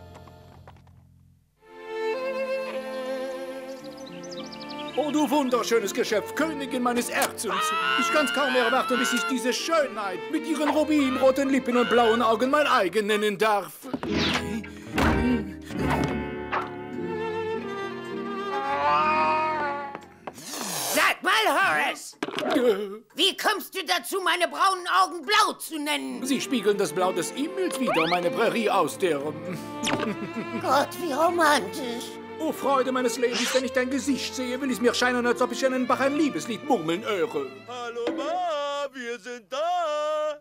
Oh, du wunderschönes Geschöpf, Königin meines Herzens. Ich kann's kaum erwarten, bis ich diese Schönheit mit ihren rubinroten Lippen und blauen Augen mein eigen nennen darf. Sag mal, Horace, wie kommst du dazu, meine braunen Augen blau zu nennen? Sie spiegeln das Blau des Himmels wieder, meine Prärie aus der... Gott, wie romantisch. Oh, Freude meines Lebens, wenn ich dein Gesicht sehe, will es mir scheinen, als ob ich einen Bach ein Liebeslied murmeln höre. Hallo, Ma, wir sind da.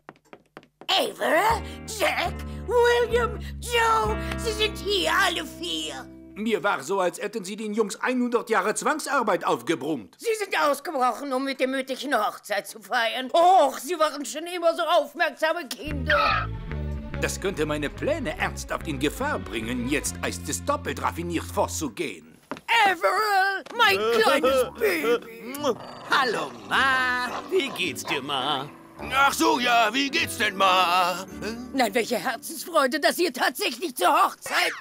Averill, Jack, William, Joe, Sie sind hier, alle vier. Mir war so, als hätten sie den Jungs 100 Jahre Zwangsarbeit aufgebrummt. Sie sind ausgebrochen, um mit der mütterlichen Hochzeit zu feiern. Och, Sie waren schon immer so aufmerksame Kinder. Das könnte meine Pläne ernsthaft in Gefahr bringen, jetzt heißt es doppelt raffiniert vorzugehen. Averill, mein kleines Baby. Hallo, Ma. Wie geht's dir, Ma? Ach so, ja, wie geht's denn mal? Nein, welche Herzensfreude, dass ihr tatsächlich zur Hochzeit...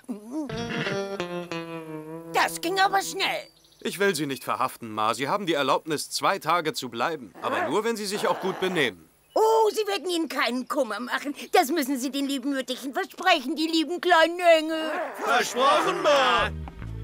Das ging aber schnell. Ich will Sie nicht verhaften, Ma. Sie haben die Erlaubnis, zwei Tage zu bleiben. Aber nur, wenn Sie sich auch gut benehmen. Oh, Sie werden Ihnen keinen Kummer machen. Das müssen Sie den lieben Mütterchen versprechen, die lieben kleinen Engel. Versprochen, Ma.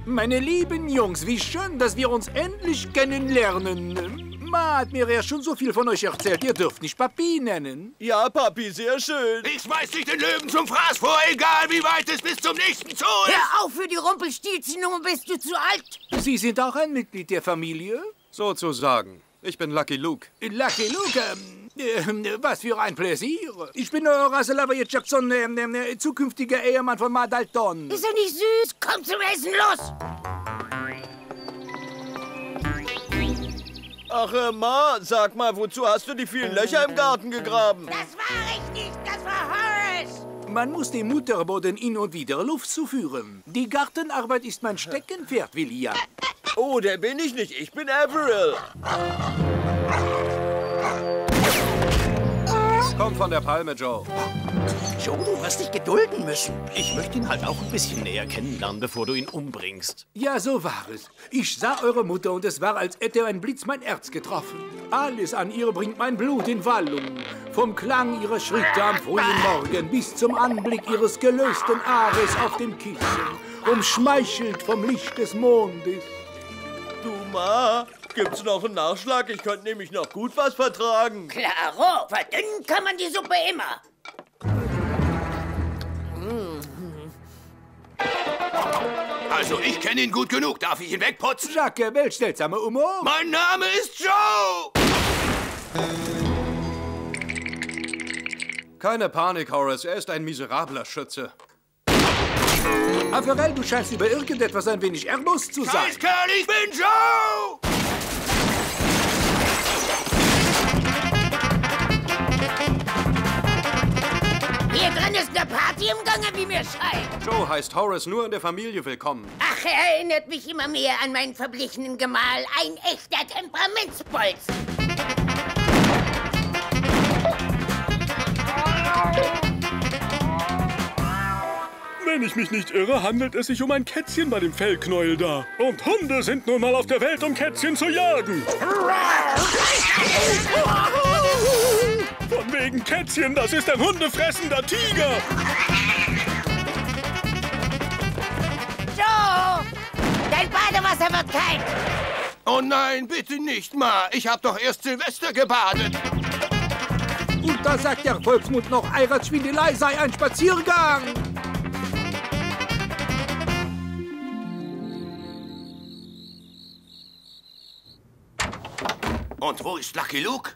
Meine lieben Jungs, wie schön, dass wir uns endlich kennenlernen. Ma hat mir ja schon so viel von euch erzählt. Ihr dürft nicht Papi nennen. Ja, Papi, sehr schön. Ich schmeiß dich den Löwen zum Fraß vor, egal wie weit es bis zum nächsten Zoo ist. Hör auf, für die Rumpelstilzennummer bist du zu alt. Sie sind auch ein Mitglied der Familie? Sozusagen. Ich bin Lucky Luke. Lucky Luke, ähm, äh, was für ein Pläsier. Ich bin Russell Lafayette Jackson, äh, äh, zukünftiger Ehemann von Ma Dalton. Ist er nicht süß? Komm zum Essen, los! Ach, äh, Ma, sag mal, wozu hast du die vielen Löcher im Garten gegraben? Das war ich nicht, das war Horace. Man muss dem Mutterboden hin und wieder Luft zuführen. Die Gartenarbeit ist mein Steckenpferd, William. Oh, der bin ich nicht. Ich bin Averill. Kommt von der Palme, Joe. Joe, du wirst dich gedulden müssen. Ich möchte ihn halt auch ein bisschen näher kennenlernen, bevor du ihn umbringst. Ja, so war es. Ich sah eure Mutter und es war, als hätte ein Blitz mein Herz getroffen. Alles an ihr bringt mein Blut in Wallung. Vom Klang ihrer Schritte am frühen Morgen bis zum Anblick ihres gelösten Haares auf dem Kissen. Umschmeichelt vom Licht des Mondes. Du, Ma, gibt's noch einen Nachschlag? Ich könnte nämlich noch gut was vertragen. Klaro, verdünnen kann man die Suppe immer. Also, ich kenne ihn gut genug. Darf ich ihn wegputzen? Jacques, welch seltsamer Humor. Mein Name ist Joe! Keine Panik, Horace. Er ist ein miserabler Schütze. Averell, du scheinst über irgendetwas ein wenig erbost zu sein. Scheißkerl, ich bin Joe! Hier drin ist eine Party im Gange, wie mir scheint. Joe heißt Horace nur in der Familie willkommen. Ach, er erinnert mich immer mehr an meinen verblichenen Gemahl. Ein echter Temperamentsbolzen. Wenn ich mich nicht irre, handelt es sich um ein Kätzchen bei dem Fellknäuel da. Und Hunde sind nun mal auf der Welt, um Kätzchen zu jagen. Von wegen Kätzchen, das ist ein hundefressender Tiger. Joe! Dein Badewasser wird kalt! Oh nein, bitte nicht, Ma. Ich hab doch erst Silvester gebadet. Und da sagt der Volksmund noch, Eirats Schwindelei sei ein Spaziergang. Und wo ist Lucky Luke?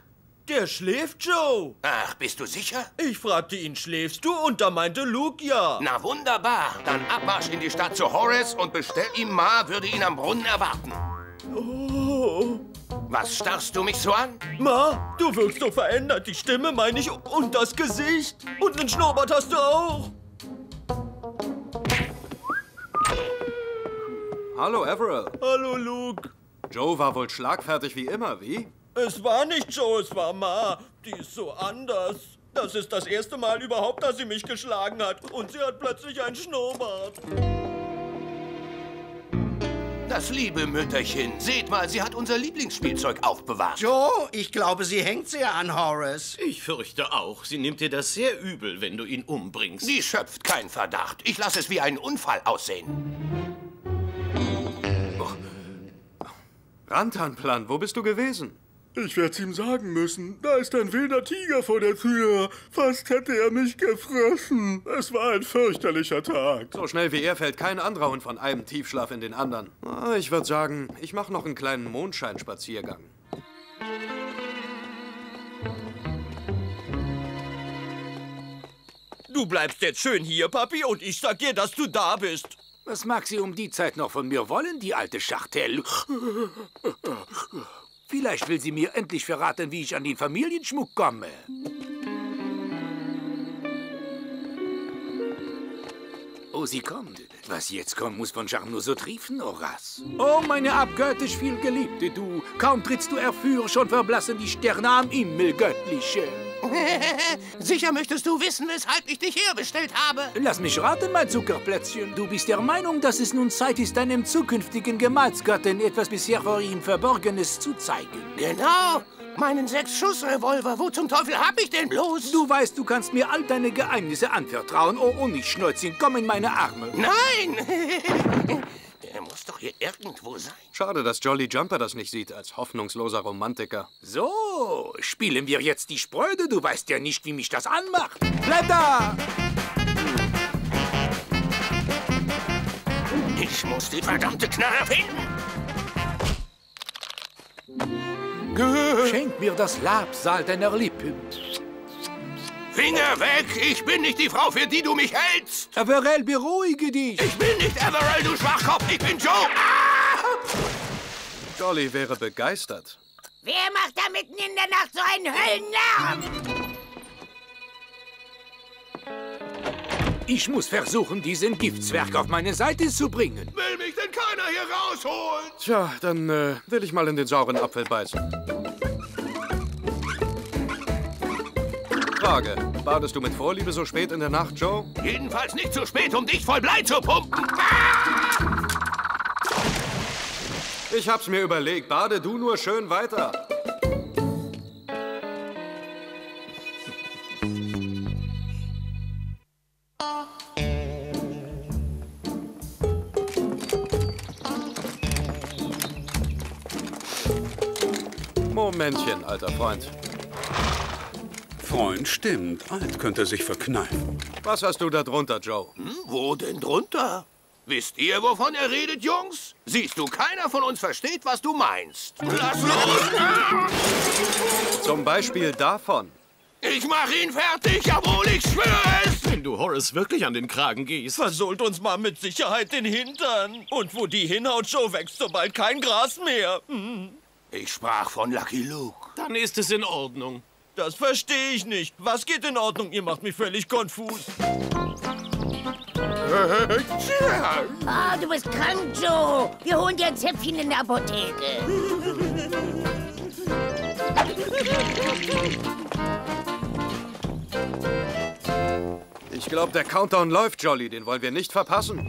Der schläft, Joe. Ach, bist du sicher? Ich fragte ihn, schläfst du? Und da meinte Luke ja. Na wunderbar. Dann Abmarsch in die Stadt zu Horace und bestell ihm Ma, würde ihn am Brunnen erwarten. Oh. Was starrst du mich so an? Ma, du wirkst so verändert. Die Stimme meine ich und das Gesicht. Und einen Schnurrbart hast du auch. Hallo, Everell. Hallo, Luke. Joe war wohl schlagfertig wie immer, wie? Es war nicht Joe, es war Ma. Die ist so anders. Das ist das erste Mal überhaupt, dass sie mich geschlagen hat. Und sie hat plötzlich einen Schnurrbart. Das liebe Mütterchen. Seht mal, sie hat unser Lieblingsspielzeug aufbewahrt. Joe, ich glaube, sie hängt sehr an Horace. Ich fürchte auch. Sie nimmt dir das sehr übel, wenn du ihn umbringst. Sie schöpft keinen Verdacht. Ich lasse es wie einen Unfall aussehen. Rantanplan, wo bist du gewesen? Ich werd's ihm sagen müssen. Da ist ein wilder Tiger vor der Tür. Fast hätte er mich gefressen. Es war ein fürchterlicher Tag. So schnell wie er fällt kein anderer Hund von einem Tiefschlaf in den anderen. Ah, Ich würde sagen, ich mache noch einen kleinen Mondscheinspaziergang. Du bleibst jetzt schön hier, Papi, und ich sag dir, dass du da bist. Was mag sie um die Zeit noch von mir wollen, die alte Schachtel? Vielleicht will sie mir endlich verraten, wie ich an den Familienschmuck komme. Oh, sie kommt. Was jetzt kommt, muss von Jarno so triefen, Horace. Oh, meine abgöttisch viel Geliebte, du. Kaum trittst du erführ, schon verblassen die Sterne am Himmel, Göttliche. Sicher möchtest du wissen, weshalb ich dich herbestellt habe. Lass mich raten, mein Zuckerplätzchen. Du bist der Meinung, dass es nun Zeit ist, deinem zukünftigen Gemahlsgatten etwas bisher vor ihm Verborgenes zu zeigen. Genau. Meinen Sechs-Schuss-Revolver. Wo zum Teufel hab ich den bloß? Du weißt, du kannst mir all deine Geheimnisse anvertrauen. Oh, und nicht Schnäuzchen, komm in meine Arme. Nein! Er muss doch hier irgendwo sein. Schade, dass Jolly Jumper das nicht sieht, als hoffnungsloser Romantiker. So, spielen wir jetzt die Spröde? Du weißt ja nicht, wie mich das anmacht. Bleib da! Ich muss die verdammte Knarre finden. Schenk mir das Labsal deiner Lippen. Finger weg! Ich bin nicht die Frau, für die du mich hältst! Averell, beruhige dich! Ich bin nicht Everell, du Schwachkopf! Ich bin Joe! Jolly wäre begeistert. Wer macht da mitten in der Nacht so einen Höllenlärm? Ich muss versuchen, diesen Giftzwerg auf meine Seite zu bringen. Will mich denn keiner hier rausholen? Tja, dann äh, will ich mal in den sauren Apfel beißen. Frage. Badest du mit Vorliebe so spät in der Nacht, Joe? Jedenfalls nicht zu spät, um dich voll Blei zu pumpen. Ich hab's mir überlegt. Bade du nur schön weiter. Momentchen, alter Freund. Freund stimmt. Alt könnte sich verkneifen. Was hast du da drunter, Joe? Hm, wo denn drunter? Wisst ihr, wovon er redet, Jungs? Siehst du, keiner von uns versteht, was du meinst. Lass los! Zum Beispiel davon. Ich mach ihn fertig, jawohl, ich schwöre es! Wenn du Horace wirklich an den Kragen gehst. Versohlt uns mal mit Sicherheit den Hintern. Und wo die hinhaut, Joe, wächst so bald kein Gras mehr. Hm. Ich sprach von Lucky Luke. Dann ist es in Ordnung. Das verstehe ich nicht. Was geht in Ordnung? Ihr macht mich völlig konfus. Ah, du bist krank, Joe. Wir holen dir ein Zäpfchen in der Apotheke. Ich glaube, der Countdown läuft, Jolly. Den wollen wir nicht verpassen.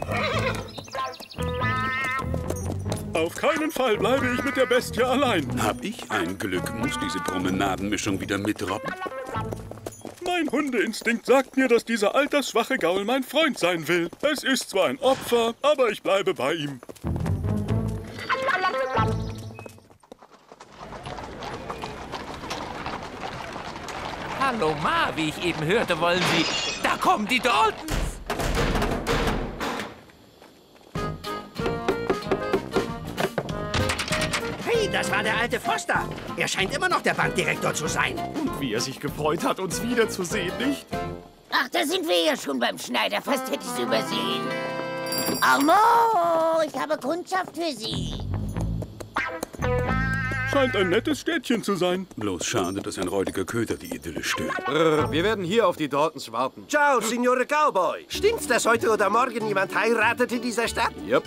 Auf keinen Fall bleibe ich mit der Bestie allein. Hab ich ein Glück, muss diese Promenadenmischung wieder mitrobben. Mein Hundeinstinkt sagt mir, dass dieser altersschwache Gaul mein Freund sein will. Es ist zwar ein Opfer, aber ich bleibe bei ihm. Hallo Ma, wie ich eben hörte, wollen Sie... Da kommen die Daltons! Das war der alte Foster. Er scheint immer noch der Bankdirektor zu sein. Und wie er sich gefreut hat, uns wiederzusehen, nicht? Ach, da sind wir ja schon beim Schneider. Fast hätte ich es übersehen. Armand, ich habe Kundschaft für Sie. Scheint ein nettes Städtchen zu sein. Bloß schade, dass ein räudiger Köter die Idylle stört. Wir werden hier auf die Daltons warten. Ciao, Signore Cowboy. Stimmt's, dass heute oder morgen jemand heiratet in dieser Stadt? Yep.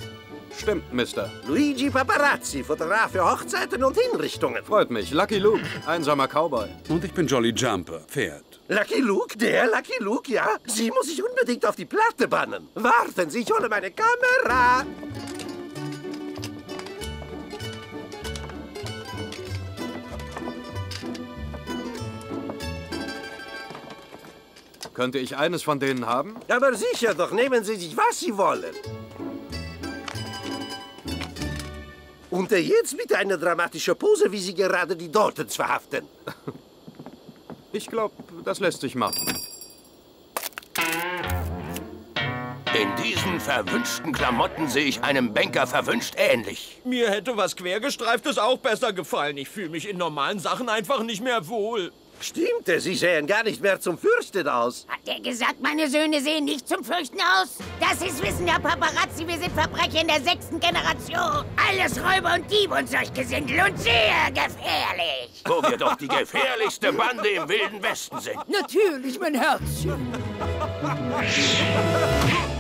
Stimmt, Mister. Luigi Paparazzi, Fotograf für Hochzeiten und Hinrichtungen. Freut mich. Lucky Luke, einsamer Cowboy. Und ich bin Jolly Jumper, Pferd. Lucky Luke? Der Lucky Luke, ja? Sie muss ich unbedingt auf die Platte bannen. Warten Sie, ich hole meine Kamera. Könnte ich eines von denen haben? Aber sicher doch, nehmen Sie sich, was Sie wollen. Und jetzt bitte eine dramatische Pose, wie Sie gerade die Daltons verhaften. Ich glaube, das lässt sich machen. In diesen verwünschten Klamotten sehe ich einem Banker verwünscht ähnlich. Mir hätte was Quergestreiftes auch besser gefallen. Ich fühle mich in normalen Sachen einfach nicht mehr wohl. Stimmt, Sie sehen gar nicht mehr zum Fürchten aus. Hat er gesagt, meine Söhne sehen nicht zum Fürchten aus? Das ist Wissen der Paparazzi. Wir sind Verbrecher in der sechsten Generation. Alles Räuber und Diebe und solch Gesindel und sehr gefährlich. Wo wir doch die gefährlichste Bande im Wilden Westen sind. Natürlich, mein Herzchen.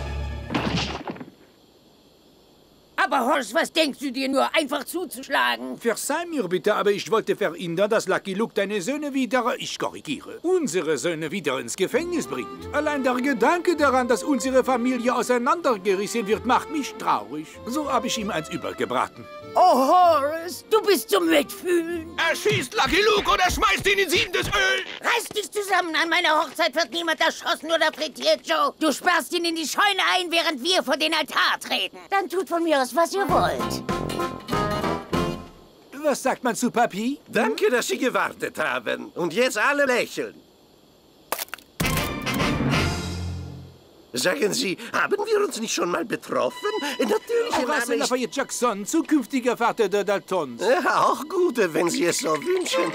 Aber Horst, was denkst du dir nur, einfach zuzuschlagen? Verzeih mir bitte, aber ich wollte verhindern, dass Lucky Luke deine Söhne wieder, ich korrigiere, unsere Söhne wieder ins Gefängnis bringt. Allein der Gedanke daran, dass unsere Familie auseinandergerissen wird, macht mich traurig. So habe ich ihm eins übergebraten. Oh, Horace, du bist zum Mitfühlen. Erschießt Lucky Luke oder schmeißt ihn in siedendes Öl! Reiß dich zusammen, an meiner Hochzeit wird niemand erschossen oder frittiert, Joe. Du sperrst ihn in die Scheune ein, während wir vor den Altar treten. Dann tut von mir aus, was ihr wollt. Was sagt man zu Papi? Danke, dass Sie gewartet haben. Und jetzt alle lächeln. Sagen Sie, haben wir uns nicht schon mal betroffen? Natürlich, Horace Name ist... Lafayette Jackson, zukünftiger Vater der Daltons. Ja, auch gut, wenn Sie es so wünschen.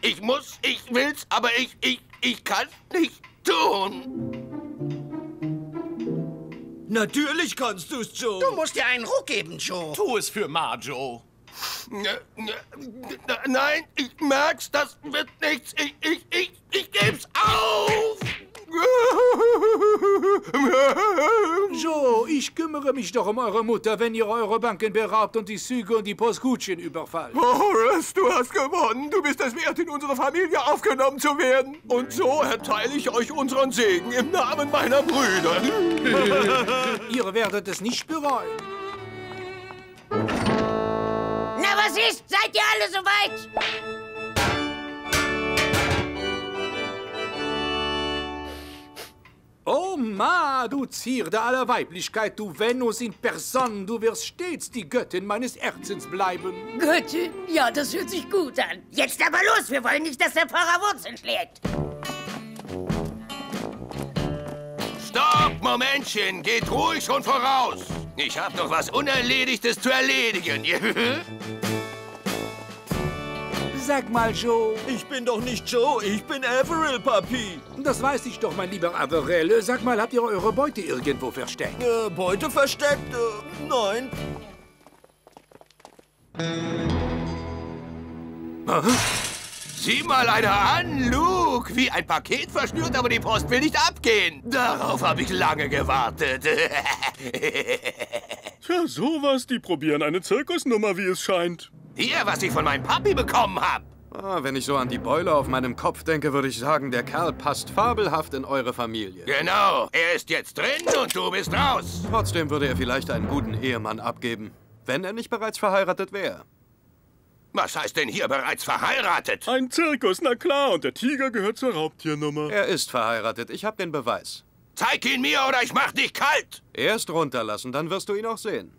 Ich muss, ich will's, aber ich, ich, ich kann nicht tun. Natürlich kannst du's, Joe. Du musst dir einen Ruck geben, Joe. Tu es für Ma, Joe. Nein, ich merk's, das wird nichts. Ich, ich, ich, ich geb's auf. Joe, ich kümmere mich doch um eure Mutter, wenn ihr eure Banken beraubt und die Züge und die Postkutschen überfallt. Horace, du hast gewonnen. Du bist es wert, in unsere Familie aufgenommen zu werden. Und so erteile ich euch unseren Segen im Namen meiner Brüder. ihr werdet es nicht bereuen. Na, was ist? Seid ihr alle soweit? Oh Ma, du Zierde aller Weiblichkeit, du Venus in Person, du wirst stets die Göttin meines Herzens bleiben. Göttin? Ja, das hört sich gut an. Jetzt aber los, wir wollen nicht, dass der Pfarrer Wurzeln schlägt. Stopp, Momentchen, geht ruhig schon voraus. Ich hab noch was Unerledigtes zu erledigen. Sag mal, Joe. Ich bin doch nicht Joe, ich bin Averill, Papi. Das weiß ich doch, mein lieber Averell. Sag mal, habt ihr eure Beute irgendwo versteckt? Äh, Beute versteckt? Äh, nein. Sieh mal einer an, Luke. Wie ein Paket verschnürt, aber die Post will nicht abgehen. Darauf habe ich lange gewartet. Tja, sowas. Die probieren eine Zirkusnummer, wie es scheint. Hier, was ich von meinem Papi bekommen habe. Ah, wenn ich so an die Beule auf meinem Kopf denke, würde ich sagen, der Kerl passt fabelhaft in eure Familie. Genau. Er ist jetzt drin und du bist raus. Trotzdem würde er vielleicht einen guten Ehemann abgeben, wenn er nicht bereits verheiratet wäre. Was heißt denn hier bereits verheiratet? Ein Zirkus, na klar. Und der Tiger gehört zur Raubtiernummer. Er ist verheiratet. Ich habe den Beweis. Zeig ihn mir oder ich mach dich kalt. Erst runterlassen, dann wirst du ihn auch sehen.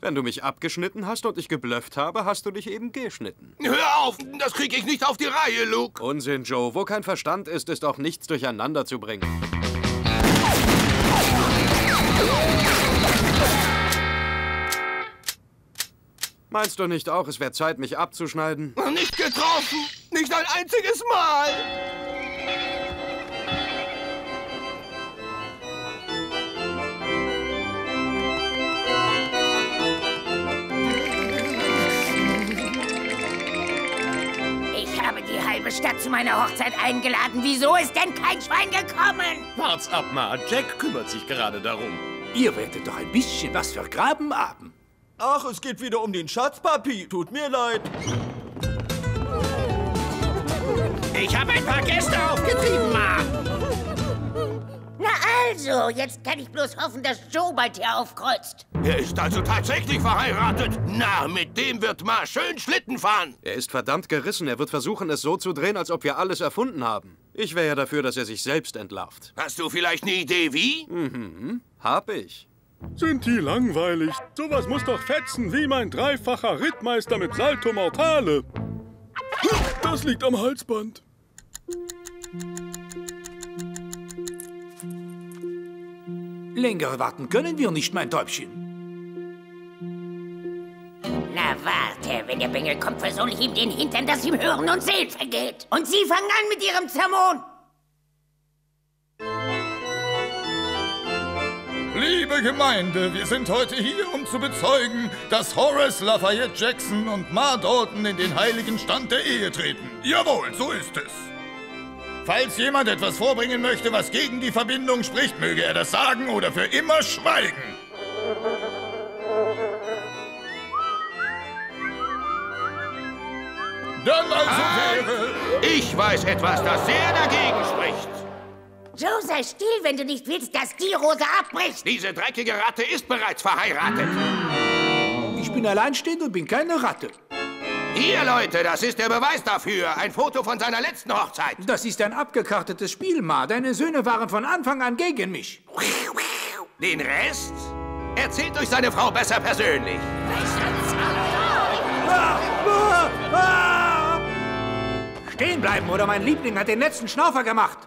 Wenn du mich abgeschnitten hast und ich geblufft habe, hast du dich eben geschnitten. Hör auf, das krieg ich nicht auf die Reihe, Luke. Unsinn, Joe. Wo kein Verstand ist, ist auch nichts durcheinander zu bringen. Meinst du nicht auch, es wäre Zeit, mich abzuschneiden? Nicht getroffen. Nicht ein einziges Mal. Halbe Stadt zu meiner Hochzeit eingeladen. Wieso ist denn kein Schwein gekommen? Wart's ab, Ma. Jack kümmert sich gerade darum. Ihr werdet doch ein bisschen was vergraben haben. Ach, es geht wieder um den Schatz, Papi. Tut mir leid. Ich habe ein paar Gäste aufgetrieben, Ma. Also, jetzt kann ich bloß hoffen, dass Joe bald hier aufkreuzt. Er ist also tatsächlich verheiratet. Na, mit dem wird Ma schön Schlitten fahren. Er ist verdammt gerissen. Er wird versuchen, es so zu drehen, als ob wir alles erfunden haben. Ich wäre ja dafür, dass er sich selbst entlarvt. Hast du vielleicht eine Idee, wie? Mhm, hab ich. Sind die langweilig? Sowas muss doch fetzen, wie mein dreifacher Rittmeister mit Salto Mortale. Das liegt am Halsband. Länger warten können wir nicht, mein Täubchen. Na warte, wenn der Bengel kommt, versohle ich ihm den Hintern, dass ihm Hören und Sehen vergeht. Und Sie fangen an mit Ihrem Zermon. Liebe Gemeinde, wir sind heute hier, um zu bezeugen, dass Horace Lafayette Jackson und Ma Dalton in den heiligen Stand der Ehe treten. Jawohl, so ist es. Falls jemand etwas vorbringen möchte, was gegen die Verbindung spricht, möge er das sagen oder für immer schweigen. Dann also wäre... Ich weiß etwas, das sehr dagegen spricht. Joe, sei still, wenn du nicht willst, dass die Rose abbricht. Diese dreckige Ratte ist bereits verheiratet. Ich bin alleinstehend und bin keine Ratte. Hier, Leute, das ist der Beweis dafür. Ein Foto von seiner letzten Hochzeit. Das ist ein abgekartetes Spiel, Ma. Deine Söhne waren von Anfang an gegen mich. Den Rest erzählt euch seine Frau besser persönlich. Stehen bleiben oder mein Liebling hat den letzten Schnaufer gemacht.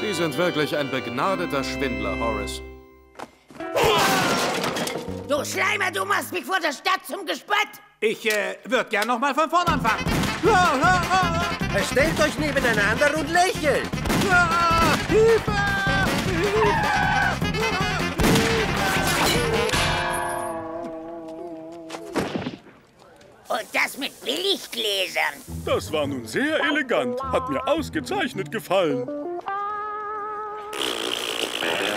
Sie sind wirklich ein begnadeter Schwindler, Horace. Du Schleimer, du machst mich vor der Stadt zum Gespött. Ich äh, würde gern noch mal von vorn anfangen. Stellt euch nebeneinander und lächelt. Und das mit Billiggläsern. Das war nun sehr elegant. Hat mir ausgezeichnet gefallen.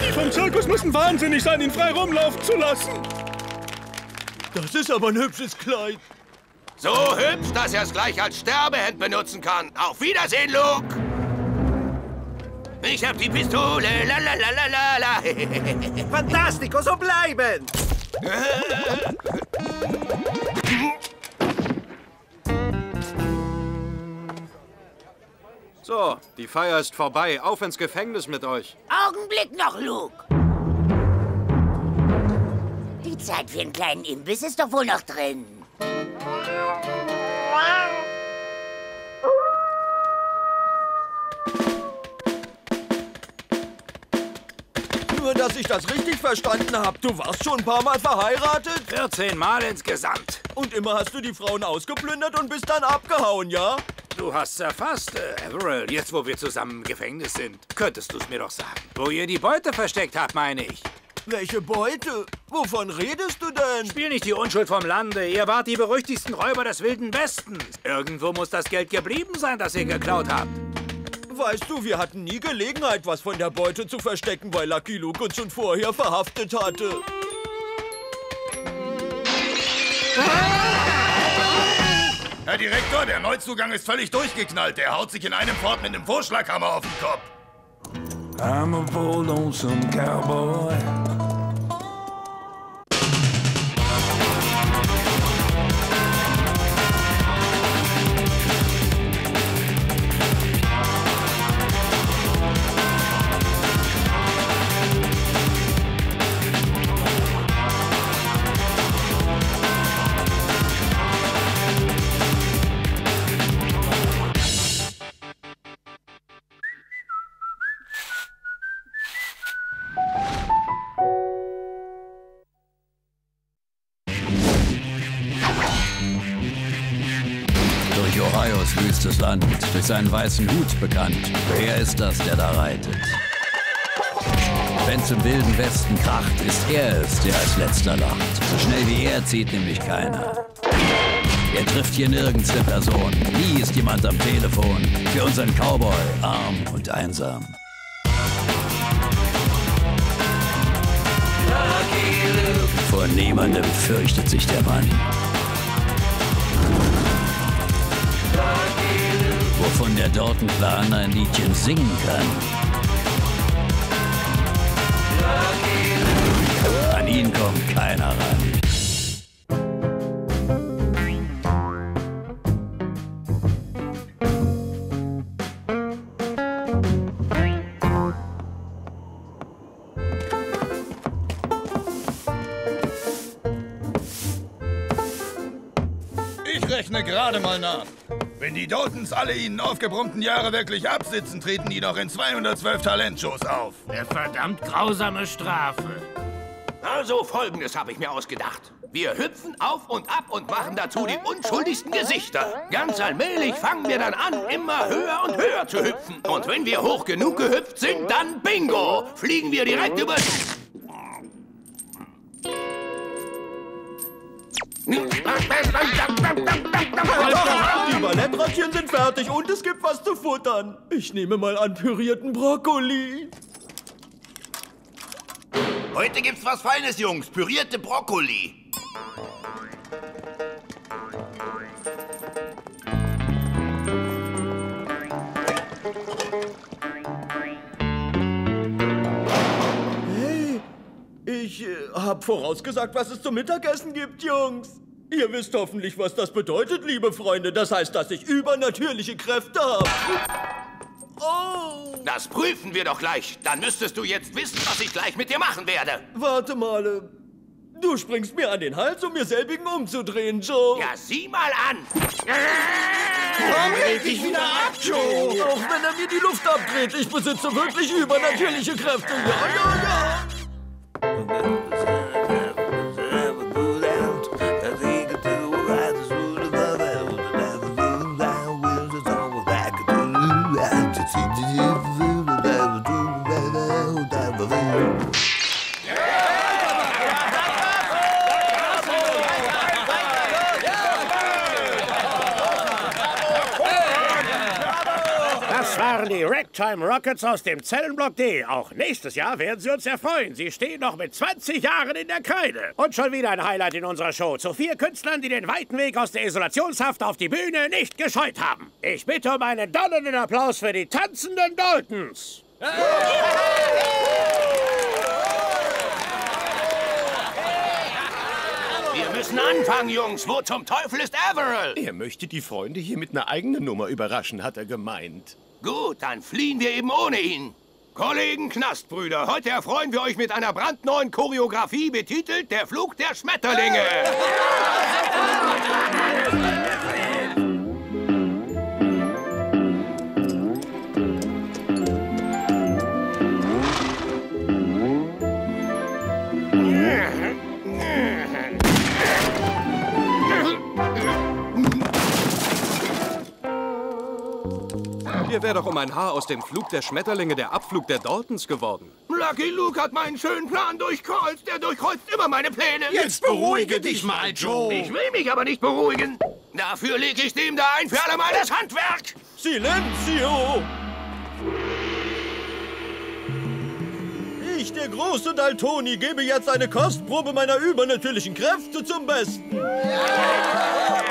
Die vom Zirkus müssen wahnsinnig sein, ihn frei rumlaufen zu lassen. Das ist aber ein hübsches Kleid. So hübsch, dass er es gleich als Sterbehemd benutzen kann. Auf Wiedersehen, Luke. Ich hab die Pistole. La la la la la la. Fantastico, so bleiben. So, die Feier ist vorbei. Auf ins Gefängnis mit euch. Augenblick noch, Luke. Die Zeit für einen kleinen Imbiss ist doch wohl noch drin. Nur, dass ich das richtig verstanden habe. Du warst schon ein paar Mal verheiratet? 14 Mal insgesamt. Und immer hast du die Frauen ausgeplündert und bist dann abgehauen, ja? Du hast erfasst, äh, Averill. Jetzt, wo wir zusammen im Gefängnis sind, könntest du es mir doch sagen. Wo ihr die Beute versteckt habt, meine ich. Welche Beute? Wovon redest du denn? Spiel nicht die Unschuld vom Lande. Ihr wart die berüchtigsten Räuber des Wilden Westens. Irgendwo muss das Geld geblieben sein, das ihr geklaut habt. Weißt du, wir hatten nie Gelegenheit, was von der Beute zu verstecken, weil Lucky Luke uns schon vorher verhaftet hatte. Herr Direktor, der Neuzugang ist völlig durchgeknallt. Der haut sich in einem fort mit einem Vorschlaghammer auf den Kopf. I'm a bold lonesome cowboy. Durch Ohios wüstes Land, durch seinen weißen Hut bekannt. Wer ist das, der da reitet? Wenn's im wilden Westen kracht, ist er es, der als letzter lacht. So schnell wie er zieht nämlich keiner. Er trifft hier nirgends eine Person. Nie ist jemand am Telefon. Für unseren Cowboy arm und einsam. Vor niemandem fürchtet sich der Mann. Wovon der Dortenplan ein Liedchen singen kann. An ihn kommt keiner ran. Wenn die Daltons alle ihnen aufgebrummten Jahre wirklich absitzen, treten die noch in 212 Talentshows auf. Eine verdammt grausame Strafe. Also, folgendes habe ich mir ausgedacht. Wir hüpfen auf und ab und machen dazu die unschuldigsten Gesichter. Ganz allmählich fangen wir dann an, immer höher und höher zu hüpfen. Und wenn wir hoch genug gehüpft sind, dann bingo! Fliegen wir direkt über... Die Ballettröckchen sind fertig und es gibt was zu futtern. Ich nehme mal an pürierten Brokkoli. Heute gibt's was Feines, Jungs. Pürierte Brokkoli. Ich äh, hab vorausgesagt, was es zum Mittagessen gibt, Jungs. Ihr wisst hoffentlich, was das bedeutet, liebe Freunde. Das heißt, dass ich übernatürliche Kräfte habe. Oh! Das prüfen wir doch gleich. Dann müsstest du jetzt wissen, was ich gleich mit dir machen werde. Warte mal. äh, Du springst mir an den Hals, um mir selbigen umzudrehen, Joe. Ja, sieh mal an. Komm, leg dich wieder ab, Joe! Auch wenn er mir die Luft abdreht, ich besitze wirklich übernatürliche Kräfte. Ja, ja, ja. Das Ragtime Rockets aus dem Zellenblock D. Auch nächstes Jahr werden sie uns erfreuen. Sie stehen noch mit 20 Jahren in der Kreide. Und schon wieder ein Highlight in unserer Show. Zu vier Künstlern, die den weiten Weg aus der Isolationshaft auf die Bühne nicht gescheut haben. Ich bitte um einen donnernden Applaus für die tanzenden Daltons. Wir müssen anfangen, Jungs. Wo zum Teufel ist Averill? Er möchte die Freunde hier mit einer eigenen Nummer überraschen, hat er gemeint. Gut, dann fliehen wir eben ohne ihn. Kollegen Knastbrüder, heute erfreuen wir euch mit einer brandneuen Choreografie betitelt Der Flug der Schmetterlinge. Familie wäre doch um ein Haar aus dem Flug der Schmetterlinge der Abflug der Daltons geworden. Lucky Luke hat meinen schönen Plan durchkreuzt. Er durchkreuzt immer meine Pläne. Jetzt beruhige dich mal, Joe. Ich will mich aber nicht beruhigen. Dafür lege ich dem da ein für alle Mal das Handwerk. Silencio! Ich, der große Daltoni, gebe jetzt eine Kostprobe meiner übernatürlichen Kräfte zum Besten. Ja.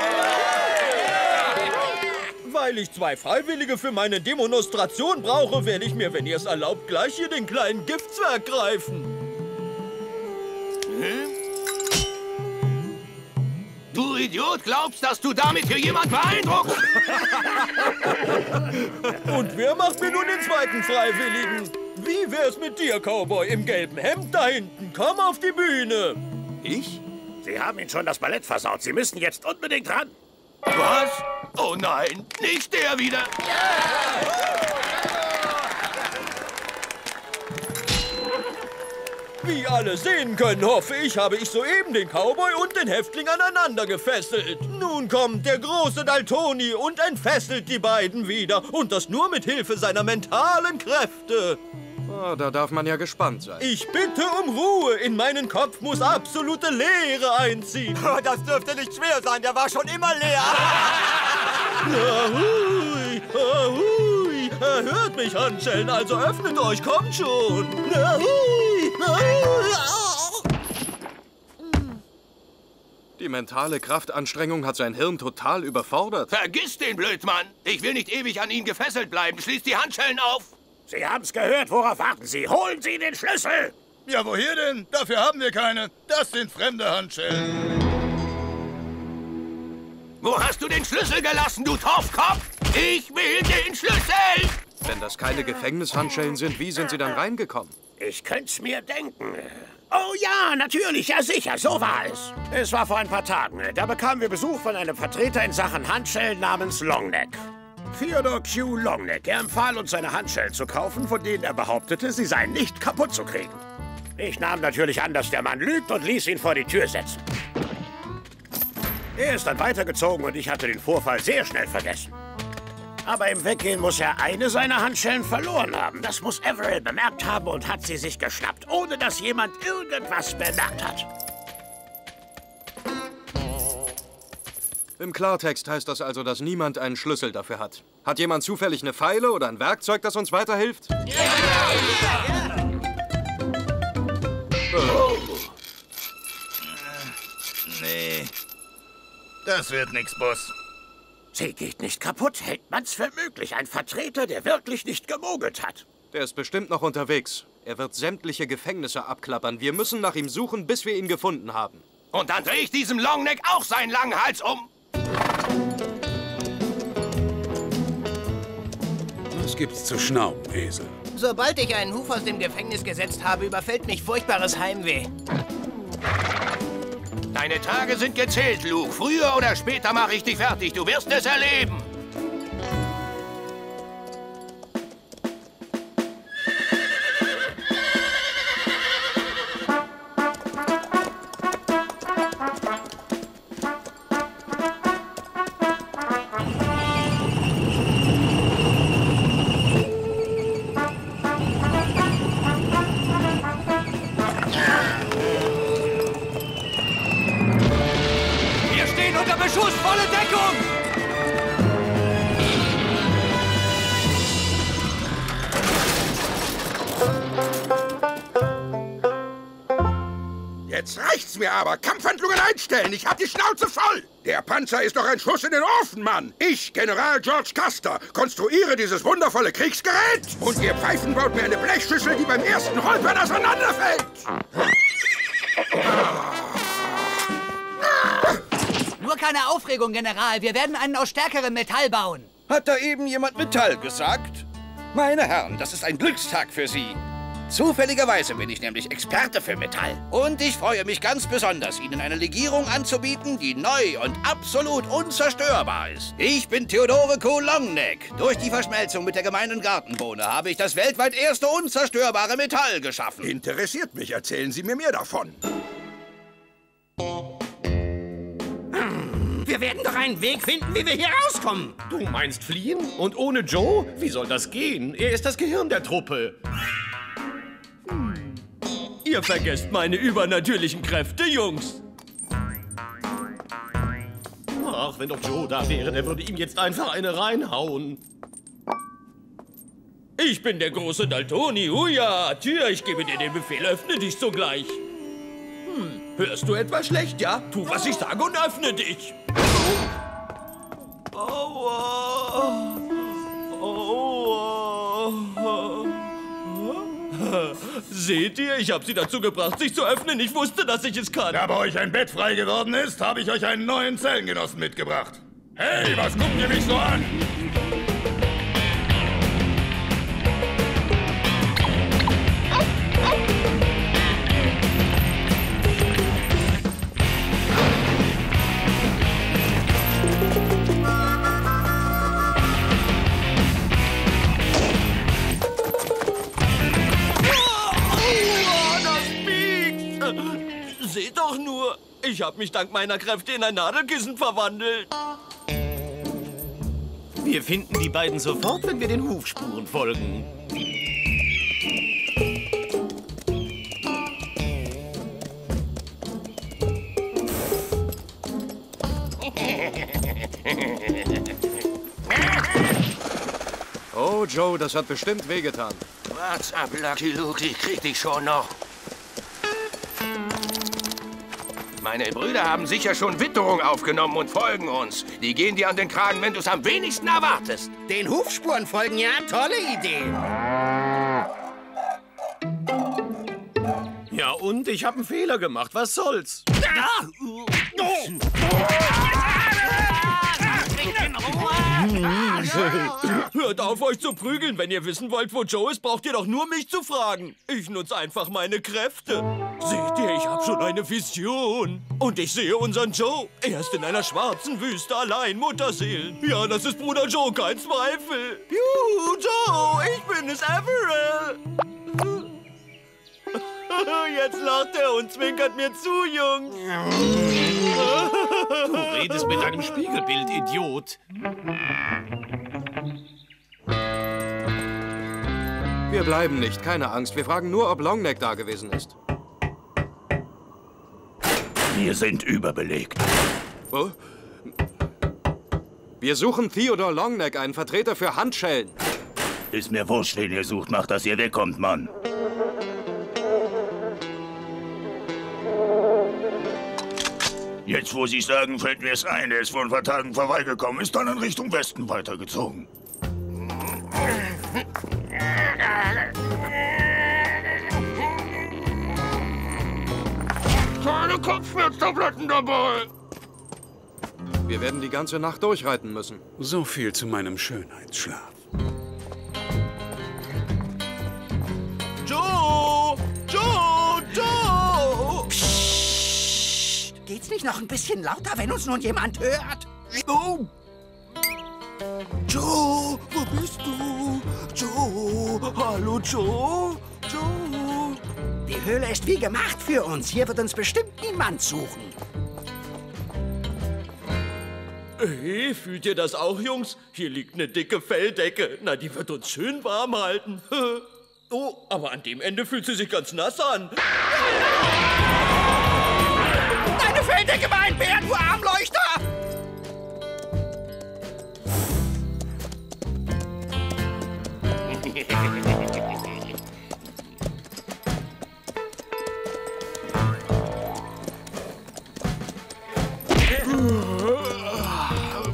Weil ich zwei Freiwillige für meine Demonstration brauche, werde ich mir, wenn ihr es erlaubt, gleich hier den kleinen Giftzwerg greifen. Du Idiot, glaubst, dass du damit hier jemand beeindruckst? Und wer macht mir nun den zweiten Freiwilligen? Wie wär's mit dir, Cowboy, im gelben Hemd da hinten? Komm auf die Bühne. Ich? Sie haben Ihnen schon das Ballett versaut. Sie müssen jetzt unbedingt ran. Was? Oh nein, nicht der wieder. Wie alle sehen können, hoffe ich, habe ich soeben den Cowboy und den Häftling aneinander gefesselt. Nun kommt der große Daltoni und entfesselt die beiden wieder. Und das nur mit Hilfe seiner mentalen Kräfte. Ah, da darf man ja gespannt sein. Ich bitte um Ruhe. In meinen Kopf muss absolute Leere einziehen. Das dürfte nicht schwer sein, der war schon immer leer. Ahui, ahui. Hört mich anschellen, also öffnet euch, kommt schon. Ahui, ahui. Die mentale Kraftanstrengung hat sein Hirn total überfordert. Vergiss den Blödmann. Ich will nicht ewig an ihn gefesselt bleiben. Schließ die Handschellen auf. Sie haben's gehört. Worauf warten Sie? Holen Sie den Schlüssel! Ja, woher denn? Dafür haben wir keine. Das sind fremde Handschellen. Wo hast du den Schlüssel gelassen, du Torfkopf? Ich will den Schlüssel! Wenn das keine Gefängnishandschellen sind, wie sind sie dann reingekommen? Ich könnt's mir denken. Oh ja, natürlich, ja sicher, so war es. Es war vor ein paar Tagen. Da bekamen wir Besuch von einem Vertreter in Sachen Handschellen namens Longneck. Theodore Q. Longneck. Er empfahl uns, seine Handschellen zu kaufen, von denen er behauptete, sie seien nicht kaputt zu kriegen. Ich nahm natürlich an, dass der Mann lügt und ließ ihn vor die Tür setzen. Er ist dann weitergezogen und ich hatte den Vorfall sehr schnell vergessen. Aber im Weggehen muss er eine seiner Handschellen verloren haben. Das muss Averill bemerkt haben und hat sie sich geschnappt, ohne dass jemand irgendwas bemerkt hat. Im Klartext heißt das also, dass niemand einen Schlüssel dafür hat. Hat jemand zufällig eine Pfeile oder ein Werkzeug, das uns weiterhilft? Oh. Nee. Das wird nix, Boss. Sie geht nicht kaputt, hält man's für möglich. Ein Vertreter, der wirklich nicht gemogelt hat. Der ist bestimmt noch unterwegs. Er wird sämtliche Gefängnisse abklappern. Wir müssen nach ihm suchen, bis wir ihn gefunden haben. Und dann drehe ich diesem Longneck auch seinen langen Hals um. Was gibt's zu schnauben, Esel? Sobald ich einen Huf aus dem Gefängnis gesetzt habe, überfällt mich furchtbares Heimweh. Deine Tage sind gezählt, Luke. Früher oder später mache ich dich fertig. Du wirst es erleben. Aber. Kampfhandlungen einstellen. Ich hab die Schnauze voll. Der Panzer ist doch ein Schuss in den Ofen, Mann. Ich, General George Custer, konstruiere dieses wundervolle Kriegsgerät. Und ihr Pfeifen baut mir eine Blechschüssel, die beim ersten Holpern auseinanderfällt. Nur keine Aufregung, General. Wir werden einen aus stärkerem Metall bauen. Hat da eben jemand Metall gesagt? Meine Herren, das ist ein Glückstag für Sie. Zufälligerweise bin ich nämlich Experte für Metall. Und ich freue mich ganz besonders, Ihnen eine Legierung anzubieten, die neu und absolut unzerstörbar ist. Ich bin Theodore Q. Longneck. Durch die Verschmelzung mit der gemeinen Gartenbohne habe ich das weltweit erste unzerstörbare Metall geschaffen. Interessiert mich. Erzählen Sie mir mehr davon. Wir werden doch einen Weg finden, wie wir hier rauskommen. Du meinst fliehen? Und ohne Joe? Wie soll das gehen? Er ist das Gehirn der Truppe. Ihr vergesst meine übernatürlichen Kräfte, Jungs. Ach, wenn doch Joe da wäre, der würde ihm jetzt einfach eine reinhauen. Ich bin der große Daltoni. Huja, Tür, ich gebe dir den Befehl, öffne dich sogleich. Hm, hörst du etwas schlecht, ja? Tu, was ich sage und öffne dich. Aua. Aua. Seht ihr, ich habe sie dazu gebracht, sich zu öffnen. Ich wusste, dass ich es kann. Da bei euch ein Bett frei geworden ist, habe ich euch einen neuen Zellengenossen mitgebracht. Hey, was guckt ihr mich so an? Ich habe mich dank meiner Kräfte in ein Nadelkissen verwandelt. Wir finden die beiden sofort, wenn wir den Hufspuren folgen. Oh, Joe, das hat bestimmt wehgetan. What's up, Lucky Luke? Ich krieg dich schon noch. Meine Brüder haben sicher schon Witterung aufgenommen und folgen uns. Die gehen dir an den Kragen, wenn du es am wenigsten erwartest. Den Hufspuren folgen, ja? Tolle Idee. Ja, und ich habe einen Fehler gemacht. Was soll's? Hört auf, euch zu prügeln. Wenn ihr wissen wollt, wo Joe ist, braucht ihr doch nur mich zu fragen. Ich nutze einfach meine Kräfte. Seht ihr, ich habe schon eine Vision. Und ich sehe unseren Joe. Er ist in einer schwarzen Wüste allein, Mutterseelen. Ja, das ist Bruder Joe, kein Zweifel. Juhu, Joe, ich bin es, Averill. Jetzt lacht er und zwinkert mir zu, Jungs. Du redest mit einem Spiegelbild, Idiot. Wir bleiben nicht, keine Angst. Wir fragen nur, ob Longneck da gewesen ist. Wir sind überbelegt. Oh? Wir suchen Theodore Longneck, einen Vertreter für Handschellen. Ist mir wurscht, wen ihr sucht. Macht, dass ihr wegkommt, Mann. Jetzt, wo Sie sagen, fällt mir es ein, er ist vor ein paar Tagen vorbeigekommen, ist dann in Richtung Westen weitergezogen. Keine Kopfschmerztabletten dabei. Wir werden die ganze Nacht durchreiten müssen. So viel zu meinem Schönheitsschlaf. Geht's nicht noch ein bisschen lauter, wenn uns nun jemand hört? Oh! Joe, wo bist du? Joe, hallo Joe? Joe? Die Höhle ist wie gemacht für uns. Hier wird uns bestimmt niemand suchen. Hey, fühlt ihr das auch, Jungs? Hier liegt eine dicke Felldecke. Na, die wird uns schön warm halten. Oh, aber an dem Ende fühlt sie sich ganz nass an. War ein Bär, du Armleuchter!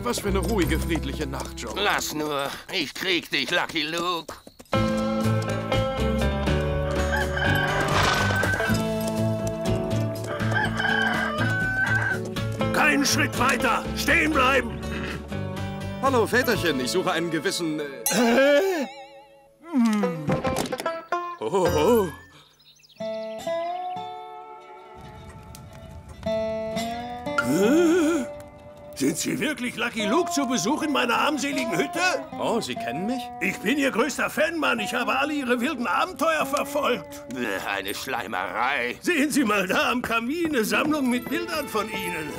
Was für eine ruhige, friedliche Nacht, Joe. Lass nur. Ich krieg dich, Lucky Luke. Keinen Schritt weiter! Stehen bleiben! Hallo, Väterchen. Ich suche einen gewissen... Äh... Oh, oh. Hä? Sind Sie wirklich Lucky Luke zu Besuch in meiner armseligen Hütte? Oh, Sie kennen mich? Ich bin Ihr größter Fan, Mann. Ich habe alle Ihre wilden Abenteuer verfolgt. Eine Schleimerei. Sehen Sie mal da am Kamin eine Sammlung mit Bildern von Ihnen.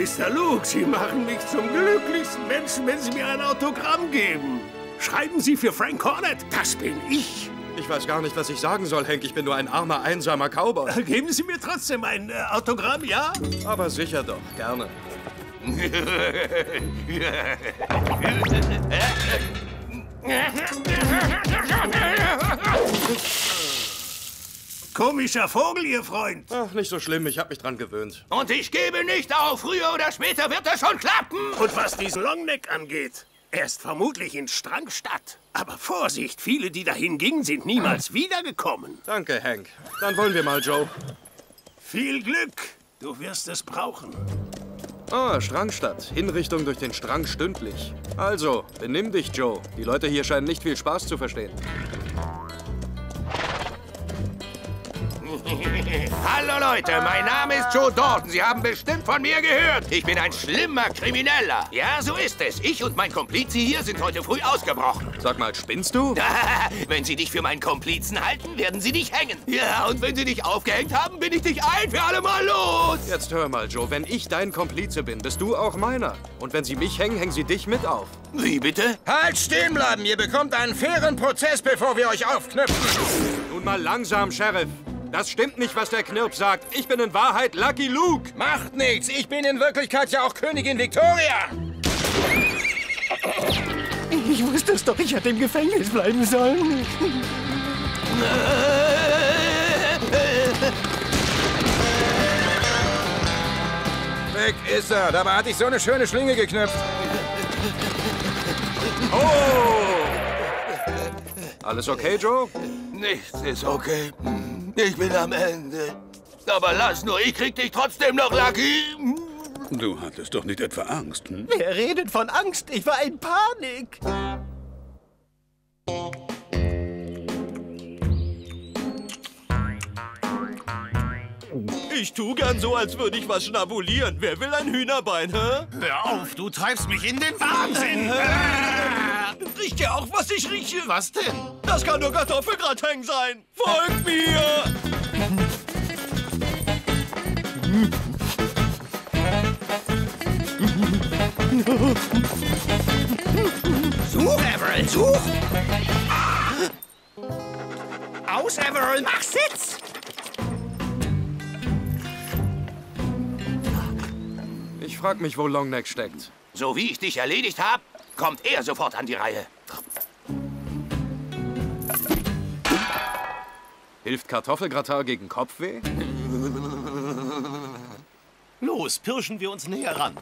Mr. Luke, Sie machen mich zum glücklichsten Menschen, wenn Sie mir ein Autogramm geben. Schreiben Sie für Frank Cornett, das bin ich. Ich weiß gar nicht, was ich sagen soll, Hank. Ich bin nur ein armer, einsamer Cowboy. Geben Sie mir trotzdem ein äh, Autogramm, ja? Aber sicher doch, gerne. Komischer Vogel, Ihr Freund. Ach, nicht so schlimm, ich hab mich dran gewöhnt. Und ich gebe nicht auf. Früher oder später wird das schon klappen. Und was diesen Longneck angeht, er ist vermutlich in Strangstadt. Aber Vorsicht, viele, die dahin gingen, sind niemals wiedergekommen. Danke, Hank. Dann wollen wir mal, Joe. Viel Glück. Du wirst es brauchen. Ah, Strangstadt. Hinrichtung durch den Strang stündlich. Also, benimm dich, Joe. Die Leute hier scheinen nicht viel Spaß zu verstehen. Hallo Leute, mein Name ist Joe Dalton. Sie haben bestimmt von mir gehört. Ich bin ein schlimmer Krimineller. Ja, so ist es. Ich und mein Komplize hier sind heute früh ausgebrochen. Sag mal, spinnst du? wenn Sie dich für meinen Komplizen halten, werden Sie dich hängen. Ja, und wenn Sie dich aufgehängt haben, bin ich dich ein für alle Mal los. Jetzt hör mal, Joe. Wenn ich dein Komplize bin, bist du auch meiner. Und wenn sie mich hängen, hängen sie dich mit auf. Wie bitte? Halt stehen bleiben! Ihr bekommt einen fairen Prozess, bevor wir euch aufknüpfen. Nun mal langsam, Sheriff. Das stimmt nicht, was der Knirp sagt. Ich bin in Wahrheit Lucky Luke. Macht nichts. Ich bin in Wirklichkeit ja auch Königin Victoria. Ich wusste es doch, ich hätte im Gefängnis bleiben sollen. Weg ist er. Dabei hatte ich so eine schöne Schlinge geknüpft. Oh! Alles okay, Joe? Nichts ist okay. Ich bin am Ende. Aber lass nur, ich krieg dich trotzdem noch, Lucky. Du hattest doch nicht etwa Angst, hm? Wer redet von Angst? Ich war in Panik. Ich tu gern so, als würde ich was schnabulieren. Wer will ein Hühnerbein, hä? Hör auf, du treibst mich in den Wahnsinn. Riecht ihr auch, was ich rieche? Was denn? Das kann nur Kartoffelgratin sein. Folgt mir! Such, Everett, such! Aus, Everett, mach Sitz! Ich frag mich, wo Longneck steckt. So wie ich dich erledigt habe, kommt er sofort an die Reihe. Hilft Kartoffelgratin gegen Kopfweh? Los, pirschen wir uns näher ran.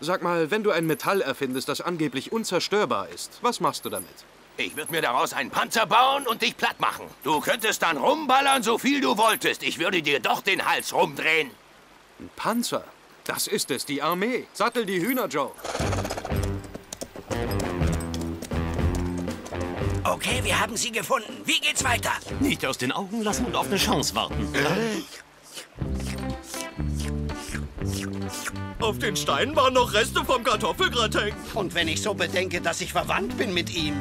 Sag mal, wenn du ein Metall erfindest, das angeblich unzerstörbar ist, was machst du damit? Ich würde mir daraus einen Panzer bauen und dich platt machen. Du könntest dann rumballern, so viel du wolltest. Ich würde dir doch den Hals rumdrehen. Ein Panzer? Das ist es, die Armee. Sattel die Hühner, Joe. Okay, wir haben sie gefunden. Wie geht's weiter? Nicht aus den Augen lassen und auf eine Chance warten. Auf den Steinen waren noch Reste vom Kartoffelgratin. Und wenn ich so bedenke, dass ich verwandt bin mit ihm.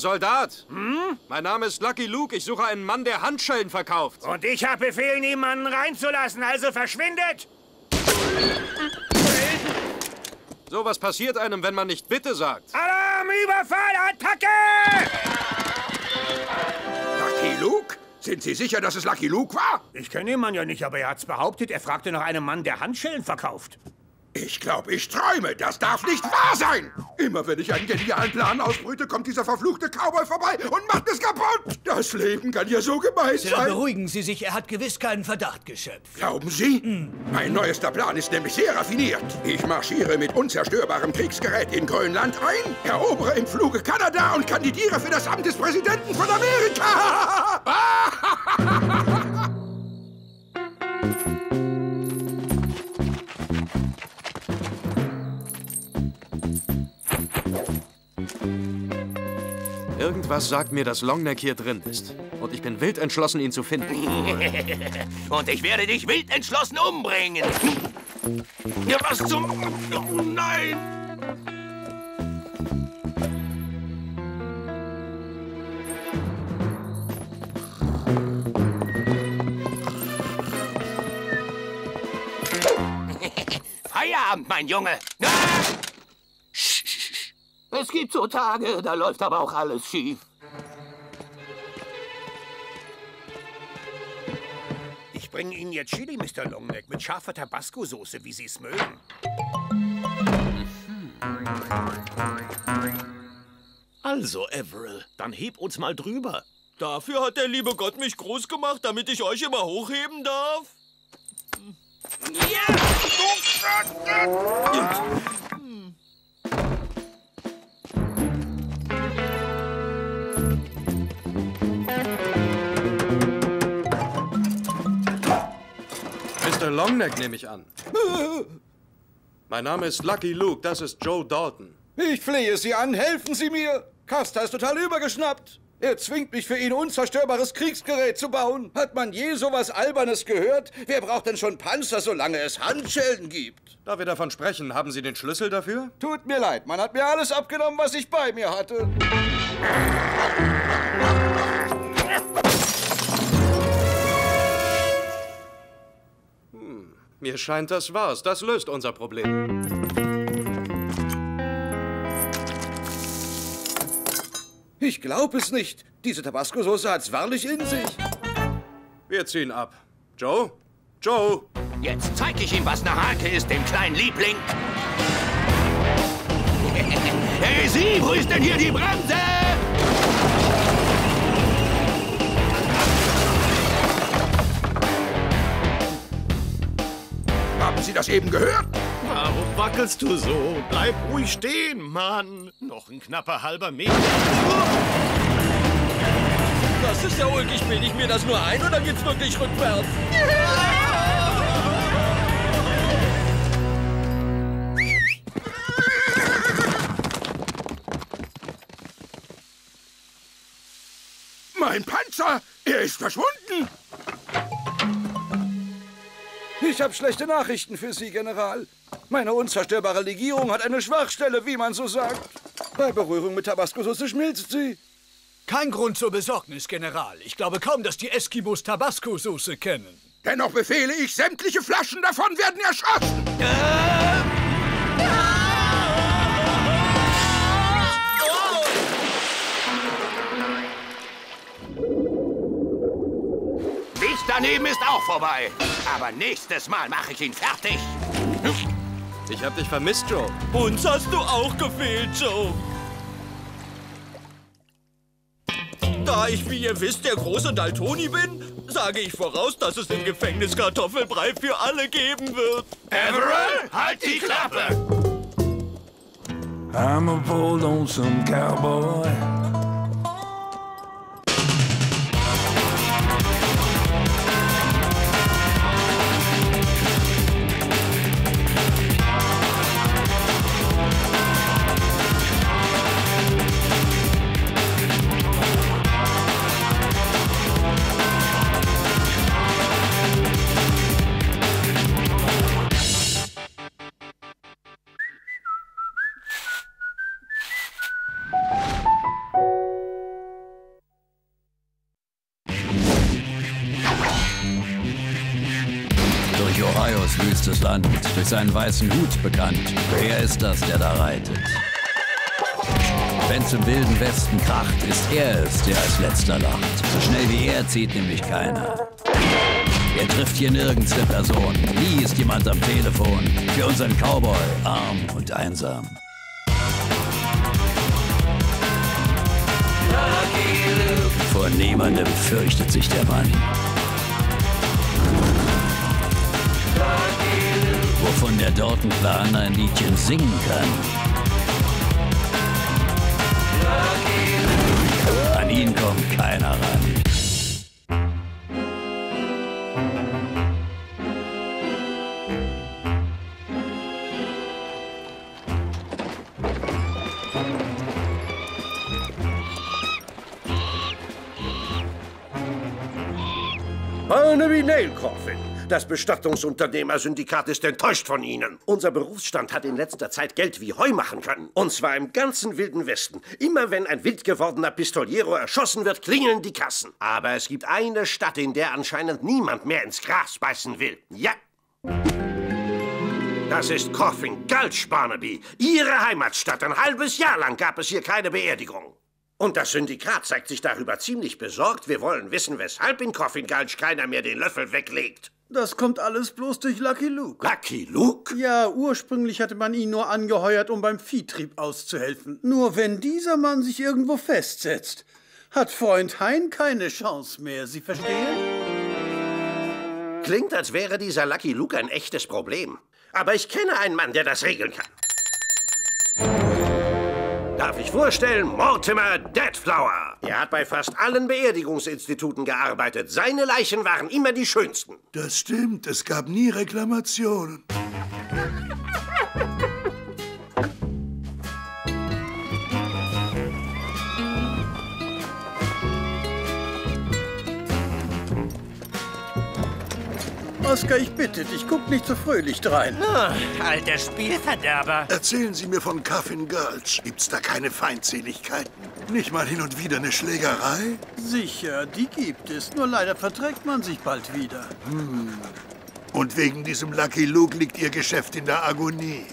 Soldat. Hm? Mein Name ist Lucky Luke. Ich suche einen Mann, der Handschellen verkauft. Und ich habe Befehl, niemanden reinzulassen, also verschwindet! So was passiert einem, wenn man nicht Bitte sagt. Alarm, Überfall, Attacke! Lucky Luke? Sind Sie sicher, dass es Lucky Luke war? Ich kenne den Mann ja nicht, aber er hat's behauptet. Er fragte nach einem Mann, der Handschellen verkauft. Ich glaube, ich träume. Das darf nicht wahr sein. Immer wenn ich einen genialen Plan ausbrüte, kommt dieser verfluchte Cowboy vorbei und macht es kaputt. Das Leben kann ja so gemein Sir, sein. beruhigen Sie sich, er hat gewiss keinen Verdacht geschöpft. Glauben Sie? Mein neuester Plan ist nämlich sehr raffiniert. Ich marschiere mit unzerstörbarem Kriegsgerät in Grönland ein, erobere im Fluge Kanada und kandidiere für das Amt des Präsidenten von Amerika. Irgendwas sagt mir, dass Longneck hier drin ist. Und ich bin wild entschlossen, ihn zu finden. Und ich werde dich wild entschlossen umbringen. Ja, was zum... Oh nein! Feierabend, mein Junge. Ah! Es gibt so Tage, da läuft aber auch alles schief. Ich bringe Ihnen jetzt Chili, Mr. Longneck, mit scharfer Tabasco-Soße, wie Sie es mögen. Also, Avril, dann heb uns mal drüber. Dafür hat der liebe Gott mich groß gemacht, damit ich euch immer hochheben darf? Ja! Du Longneck nehme ich an. Mein Name ist Lucky Luke, das ist Joe Dalton. Ich flehe Sie an, helfen Sie mir! Custer ist total übergeschnappt. Er zwingt mich für ihn unzerstörbares Kriegsgerät zu bauen. Hat man je sowas Albernes gehört? Wer braucht denn schon Panzer, solange es Handschellen gibt? Da wir davon sprechen, haben Sie den Schlüssel dafür? Tut mir leid, man hat mir alles abgenommen, was ich bei mir hatte. Mir scheint, das war's. Das löst unser Problem. Ich glaube es nicht. Diese Tabasco-Soße hat's wahrlich in sich. Wir ziehen ab. Joe? Joe! Jetzt zeig ich ihm, was eine Hake ist, dem kleinen Liebling. Hey, Sie, wo ist denn hier die Bremse? Haben Sie das eben gehört? Warum wackelst du so? Bleib ruhig stehen, Mann. Noch ein knapper halber Meter. Das ist ja ulkig. Bilde ich mir das nur ein oder geht's wirklich rückwärts? Mein Panzer! Er ist verschwunden! Ich habe schlechte Nachrichten für Sie, General. Meine unzerstörbare Legierung hat eine Schwachstelle, wie man so sagt. Bei Berührung mit Tabasco-Soße schmilzt sie. Kein Grund zur Besorgnis, General. Ich glaube kaum, dass die Eskimos Tabasco-Soße kennen. Dennoch befehle ich, sämtliche Flaschen davon werden erschossen! Dicht daneben ist auch vorbei. Aber nächstes Mal mache ich ihn fertig. Ich hab dich vermisst, Joe. Uns hast du auch gefehlt, Joe. Da ich, wie ihr wisst, der große Daltoni bin, sage ich voraus, dass es im Gefängnis Kartoffelbrei für alle geben wird. Everett, halt die Klappe! I'm a bold lonesome cowboy. Seinen weißen Hut bekannt. Wer ist das, der da reitet? Wenn's im wilden Westen kracht, ist er es, der als letzter lacht. So schnell wie er zieht nämlich keiner. Er trifft hier nirgends eine Person. Nie ist jemand am Telefon. Für unseren Cowboy arm und einsam. Vor niemandem fürchtet sich der Mann. Wovon der Dortenplan ein Liedchen singen kann. An ihn kommt keiner ran. Barnaby Nail Coffin. Das Bestattungsunternehmersyndikat ist enttäuscht von Ihnen. Unser Berufsstand hat in letzter Zeit Geld wie Heu machen können. Und zwar im ganzen Wilden Westen. Immer wenn ein wild gewordener Pistoliero erschossen wird, klingeln die Kassen. Aber es gibt eine Stadt, in der anscheinend niemand mehr ins Gras beißen will. Ja. Das ist Coffin Gulch, Barnaby. Ihre Heimatstadt. Ein halbes Jahr lang gab es hier keine Beerdigung. Und das Syndikat zeigt sich darüber ziemlich besorgt. Wir wollen wissen, weshalb in Coffin Gulch keiner mehr den Löffel weglegt. Das kommt alles bloß durch Lucky Luke. Lucky Luke? Ja, ursprünglich hatte man ihn nur angeheuert, um beim Viehtrieb auszuhelfen. Nur wenn dieser Mann sich irgendwo festsetzt, hat Freund Hein keine Chance mehr. Sie verstehen? Klingt, als wäre dieser Lucky Luke ein echtes Problem. Aber ich kenne einen Mann, der das regeln kann. Darf ich vorstellen, Mortimer Deadflower. Er hat bei fast allen Beerdigungsinstituten gearbeitet. Seine Leichen waren immer die schönsten. Das stimmt, es gab nie Reklamationen. Oskar, ich bitte dich, guck nicht so fröhlich drein. Na, alter Spielverderber. Erzählen Sie mir von Coffin Gulch. Gibt's da keine Feindseligkeiten? Nicht mal hin und wieder eine Schlägerei? Sicher, die gibt es. Nur leider verträgt man sich bald wieder. Hm. Und wegen diesem Lucky Luke liegt Ihr Geschäft in der Agonie.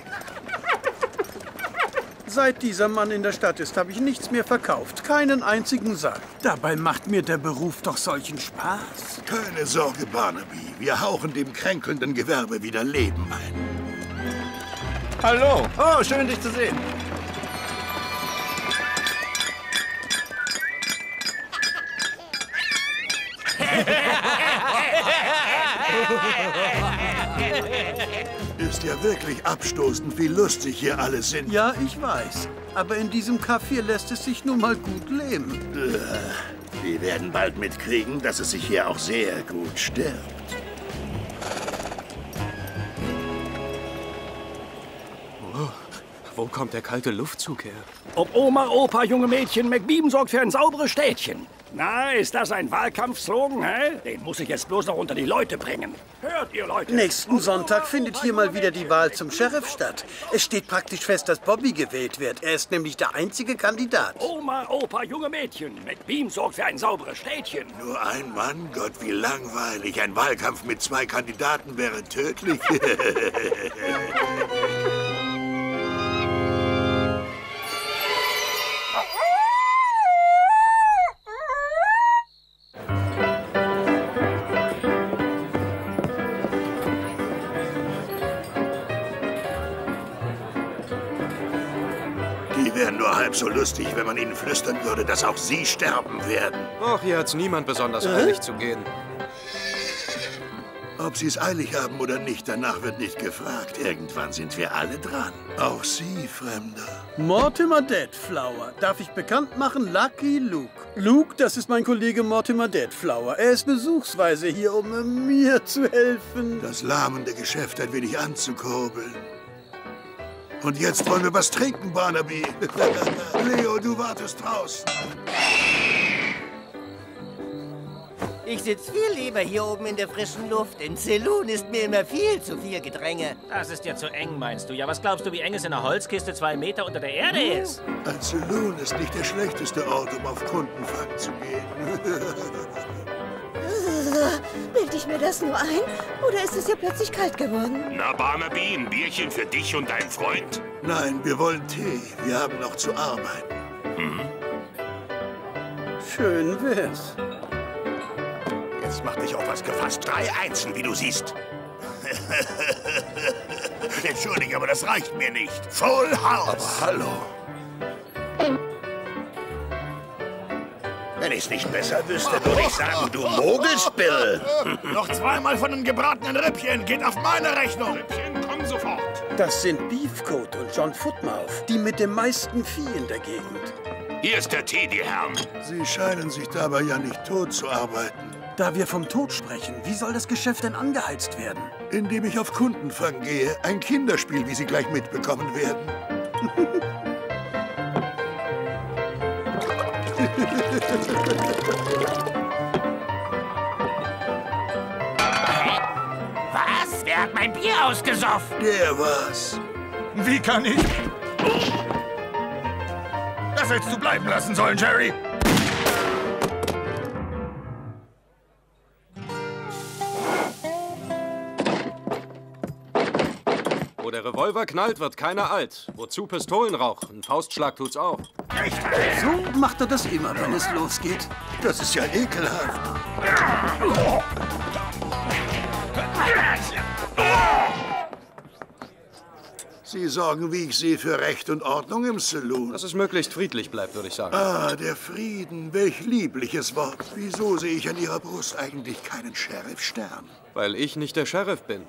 Seit dieser Mann in der Stadt ist, habe ich nichts mehr verkauft. Keinen einzigen Sack. Dabei macht mir der Beruf doch solchen Spaß. Keine Sorge, Barnaby. Wir hauchen dem kränkelnden Gewerbe wieder Leben ein. Hallo. Oh, schön, dich zu sehen. Ist ja wirklich abstoßend, wie lustig hier alle sind. Ja, ich weiß. Aber in diesem Café lässt es sich nun mal gut leben. Äh, Wir werden bald mitkriegen, dass es sich hier auch sehr gut stirbt. Oh, wo kommt der kalte Luftzug her? Ob Oma, Opa, junge Mädchen, McBeam sorgt für ein sauberes Städtchen. Na, ist das ein Wahlkampfslogan, hä? Den muss ich jetzt bloß noch unter die Leute bringen. Hört ihr, Leute? Nächsten Sonntag findet hier mal wieder die Wahl zum Sheriff statt. Es steht praktisch fest, dass Bobby gewählt wird. Er ist nämlich der einzige Kandidat. Oma, Opa, junge Mädchen, McBeam sorgt für ein sauberes Städtchen. Nur ein Mann? Gott, wie langweilig. Ein Wahlkampf mit zwei Kandidaten wäre tödlich. wären nur halb so lustig, wenn man ihnen flüstern würde, dass auch sie sterben werden. Ach, hier hat's niemand besonders Äh? eilig zu gehen. Ob sie es eilig haben oder nicht, danach wird nicht gefragt. Irgendwann sind wir alle dran. Auch Sie, Fremder. Mortimer Deadflower. Darf ich bekannt machen? Lucky Luke. Luke, das ist mein Kollege Mortimer Deadflower. Er ist besuchsweise hier, um mir zu helfen. Das lahmende Geschäft ein wenig anzukurbeln. Und jetzt wollen wir was trinken, Barnaby. Leo, du wartest draußen. Ich sitze viel lieber hier oben in der frischen Luft. Im Saloon ist mir immer viel zu viel Gedränge. Das ist ja zu eng, meinst du? Ja, was glaubst du, wie eng es in einer Holzkiste zwei Meter unter der Erde ist? Ein Saloon ist nicht der schlechteste Ort, um auf Kundenfang zu gehen. Bild ich mir das nur ein? Oder ist es ja plötzlich kalt geworden? Na, Barnaby, ein Bierchen für dich und deinen Freund. Nein, wir wollen Tee. Wir haben noch zu arbeiten. Hm? Schön wär's. Jetzt macht dich auf was gefasst. Drei Einsen, wie du siehst. Entschuldige, aber das reicht mir nicht. Full House. Aber hallo. Wenn ich es nicht besser wüsste, würde ich sagen, du Mogelspill. Noch zweimal von einem gebratenen Rippchen. Geht auf meine Rechnung. Rippchen, komm sofort. Das sind Beefcoat und John Footmouth, die mit dem meisten Vieh in der Gegend. Hier ist der Tee, die Herren. Sie scheinen sich dabei ja nicht tot zu arbeiten. Da wir vom Tod sprechen, wie soll das Geschäft denn angeheizt werden? Indem ich auf Kundenfang gehe. Ein Kinderspiel, wie Sie gleich mitbekommen werden. Was? Wer hat mein Bier ausgesoffen? Der war's. Wie kann ich? Das hättest du bleiben lassen sollen, Jerry. Revolver knallt, wird keiner alt. Wozu Pistolenrauch? Ein Faustschlag tut's auch. So macht er das immer, wenn es losgeht. Das ist ja ekelhaft. Sie sorgen, wie ich sehe, für Recht und Ordnung im Saloon. Dass es möglichst friedlich bleibt, würde ich sagen. Ah, der Frieden. Welch liebliches Wort. Wieso sehe ich an Ihrer Brust eigentlich keinen Sheriff-Stern? Weil ich nicht der Sheriff bin.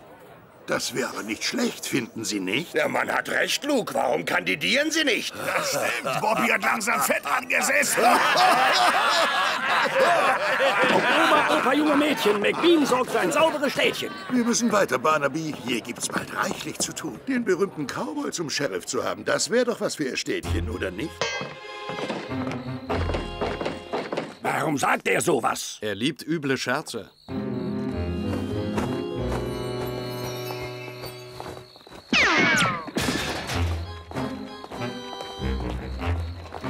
Das wäre nicht schlecht, finden Sie nicht? Der Mann hat recht, Luke. Warum kandidieren Sie nicht? Das stimmt. Bobby hat langsam Fett angesessen. Oma, Opa, junge Mädchen, McBean sorgt für ein sauberes Städtchen. Wir müssen weiter, Barnaby. Hier gibt's bald reichlich zu tun. Den berühmten Cowboy zum Sheriff zu haben, das wäre doch was für Ihr Städtchen, oder nicht? Warum sagt er sowas? Er liebt üble Scherze.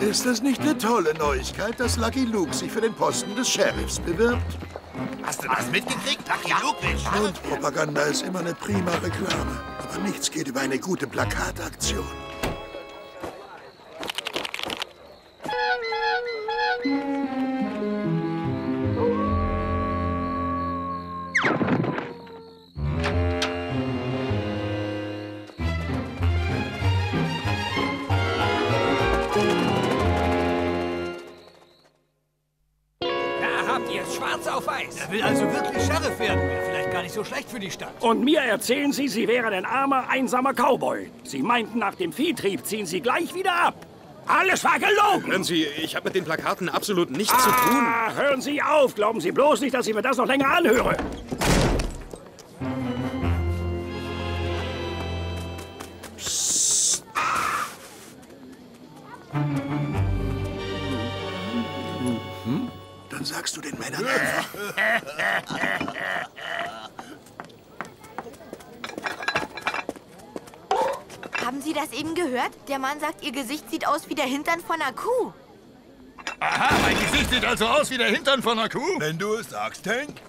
Ist das nicht eine tolle Neuigkeit, dass Lucky Luke sich für den Posten des Sheriffs bewirbt? Hast du das mitgekriegt? Lucky Luke will Sheriff Und Propaganda ist immer eine prima Reklame. Aber nichts geht über eine gute Plakataktion. Auf weiß. Er will also wirklich Sheriff werden. Wäre vielleicht gar nicht so schlecht für die Stadt. Und mir erzählen Sie, Sie wären ein armer, einsamer Cowboy. Sie meinten, nach dem Viehtrieb ziehen Sie gleich wieder ab. Alles war gelogen! Hören Sie, ich habe mit den Plakaten absolut nichts ah, zu tun. hören Sie auf! Glauben Sie bloß nicht, dass ich mir das noch länger anhöre. Dann sagst du den Männern einfach. Haben Sie das eben gehört? Der Mann sagt, Ihr Gesicht sieht aus wie der Hintern von einer Kuh. Aha, mein Gesicht sieht also aus wie der Hintern von einer Kuh. Wenn du es sagst, Hank.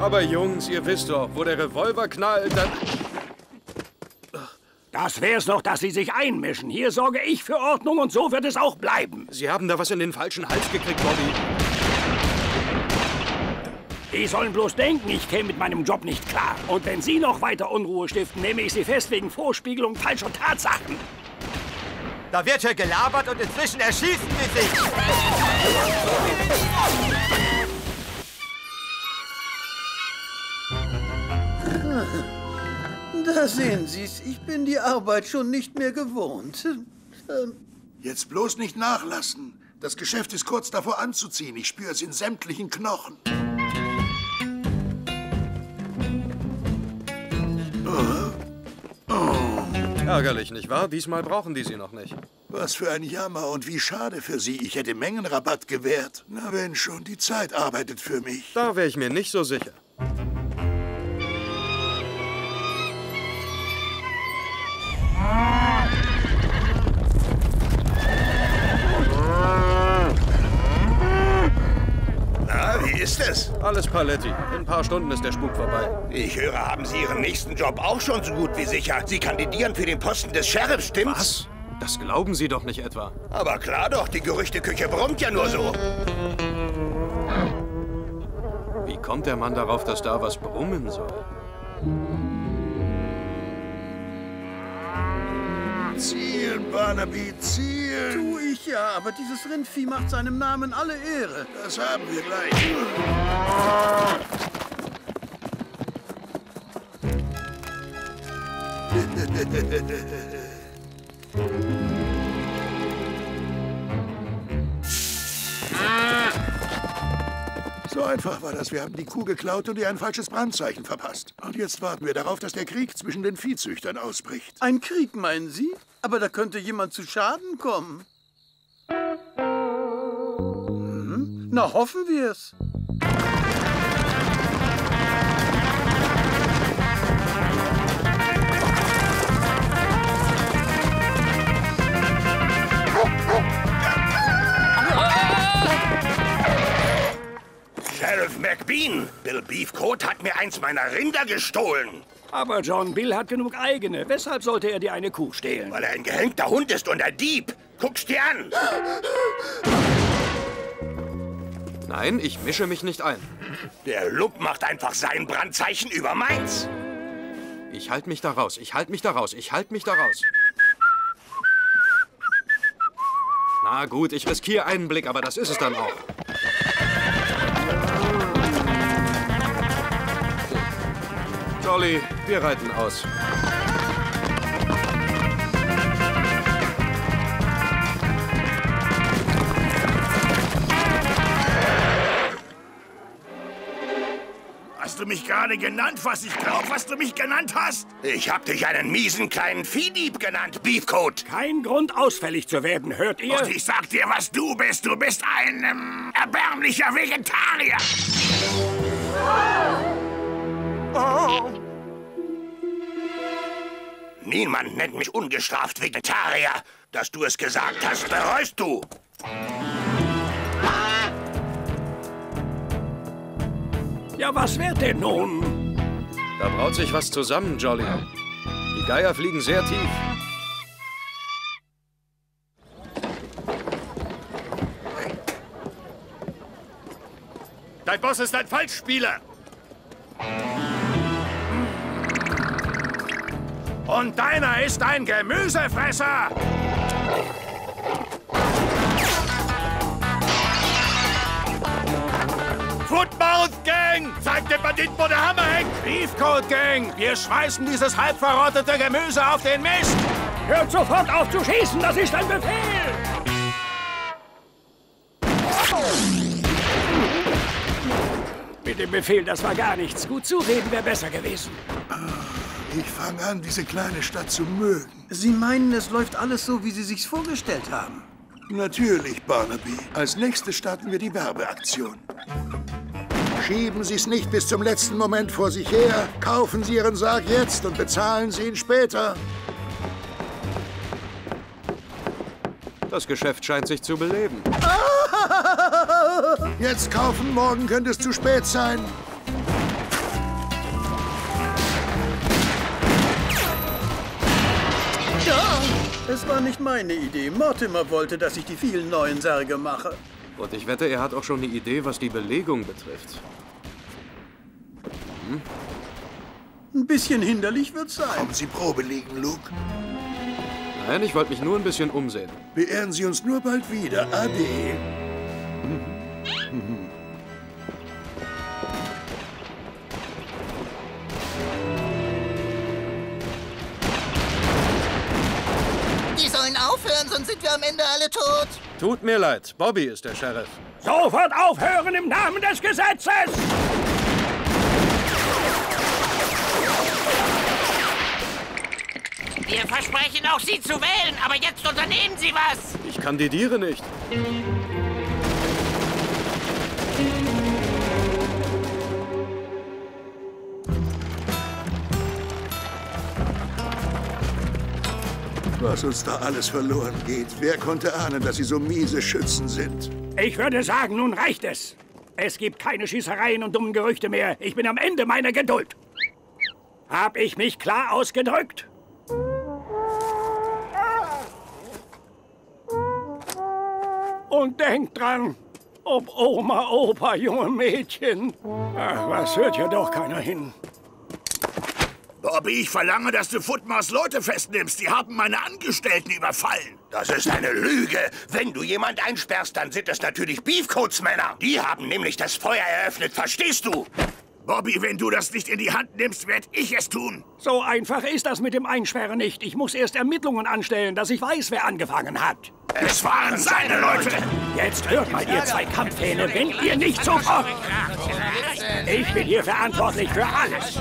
Aber Jungs, ihr wisst doch, wo der Revolver knallt, dann... Das wär's noch, dass Sie sich einmischen. Hier sorge ich für Ordnung und so wird es auch bleiben. Sie haben da was in den falschen Hals gekriegt, Bobby. Die sollen bloß denken, ich käme mit meinem Job nicht klar. Und wenn Sie noch weiter Unruhe stiften, nehme ich Sie fest wegen Vorspiegelung falscher Tatsachen. Da wird hier gelabert und inzwischen erschießen Sie sich. Da sehen Sie's, ich bin die Arbeit schon nicht mehr gewohnt. Ähm, Jetzt bloß nicht nachlassen. Das Geschäft ist kurz davor anzuziehen. Ich spüre es in sämtlichen Knochen. Ärgerlich, nicht wahr? Diesmal brauchen die sie noch nicht. Was für ein Jammer und wie schade für Sie. Ich hätte Mengenrabatt gewährt. Na wenn schon, die Zeit arbeitet für mich. Da wäre ich mir nicht so sicher. Na, wie ist es? Alles Paletti. In ein paar Stunden ist der Spuk vorbei. Ich höre, haben Sie Ihren nächsten Job auch schon so gut wie sicher. Sie kandidieren für den Posten des Sheriffs, stimmt's? Was? Das glauben Sie doch nicht etwa. Aber klar doch, die Gerüchteküche brummt ja nur so. Wie kommt der Mann darauf, dass da was brummen soll? Zielen, Barnaby, zielen! Tu ich ja, aber dieses Rindvieh macht seinem Namen alle Ehre. Das haben wir gleich. So einfach war das. Wir haben die Kuh geklaut und ihr ein falsches Brandzeichen verpasst. Und jetzt warten wir darauf, dass der Krieg zwischen den Viehzüchtern ausbricht. Ein Krieg, meinen Sie? Aber da könnte jemand zu Schaden kommen. Hm? Na, hoffen wir's. Sheriff McBean, Bill Beefcoat hat mir eins meiner Rinder gestohlen. Aber John Bill hat genug eigene. Weshalb sollte er dir eine Kuh stehlen? Weil er ein gehängter Hund ist und ein Dieb. Guck's dir an. Nein, ich mische mich nicht ein. Der Lump macht einfach sein Brandzeichen über meins. Ich halte mich da raus. Ich halte mich da raus. Ich halte mich da raus. Na gut, ich riskiere einen Blick, aber das ist es dann auch. Jolly, wir reiten aus. Hast du mich gerade genannt, was ich glaub, was du mich genannt hast? Ich hab dich einen miesen kleinen Viehdieb genannt, Beefcoat. Kein Grund, ausfällig zu werden, hört ihr? Und ich sag dir, was du bist. Du bist ein ähm, erbärmlicher Vegetarier. Oh. Niemand nennt mich ungestraft Vegetarier. Dass du es gesagt hast, bereust du. Ja, was wird denn nun? Da braut sich was zusammen, Jolly. Die Geier fliegen sehr tief. Dein Boss ist ein Falschspieler. Und deiner ist ein Gemüsefresser. Footmouth Gang! Zeig dem Banditen, wo der Hammer hängt! Beefcoat Gang! Wir schmeißen dieses halb verrottete Gemüse auf den Mist! Hört sofort auf zu schießen, das ist ein Befehl! Mit dem Befehl, das war gar nichts. Gut zureden wäre besser gewesen. Ich fange an, diese kleine Stadt zu mögen. Sie meinen, es läuft alles so, wie Sie sich's vorgestellt haben? Natürlich, Barnaby. Als nächstes starten wir die Werbeaktion. Schieben Sie es nicht bis zum letzten Moment vor sich her. Kaufen Sie Ihren Sarg jetzt und bezahlen Sie ihn später. Das Geschäft scheint sich zu beleben. Jetzt kaufen, morgen könnte es zu spät sein. Es war nicht meine Idee. Mortimer wollte, dass ich die vielen neuen Särge mache. Und ich wette, er hat auch schon eine Idee, was die Belegung betrifft. Hm? Ein bisschen hinderlich wird's sein. Kommen Sie Probe liegen, Luke. Nein, ich wollte mich nur ein bisschen umsehen. Beehren Sie uns nur bald wieder. Ade. Sollen aufhören, sonst sind wir am Ende alle tot. Tut mir leid, Bobby ist der Sheriff. Sofort aufhören im Namen des Gesetzes! Wir versprechen auch, Sie zu wählen, aber jetzt unternehmen Sie was. Ich kandidiere nicht. Was uns da alles verloren geht. Wer konnte ahnen, dass Sie so miese Schützen sind? Ich würde sagen, nun reicht es. Es gibt keine Schießereien und dummen Gerüchte mehr. Ich bin am Ende meiner Geduld. Hab ich mich klar ausgedrückt? Und denkt dran, ob Oma, Opa, junge Mädchen. Ach, was hört ja doch keiner hin. Bobby, ich verlange, dass du Footmars Leute festnimmst. Die haben meine Angestellten überfallen. Das ist eine Lüge. Wenn du jemand einsperrst, dann sind es natürlich Beefcoats Männer. Die haben nämlich das Feuer eröffnet, verstehst du? Bobby, wenn du das nicht in die Hand nimmst, werde ich es tun. So einfach ist das mit dem Einsperren nicht. Ich muss erst Ermittlungen anstellen, dass ich weiß, wer angefangen hat. Es waren seine Leute. Jetzt hört mal, ihr zwei Kampfhähne, wenn ihr nicht sofort... Ich bin hier verantwortlich für alles.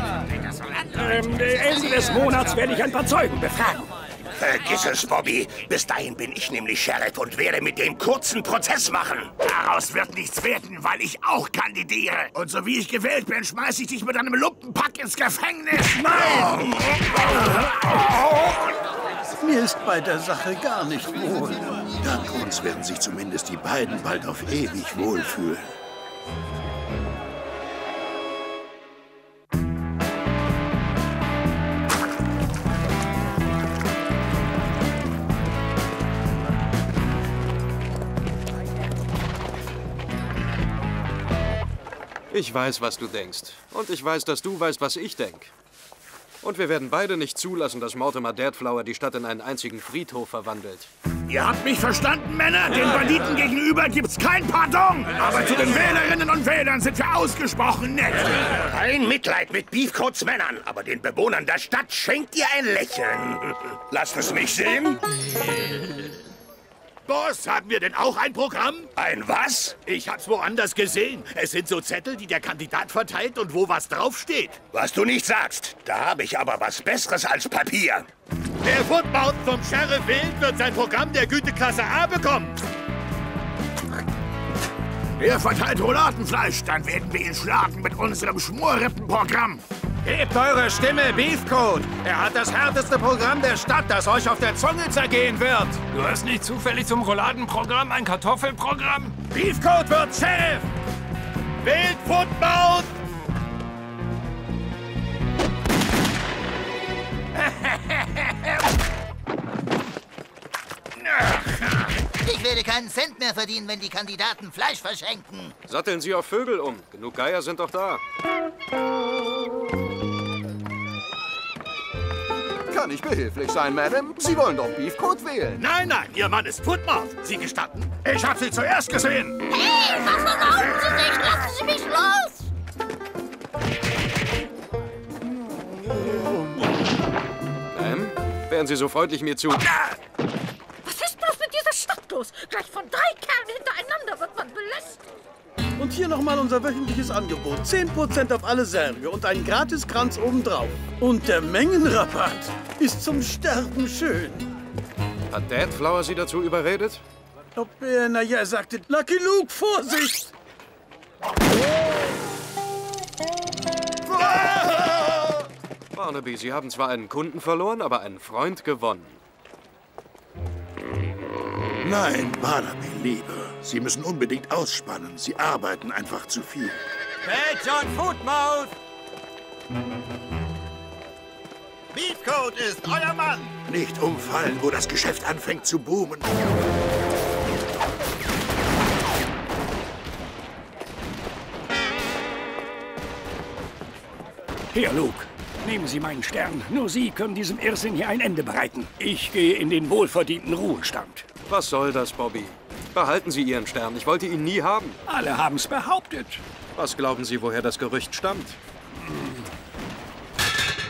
Ähm, Ende des Monats werde ich ein paar Zeugen befragen. Vergiss es, Bobby. Bis dahin bin ich nämlich Sheriff und werde mit dem kurzen Prozess machen. Daraus wird nichts werden, weil ich auch kandidiere. Und so wie ich gewählt bin, schmeiß ich dich mit einem Lumpenpack ins Gefängnis. Nein! Mir ist bei der Sache gar nicht wohl. Dank uns werden sich zumindest die beiden bald auf ewig wohlfühlen. Ich weiß, was du denkst. Und ich weiß, dass du weißt, was ich denk. Und wir werden beide nicht zulassen, dass Mortimer Deadflower die Stadt in einen einzigen Friedhof verwandelt. Ihr habt mich verstanden, Männer? Den Banditen gegenüber gibt's kein Pardon. Aber zu den Wählerinnen und Wählern sind wir ausgesprochen nett. Kein Mitleid mit Beefcoats Männern, aber den Bewohnern der Stadt schenkt ihr ein Lächeln. Lasst es mich sehen. Boss, haben wir denn auch ein Programm? Ein was? Ich hab's woanders gesehen. Es sind so Zettel, die der Kandidat verteilt und wo was draufsteht. Was du nicht sagst, da habe ich aber was Besseres als Papier. Der Footmouth vom Sheriff Wild wird sein Programm der Güteklasse A bekommen. Er verteilt Rouladenfleisch, dann werden wir ihn schlagen mit unserem Schmorrippenprogramm. Gebt eure Stimme Beefcoat. Er hat das härteste Programm der Stadt, das euch auf der Zunge zergehen wird. Du hast nicht zufällig zum Rouladenprogramm ein Kartoffelprogramm? Beefcoat wird Sheriff! Wild Footmouth! Ich werde keinen Cent mehr verdienen, wenn die Kandidaten Fleisch verschenken. Satteln Sie auf Vögel um. Genug Geier sind doch da. Kann ich behilflich sein, Madame? Sie wollen doch Beefcoat wählen. Nein, nein, Ihr Mann ist Footmouth. Sie gestatten? Ich habe Sie zuerst gesehen. Hey, was erlauben Sie sich? Lassen Sie mich los! Ähm, wären Sie so freundlich, mir zu... Was ist bloß mit dieser Stadt los? Gleich von drei Kerlen hintereinander wird man belästigt. Und hier nochmal unser wöchentliches Angebot. 10% auf alle Särge und ein Gratiskranz obendrauf. Und der Mengenrabatt ist zum Sterben schön. Hat Deadflower Sie dazu überredet? Ob er, naja, er sagte, Lucky Luke, Vorsicht! Barnaby, Sie haben zwar einen Kunden verloren, aber einen Freund gewonnen. Nein, Barnaby, Liebe. Sie müssen unbedingt ausspannen. Sie arbeiten einfach zu viel. Hey, John Footmouth! Beefcoat ist euer Mann! Nicht umfallen, wo das Geschäft anfängt zu boomen. Hier, Luke. Nehmen Sie meinen Stern. Nur Sie können diesem Irrsinn hier ein Ende bereiten. Ich gehe in den wohlverdienten Ruhestand. Was soll das, Bobby? Behalten Sie Ihren Stern. Ich wollte ihn nie haben. Alle haben's behauptet. Was glauben Sie, woher das Gerücht stammt?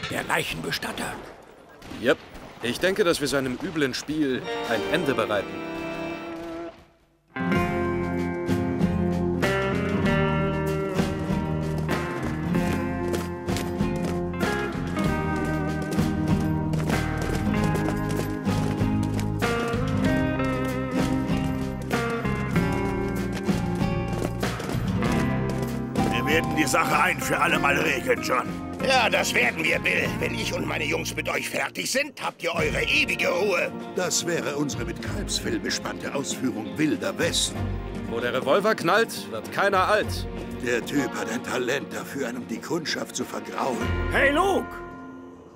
Der Leichenbestatter. Yep. Ich denke, dass wir seinem üblen Spiel ein Ende bereiten. Sache ein für alle Mal regeln, John. Ja, das werden wir, Bill. Wenn ich und meine Jungs mit euch fertig sind, habt ihr eure ewige Ruhe. Das wäre unsere mit Kalbsfell bespannte Ausführung Wilder Westen. Wo der Revolver knallt, wird keiner alt. Der Typ hat ein Talent dafür, einem die Kundschaft zu vergraulen. Hey, Luke!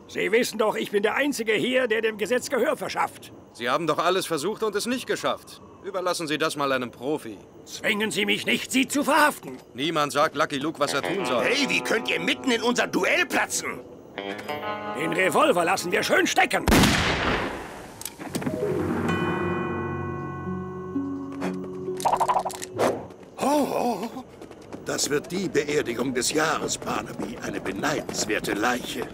Sie wissen doch, ich bin der Einzige hier, der dem Gesetz Gehör verschafft. Sie haben doch alles versucht und es nicht geschafft. Überlassen Sie das mal einem Profi. Zwingen Sie mich nicht, Sie zu verhaften. Niemand sagt Lucky Luke, was er tun soll. Hey, wie könnt ihr mitten in unser Duell platzen? Den Revolver lassen wir schön stecken. Oh, das wird die Beerdigung des Jahres, Barnaby. Eine beneidenswerte Leiche.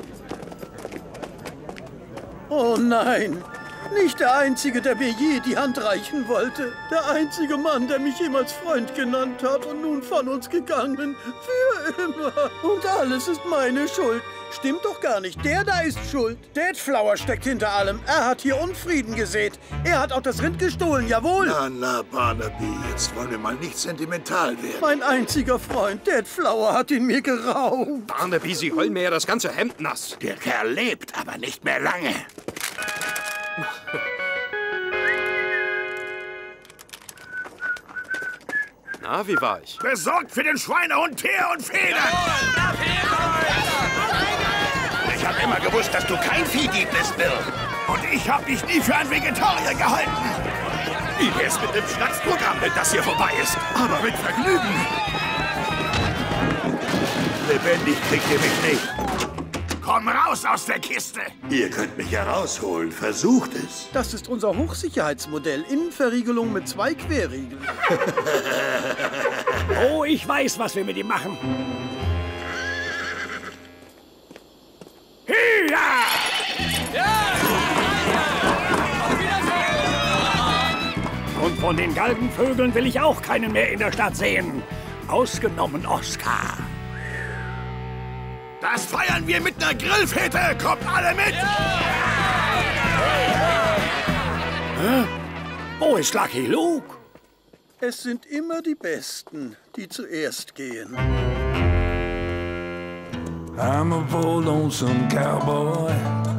Oh nein, nicht der Einzige, der mir je die Hand reichen wollte. Der einzige Mann, der mich jemals Freund genannt hat und nun von uns gegangen. Für immer. Und alles ist meine Schuld. Stimmt doch gar nicht. Der da ist schuld. Deadflower steckt hinter allem. Er hat hier Unfrieden gesät. Er hat auch das Rind gestohlen, jawohl. Na, na, Barnaby, jetzt wollen wir mal nicht sentimental werden. Mein einziger Freund, Deadflower, hat ihn mir geraubt. Barnaby, Sie heulen mir ja das ganze Hemd nass. Der Kerl lebt, aber nicht mehr lange. Na, wie war ich? Besorgt für den Schweinehund Teer und Feder! Ich habe immer gewusst, dass du kein Viehdieb bist, Bill. Und ich habe dich nie für einen Vegetarier gehalten. Wie wär's mit dem Schnapsprogramm, wenn das hier vorbei ist? Aber mit Vergnügen. Lebendig kriegt ihr mich nicht. Komm raus aus der Kiste! Ihr könnt mich herausholen. Versucht es. Das ist unser Hochsicherheitsmodell. Innenverriegelung mit zwei Querriegeln. Oh, ich weiß, was wir mit ihm machen. Und von den Galgenvögeln will ich auch keinen mehr in der Stadt sehen. Ausgenommen Oskar. Das feiern wir mit einer Grillfete! Kommt alle mit! Hä? Wo ist Lucky Luke? Es sind immer die Besten, die zuerst gehen. I'm a poor lonesome cowboy